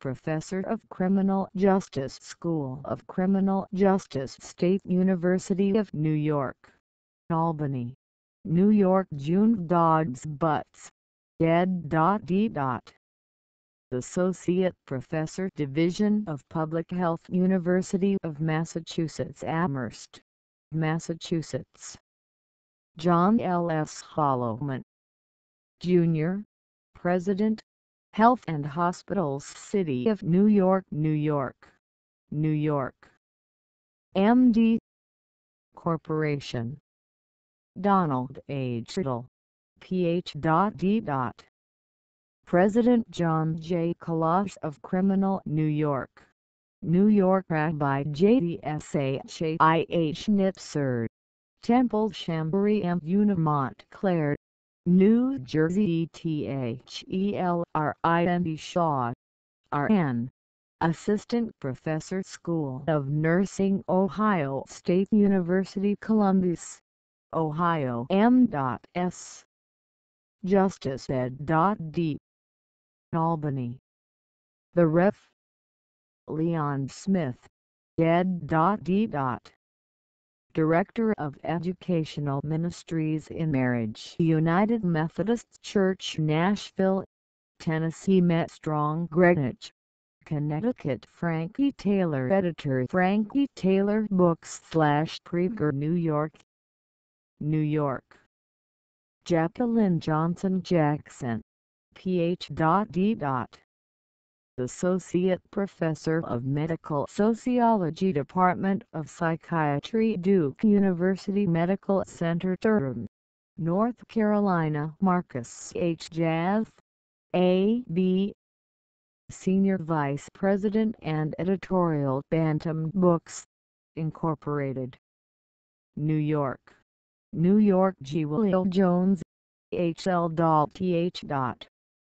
S1: Professor of Criminal Justice School of Criminal Justice State University of New York, Albany New York June Dobbs Butts. Ed. D. Associate Professor Division of Public Health University of Massachusetts Amherst, Massachusetts. John L. S. Holloman, Jr., President, Health and Hospitals City of New York, New York, New York. MD Corporation Donald H. Riddle, Ph.D. President John J. Kalash of Criminal New York, New York Rabbi J.D.S.H.I.H. Nitzer, Temple Chambéry and Clare, New Jersey T.H.E.L.R.I.N.D. Shaw, R.N. Assistant Professor School of Nursing Ohio State University Columbus Ohio M.S. Justice Ed. D. Albany. The Ref. Leon Smith, Ed. D. Director of Educational Ministries in Marriage United Methodist Church Nashville, Tennessee Met Strong Greenwich, Connecticut Frankie Taylor Editor Frankie Taylor Books slash New York New York. Jacqueline Johnson Jackson, Ph.D. Associate Professor of Medical Sociology Department of Psychiatry Duke University Medical Center Durham, North Carolina Marcus H. Jazz, A.B. Senior Vice President and Editorial Bantam Books, Incorporated, New York. New York G. William Jones, HL.TH.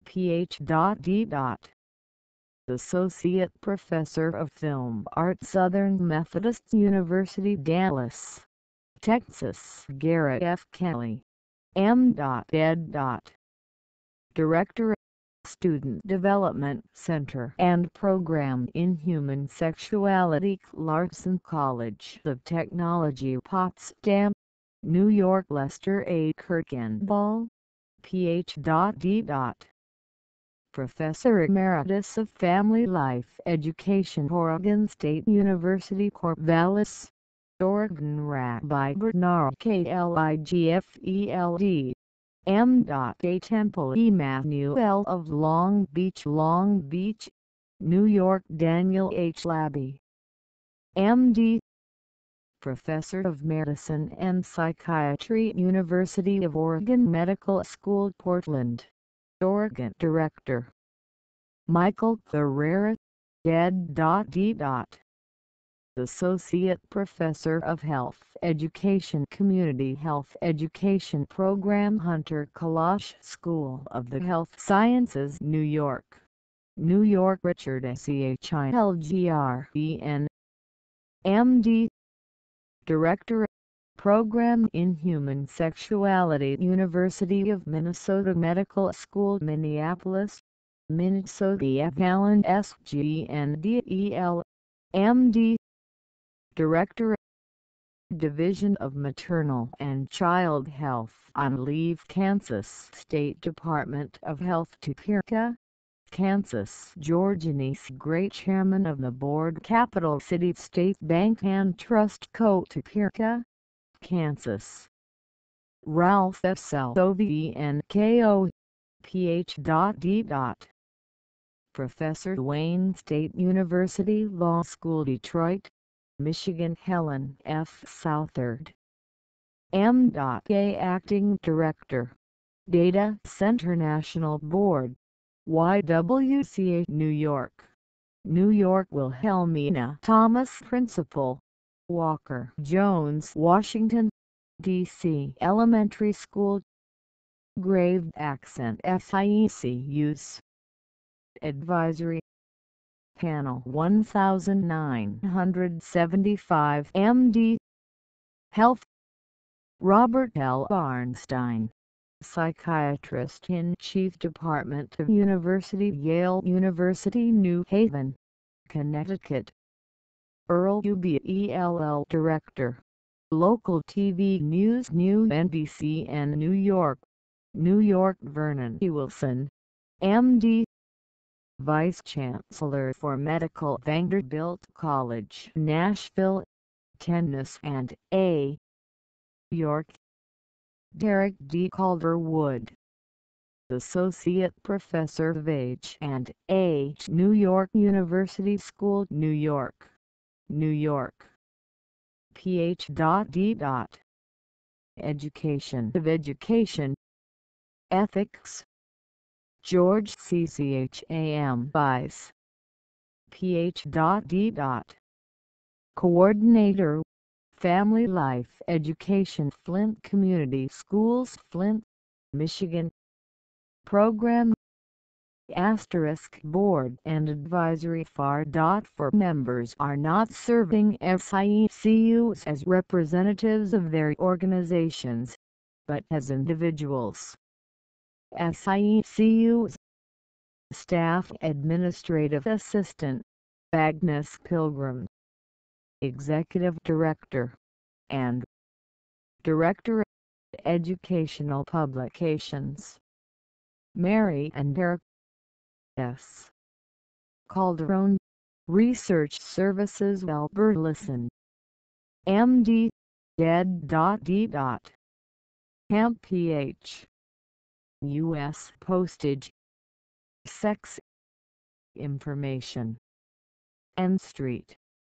S1: Ph.D. Associate Professor of Film Art Southern Methodist University Dallas, Texas Garrett F. Kelly, M.Ed. Director Student Development Center and Program in Human Sexuality Clarkson College of Technology Potsdam, New York Lester A. Kirkendall, Ph.D. Professor Emeritus of Family Life Education Oregon State University Corvallis, Oregon Rabbi Bernard K.L.I.G.F.E.L.D. M. A. Temple Emmanuel of Long Beach Long Beach, New York Daniel H. Labby, M.D. Professor of Medicine and Psychiatry University of Oregon Medical School Portland, Oregon Director Michael Ferreira, ed. D. Associate Professor of Health Education Community Health Education Program Hunter College School of the Health Sciences New York New York Richard S. E. H. I. L. G. R. E. N. M.D. Director Program in Human Sexuality University of Minnesota Medical School Minneapolis Minnesota Allen S. G. N. D. E. L. M.D. Director Division of Maternal and Child Health on Leave Kansas State Department of Health Topeka, Kansas Georgianese Great Chairman of the Board Capital City State Bank and Trust Co. Topeka, Kansas Ralph S. L. O. V. N. K. O. Ph.D. Professor Wayne State University Law School Detroit Michigan Helen F. Southard M.A. Acting Director Data Center National Board YWCA New York. New York Wilhelmina Thomas Principal. Walker Jones Washington D.C. Elementary School. Grave Accent SIECUS. Advisory. Panel 1975 MD Health. Robert L. Arnstein Psychiatrist in Chief Department of University Yale University New Haven, Connecticut. Earl UBELL Director. Local TV News New NBC and New York. New York Vernon Wilson, MD Vice Chancellor for Medical Vanderbilt College Nashville, Tennis and A. York Deryck D. Calderwood Associate Professor of H and A. New York University School New York, New York Ph.D. Education of Education Ethics George CCHAM Vice Ph.D. Coordinator Family Life Education Flint Community Schools Flint, Michigan Program Asterisk Board and Advisory FAR. For members are not serving SIECUS as representatives of their organizations, but as individuals. SIECUS Staff Administrative Assistant Agnes Pilgrim Executive Director and Director Educational Publications Mary and Eric S. Calderone Research Services Albert Albertson MD Ed. D. Hamp PH U.S. postage sex information N Street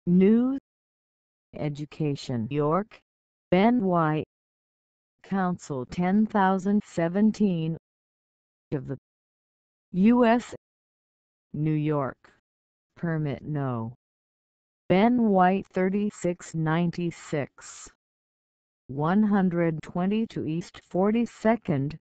S1: News Education York. Ben NY Council 10017 of the U.S. New York. Permit No. Ben NY 3696 122 East 42nd